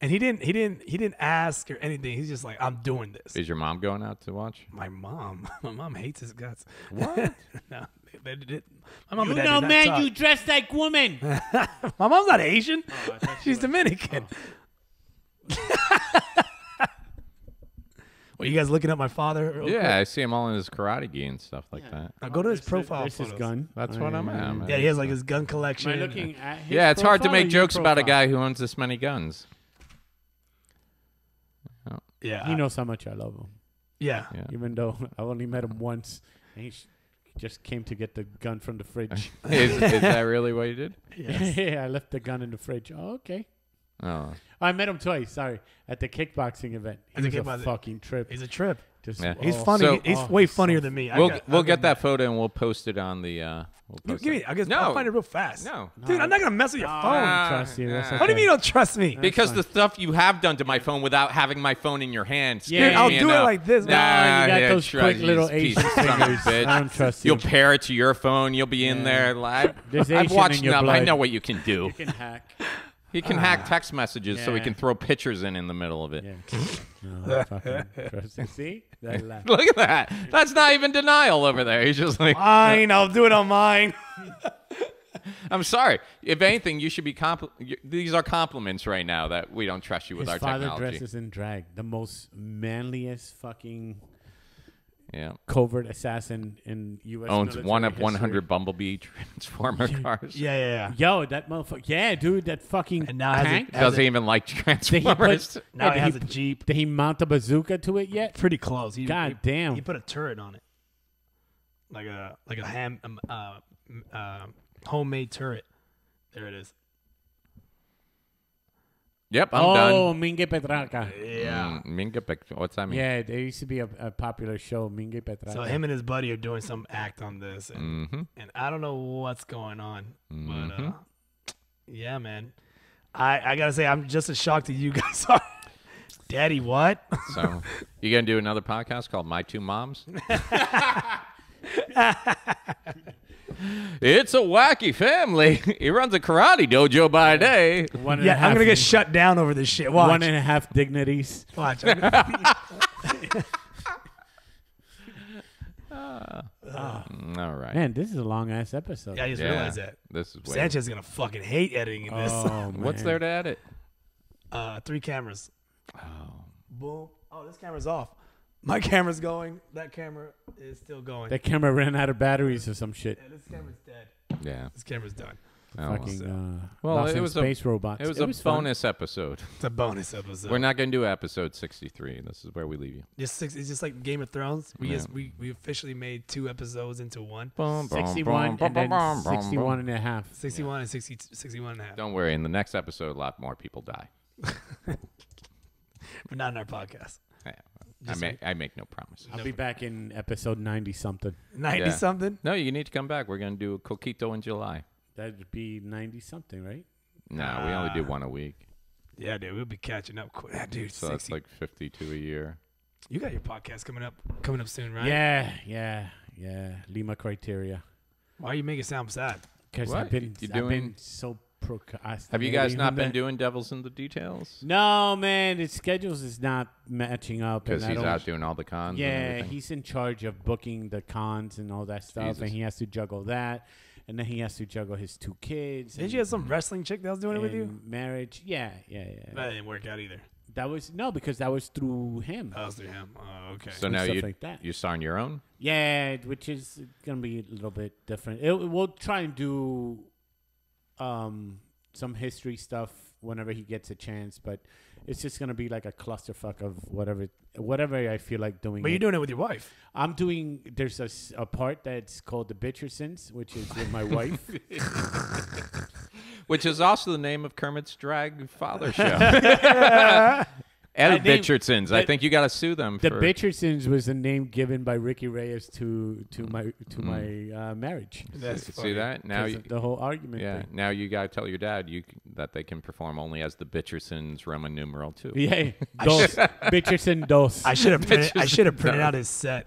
and he didn't, he didn't, he didn't ask or anything. He's just like, I'm doing this. Is your mom going out to watch? My mom, my mom hates his guts. What? no, they, they did. My mom You and dad know, did not man, talk. you dress like woman. My mom's not Asian. Oh, She's Dominican. Oh. Well, you guys looking at my father? real Yeah, quick? I see him all in his karate gi and stuff like that. Now go to his profile There's his gun. That's oh, what I'm at, man. Yeah, he has like his gun collection. Am I looking at his Yeah, it's hard to make jokes about a guy who owns this many guns. Yeah, He I- knows how much I love him, yeah. Yeah. even though I only met him once, and he sh- just came to get the gun from the fridge. is, is that really what you did? Yes. yeah, I left the gun in the fridge. Oh, okay. Oh, I met him twice. Sorry, at the kickboxing event. He At the was a kickboxing- fucking trip. He's a trip. Just Yeah. He's oh, funny. So- he's oh, way he's so funnier than me. I we'll got- we'll get that photo and we'll post it on the. Uh, we'll Give, give it. me. I guess No. I'll find it real fast. No, dude, I'm not gonna mess with your I phone. don't Ah, trust you. That's yeah. what do you mean you don't trust me? because fine. the stuff you have done to my phone without having my phone in your hand. Yeah, scares I'll do it enough. like this. Nah, Nah, you got yeah, those try- quick little Asian of son of a fingers. I don't trust you. You'll pair it to your phone. You'll be in there live. I've Asian watched enough. I know what you can do. You can hack. He can ah. hack text messages so he Yeah. can throw pictures in in the middle of it. Yeah. No, fucking trust. See? That laugh. Look at that. That's not even denial over there. He's just like, Fine, I'll do it on mine. I'm sorry. If anything, you should be compl- These are compliments right now that we don't trust you with His our father technology. dresses in drag. The most manliest fucking Yeah. covert assassin in U.S. Owns one of military 100. Bumblebee Transformer cars. Yeah, yeah, yeah. Yo, that motherfucker. Yeah, dude, that fucking And now has a- Doesn't a- even like Did he Transformers. put, Now yeah, he did has a Jeep. Did he mount a bazooka to it yet? Pretty close. He, God he, damn. He put a turret on it, like a like a ham um, uh, uh, homemade turret. There it is. Yep, I'm done. oh, done. Minga y Petraca. Yeah. Mm, Minga Pec- What's that mean? Yeah, there used to be a, a popular show, Minga y Petraca. So him and his buddy are doing some act on this, and, Mm-hmm. and I don't know what's going on, but uh, yeah, man. I I gotta say I'm just as shocked as you guys are. Daddy, what? So, you gonna do another podcast called My Two Moms? it's a wacky family. He runs a karate dojo by day. One and a yeah, I'm gonna get shut down over this shit. Watch, One and a half dignities. watch. I'm gonna- Mm, All right. Man, this is a long ass episode. yeah, I just Yeah. realized that. This is way- Sanchez is gonna fucking hate editing this. Oh, What's man. there to edit? Uh, three cameras. Oh. Boom. Oh, this camera's off. My camera's going. That camera is still going. That camera ran out of batteries or some shit. yeah, this camera's dead. Yeah. This camera's done. Oh, well. Fucking uh, Well, Lost it in was a- space robots. It was a fun. bonus episode. It's a bonus episode. We're not going to do episode 63. This is where we leave you. Just six. It's just like Game of Thrones. We Yeah. just we, we officially made two episodes into one. Boom, boom, 61 boom, and then boom, boom, boom, 61 and a half. 61 and 60, 61 and a half. Don't worry. In the next episode, a lot more people die. But not in our podcast. Yeah, I, Just make, I make no promises. I'll be back in episode 90 something. 90 Yeah. something. No, you need to come back. We're going to do a coquito in July. That'd be 90 something, right? No, we only do one a week. Yeah, dude, we'll be catching up quick. Yeah, dude, So 60. that's like 52 a year. you got your podcast coming up coming up soon, right? Yeah, yeah, yeah. Lima criteria. Why are you making it sound sad? Because What? I've been, You I've been doing- so procrastinating. Have you guys not been doing Devils in the Details? No, man. His schedules is not matching up. Because he's don't- out doing all the cons. Yeah, everything? he's in charge of booking the cons and all that stuff, Jesus. and he has to juggle that, and then he has to juggle his two kids. Didn't and, you have some wrestling chick that was doing it with you? Marriage, yeah, yeah, yeah. That didn't work out either. that was no, because that was through him. That was through him. Oh, okay. So and now stuff you like that. you starting your own? Yeah, which is gonna be a little bit different. It, we'll try and do um, some history stuff whenever he gets a chance, but it's just gonna be like a clusterfuck of whatever whatever I feel like doing. but you're doing it with your wife. I'm doing. There's a, a part that's called the Bitchersons, which is with my wife. Which is also the name of Kermit's drag father show. El That name- Bitchertons. I think you got to sue them The for. Bitchersons was the name given by Ricky Reyes to to my to my uh, marriage. That's see funny. that now? 'Cause You, the whole argument. yeah. thing. Now you got to tell your dad you that they can perform only as the Bitchersons Roman numeral two. Yeah, dos Bitcherson dos. I should have printed, I should have printed out his set.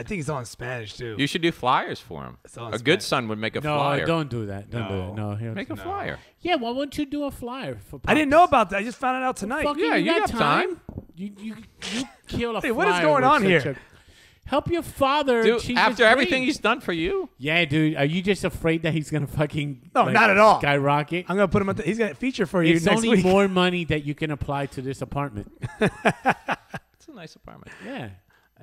I think it's on Spanish too. You should do flyers for him. It's all in A good Spanish. son would make a no, flyer. don't do that. Don't do that. No. No, he'll- Make a No. flyer. yeah. Why won't you do a flyer for? I didn't know about that. I just found it out tonight. Fucking, Yeah, you, you got got time. You you you kill a Hey, what is flyer going with on such here? a- help your father. Dude, achieve after his everything dream. he's done for you, Yeah, dude. Are you just afraid that he's gonna fucking No, like, not at all. skyrocket? I'm gonna put him at the, he's got a feature for you It's next only week. more money that you can apply to this apartment. it's a nice apartment. Yeah.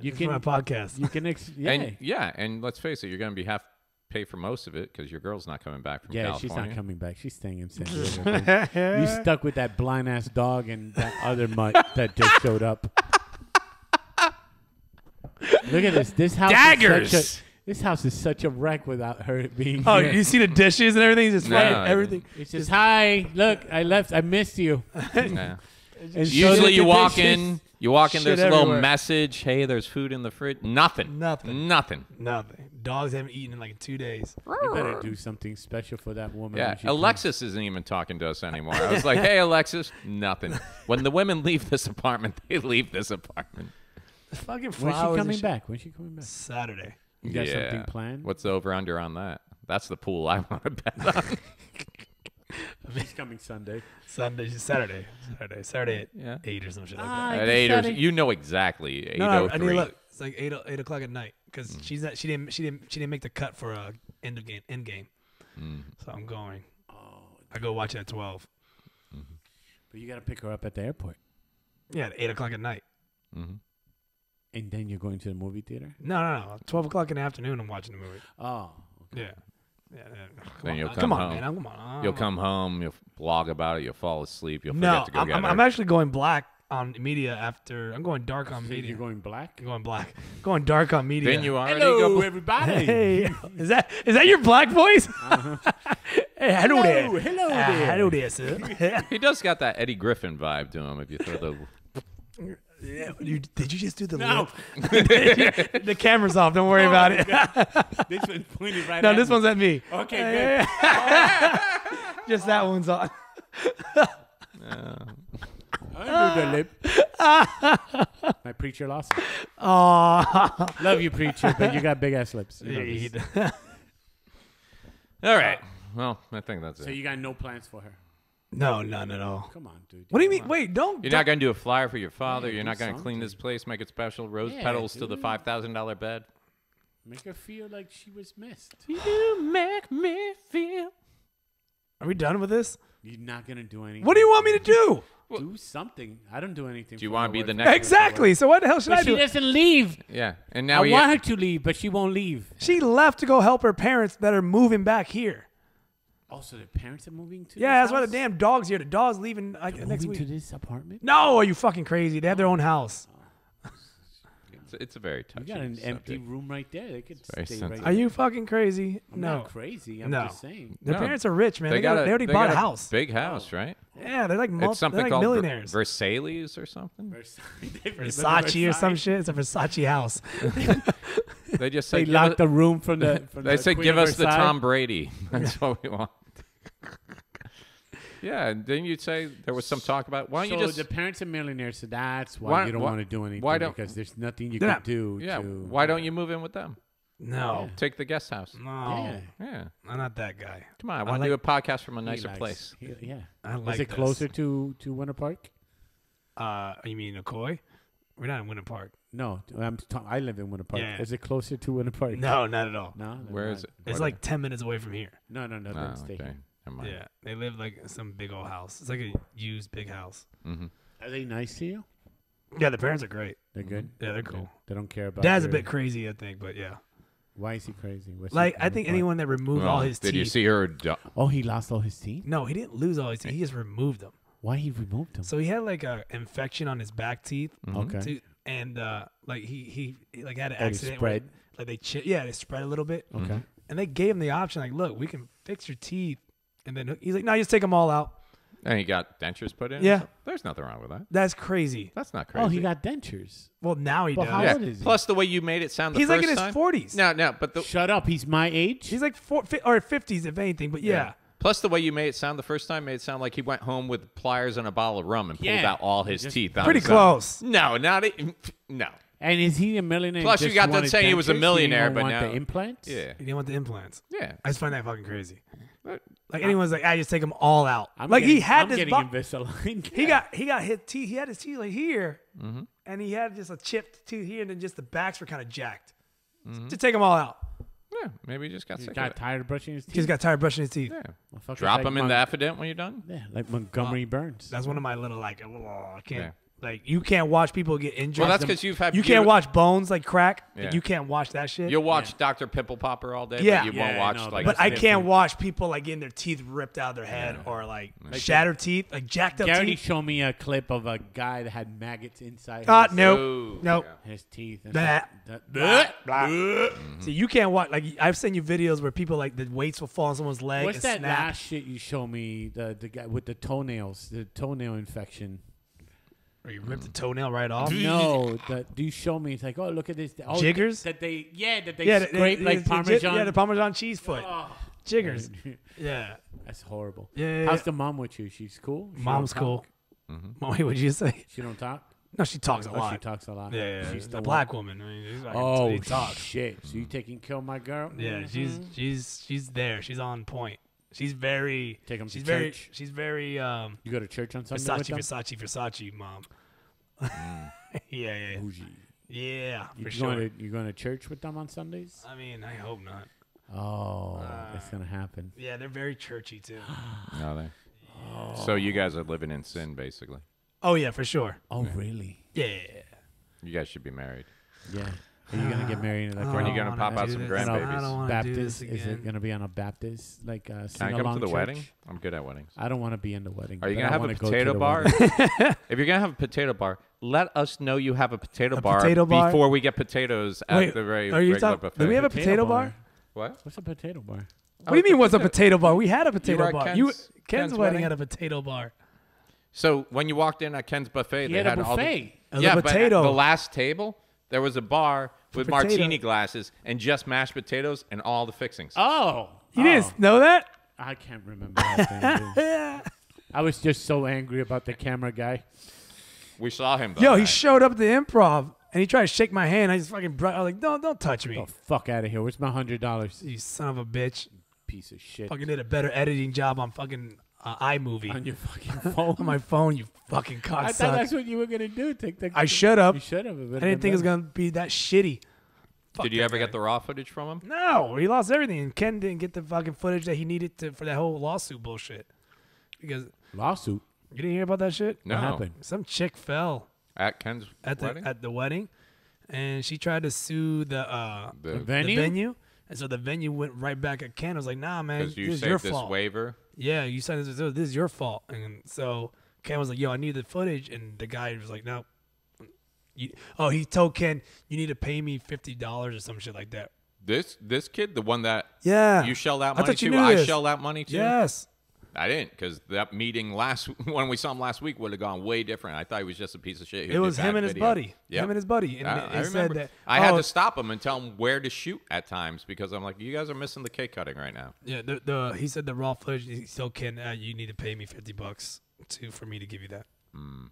You For my can. podcast. You can. Ex- yeah. And yeah, and let's face it, you're going to be half pay for most of it because your girl's not coming back from yeah, California. she's not coming back. She's staying in San Diego. you stuck with that blind ass dog and that other mutt that just showed up. Look at this. This house Is such a, this house is such a wreck without her being Oh, here. you see the dishes and everything? Just No, fine. I everything. It's just hi. Look, I left. I missed you. Yeah. And Usually you walk dishes. in, you walk in. Shit There's a little everywhere. message. Hey, there's food in the fridge. Nothing. Nothing. Nothing. Nothing. Dogs haven't eaten in like two days. You better do something special for that woman. Yeah, when she comes. Alexis isn't even talking to us anymore. I was like, "Hey, Alexis, nothing." When the women leave this apartment, they leave this apartment. Fucking When's flowers. she and coming shit. back? When's she coming back? Saturday. You got Yeah. something planned? What's the over under on that? That's the pool I want to bet on. She's coming Sunday. Sunday, Saturday, Saturday, Saturday at Yeah. eight or some shit like Ah, that. I At eight or Saturday- you know exactly eight No, oh no, I need to three. look. It's like eight, o- eight o'clock at night because she's not. She didn't. She didn't. She didn't make the cut for a end of game. End game. Mm. So I'm going. Oh, I go watch it at twelve. But you got to pick her up at the airport. Yeah, at eight o'clock at night. Mm-hmm. And then you're going to the movie theater? No, no, no. Twelve o'clock in the afternoon. I'm watching the movie. Oh. Yeah. Yeah, yeah. Come Then on, you'll come come on, home. man. I'm- Come on. You'll come home. You'll blog about it. You'll fall asleep. You'll forget No, to go I'm, get I'm, her. I'm actually going black on media after. I'm going dark on media. you're going black? I'm going black. Going dark on media. Didn't you already Hello, go? everybody. Hey, is that is that your black voice? hey, hello, Hello, there. hello Uh, there. hello there, sir. He does got that Eddie Griffin vibe to him. If you throw the yeah, you, did you just do the No. lip? the camera's off. Don't worry oh about it. this one's pointed right no, at this me. one's at me. Okay, good. Just that one's on. Under the lip. My preacher lost. it. Oh, Love you, preacher, but you got big ass lips. You know. All right. Well, I think that's So it. So you got no plans for her? No, none at all. Come on, dude. What do you mean? Wait, don't. You're not going to do a flyer for your father. Yeah, You're do not going to clean this place, make it special. Rose Yeah, petals to the dude. five thousand dollar bed. Make her feel like she was missed. You make me feel. Are we done with this? You're not gonna do anything. What do you want me to do? do? Something. I don't do anything. Do you wanna be the next? Exactly. So what the hell should But I she do? doesn't leave. Yeah, and now I he. want her to leave, but she won't leave. She left to go help her parents that are moving back here. Oh, also, the parents are moving to. Yeah, this that's why the damn dog's here. The dog's leaving like, They're next moving week. to this apartment. No, are you fucking crazy? They have their own house. Oh. It's, it's a very You got an empty room right there. They could Very stay right. Are there. you fucking crazy? I'm no. not crazy. I'm No. just saying. Their No. parents are rich, man. They, got, got a- they already they bought got a house. Big house, oh. right? Yeah, they're like multi, it's something they're like called Ver- millionaires. Versailles or something. Versace or some shit. It's a Versace house. They just They said. give locked us- the room from the. From They the said, Queen "Give of us the Tom Brady." That's what we want. yeah, and didn't you say there was some talk about? Why don't So you just? the parents are millionaires, so that's why, Why- you don't why- want to do anything. why don't- because there's nothing you can not- do. yeah, to, why don't you move in with them? No, Take the guest house. no, Yeah. Yeah, I'm not that guy. come on. I I want to like- do a podcast from a nicer likes- place. he- yeah. I like Is it this. closer to to Winter Park? Uh, you mean Ocoee? We're not in Winter Park. No, I'm. Ta- I live in Winter Park. Yeah. Is it closer to Winter Park? No, not at all. No. never Where mind. is it? It's What- like ten minutes away from here. No, no, no. Oh, Don't stay okay. here. Never mind. Yeah, they live like in some big old house. It's like a used big house. hmm Are they nice to you? Yeah, the parents are great. They're good. Yeah, they're cool. They don't care about. Dad's a your- bit crazy, I think, but yeah. Why is he crazy? What's Like I think for? anyone that removed all his teeth. did teeth. you see her? Do- Oh, he lost all his teeth. No, he didn't lose all his teeth. He just removed them. Why he removed them? So he had like a infection on his back teeth, Okay. too, and uh, like he, he he like had an it accident. where, spread? like they chi- yeah, they spread a little bit, Okay. and they gave him the option like, look, we can fix your teeth, and then he's like, no, just take them all out. And he got dentures put in. Yeah. there's nothing wrong with that. That's crazy. That's not crazy. Oh, he got dentures. Well, now he Well, does. how yeah. old is he? Plus the way you made it sound. The He's like in first his time. forties. No, no, but the Shut up. He's my age. He's like four, fi- or fifties if anything. But yeah. Plus, the way you made it sound the first time made it sound like he went home with pliers and a bottle of rum and pulled Yeah. out all his Just- teeth. on pretty his own. close. No, not e- no. and is he a millionaire? Plus, you just got done wanted saying he was a dentures? He millionaire, didn't but want now- the implants. Yeah, He didn't want the implants. yeah. I just find that fucking crazy. But- Like anyone's like, I just take them all out. I'm like he had I'm this. getting bo- Invisalign. he got he got his teeth. He had his teeth like here, Mm-hmm. and he had just a chipped tooth here, and then just the backs were kind of jacked. Mm-hmm. Just take them all out. yeah, maybe he just got He sick got of it. tired of brushing his teeth. He just got tired of brushing his teeth. Yeah. Motherfucker's Drop like him in the affidavit when you're done. Yeah, like Montgomery Burns. That's one of my little like. Oh, I can't. Yeah. Like you can't watch people get injured. Well, that's because you've had- you you- can't watch bones like crack. Yeah. Like, you can't watch that shit. You'll watch Dr. Pimple Popper all day, Yeah. but you Yeah, won't watch know, like. but I can't watch people like getting their teeth ripped out of their head or like shattered teeth, like jacked up Garrity teeth. showed me a clip of a guy that had maggots inside Ah, his, nope, Ooh, nope. yeah. his teeth. And Blah. stuff. That- Blah, blah. Mm-hmm. See, you can't watch. Like I've seen you videos where people like the weights will fall on someone's leg What's and that snap. last shit you show me? The the guy with the toenails, the toenail infection. Or you rip the toenail right off. No, that do you show me. It's like, oh, look at this. Oh, Jiggers? That they, yeah, that they yeah, the- scrape the- like the- parmesan. Yeah, the Parmesan cheese foot. Oh. Jiggers. Yeah. That's horrible. Yeah, yeah, How's yeah. the mom with you? She's cool. She Mom's cool. talk? Mom, Wait, what'd you say? She don't talk. No, she talks a Oh, lot. she talks a lot. Yeah, yeah, She's she's the a one- black woman. I mean, she's fucking- Oh she talks. shit! So you mm. taking care of my girl? Yeah, mm-hmm. she's she's she's there. She's on point. She's very. Take 'em to she's very. church? She's very. Um, You go to church on Sunday with Versace, them? Versace, Versace, mom. yeah, yeah, Bougie. yeah, You for sure. going to you going to church with them on Sundays? I mean, I hope not. Oh, Uh, it's gonna happen. Yeah, they're very churchy too. No, they. So you guys are living in sin, basically. Oh yeah, for sure. Oh, really? Yeah. You guys should be married. Yeah. Are you gonna get married? Like When I you gonna pop out some this. grandbabies? I don't want do Baptist? this Is it gonna be on a Baptist like uh, Can I come to the church? wedding? I'm good at weddings. I don't want to be in the wedding. Are you gonna have a wanna go potato bar? if you're gonna have a potato bar, let us know you have a potato A bar potato bar? before we get potatoes at Wait, the very are you regular talking? buffet. Do we have a potato bar? what? What's a potato bar? What do you oh, mean? What's a potato bar? We had a potato at bar. you Ken's- Ken's, Ken's wedding wedding? had a potato bar. So when you walked in at Ken's buffet, He they had a all the buffet. It was yeah, but potato. the last table there was a bar with potato. martini glasses and just mashed potatoes and all the fixings. Oh, You oh. didn't know that? I can't remember that thing. Yeah. I was just so angry about the camera guy. We saw him. Though, Yo, he right? showed up at the improv and he tried to shake my hand. I just fucking, br- I was like, don't, don't touch me, Oh, fuck out of here. Where's my hundred dollars? you son of a bitch. Piece of shit. Fucking did a better editing job on fucking uh, iMovie on your fucking phone. on my phone. You fucking cocksucker. I thought that's what you were gonna do. Take the. I should have. You should have. I didn't think it was gonna be that shitty. Fuck Did you ever guy. get the raw footage from him? No, he lost everything. And Ken didn't get the fucking footage that he needed to for that whole lawsuit bullshit. Because lawsuit. You didn't hear about that shit? No. What happened? Some chick fell At Ken's at the wedding. at the wedding, and she tried to sue the uh The- The the venue. venue. And so the venue went right back at Ken. I was like, Nah, man, because this you is your saved this fault. waiver. Yeah, you signed this. This is your fault. And so Ken was like, Yo, I need the footage, and the guy was like, No. You, oh, he told Ken, you need to pay me fifty dollars or some shit like that. This this kid, the one that Yeah, you shelled out I money thought you to, knew I this. shelled out money to. Yes. I didn't because that meeting last when we saw him last week would have gone way different. I thought he was just a piece of shit. who It was him and his buddy. Yep. Him and his buddy. And I, I said that I had oh, to stop him and tell him where to shoot at times because I'm like, you guys are missing the cake cutting right now. Yeah, the, the he said the raw footage. He still can. Uh, you need to pay me fifty bucks to for me to give you that. Hmm.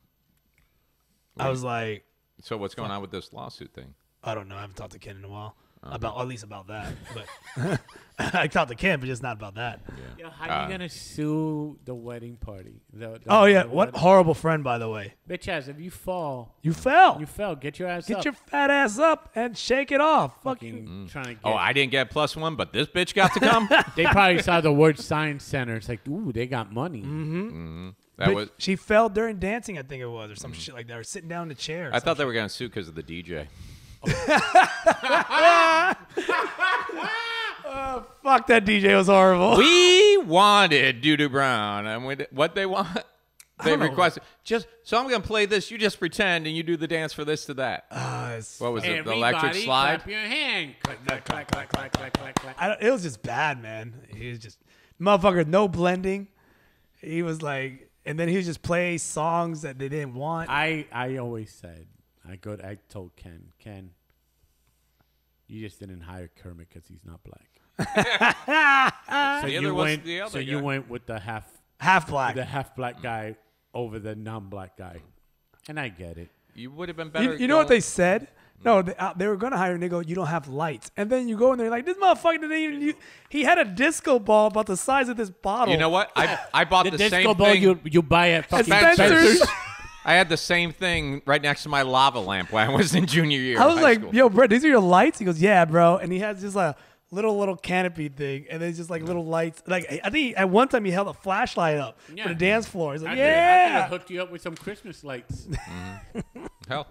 I was like, So what's going on with this lawsuit thing? I don't know. I haven't talked to Ken in a while. About at least about that. But I talked the Ken, but just not about that. Yo, how Uh, you gonna sue the wedding party? The- the- Oh yeah, the what wedding- horrible friend, by the way. Bitch ass, if you fall, You fell. you fell. Get your ass Get up. your fat ass up and shake it off. Fucking. fucking trying to get. Oh, I didn't get plus one, but this bitch got to come. they probably saw the word science center. It's like, ooh, they got money. Mm-hmm. that But was. she fell during dancing, I think it was, or some shit like that, or sitting down in the chair. or I some thought they were gonna sue because of the DJ. Fuck that DJ was horrible. we wanted Doodoo Brown, and we, what they want, they don't know. requested just. So I'm gonna play this. You just pretend, and you do the dance for this to that. Uh, What was it? The electric slide. clap your hand. Clack, clack, clack, clack, clack, clack, clack, clack. I don't, it was just bad, man. He was just motherfucker, no blending. He was like, and then he would just play songs that they didn't want. I I always said I go. I told Ken, Ken, you just didn't hire Kermit because he's not black. so Neither you was went. the other so you went with the half Half black. the half black guy over the non black guy, and I get it. You would have been better. You, you know what they said? No, they, uh, they were gonna hire. and they go, "You don't have lights." And then you go in there like, "This motherfucker didn't even." You, he had a disco ball about the size of this bottle. You know what? I I bought The, the, disco same ball thing. you you buy at fucking Spencer's. Spencer's. I had the same thing right next to my lava lamp when I was in junior year. I was like, school. "Yo, bro, these are your lights." He goes, "Yeah, bro." And he has just like little little canopy thing, and then just like little lights. Like I think at one time he held a flashlight up Yeah. for the dance floor. He's I like, could, I could have hooked you up with some Christmas lights. Mm-hmm. Hell,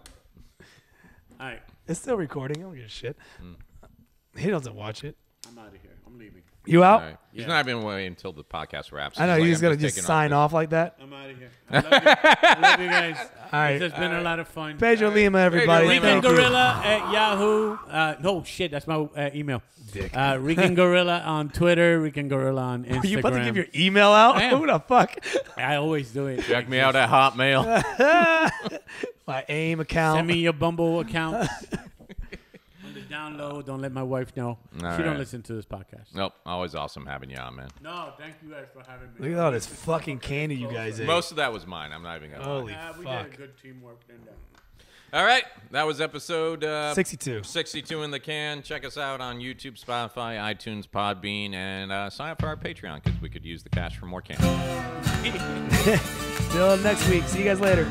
All right, it's still recording. I don't give a shit. Mm. He doesn't watch it. I'm out of here. I'm leaving. You out? all right. He's Yeah. not even waiting until the podcast wraps. I know He's you're like, just gonna I'm just sign off like that. I'm out of here. I love, you. I love you guys. All right. This has been a lot of fun. Pedro Lima, everybody. Lima. Thank Rican. Gorilla at Yahoo. Uh, no shit, that's my uh, email. Dick. Uh, Rican Gorilla on Twitter. Rican Gorilla on Instagram. Are you about to give your email out? Who the fuck? I always do it. Check me out at Hotmail. My AIM account. Send me your Bumble account. On the download. Don't let my wife know. All she right. don't listen to this podcast. nope, always awesome having you on, man. No, thank you guys for having me. Look at all this fucking candy you guys ate. Most of that was mine. I'm not even gonna. lie. Holy Uh, we fuck. did a good teamwork in there. All right, that was episode uh, 62. 62 in the can. Check us out on YouTube, Spotify, iTunes, Podbean, and uh, sign up for our Patreon because we could use the cash for more candy. Till next week. See you guys later.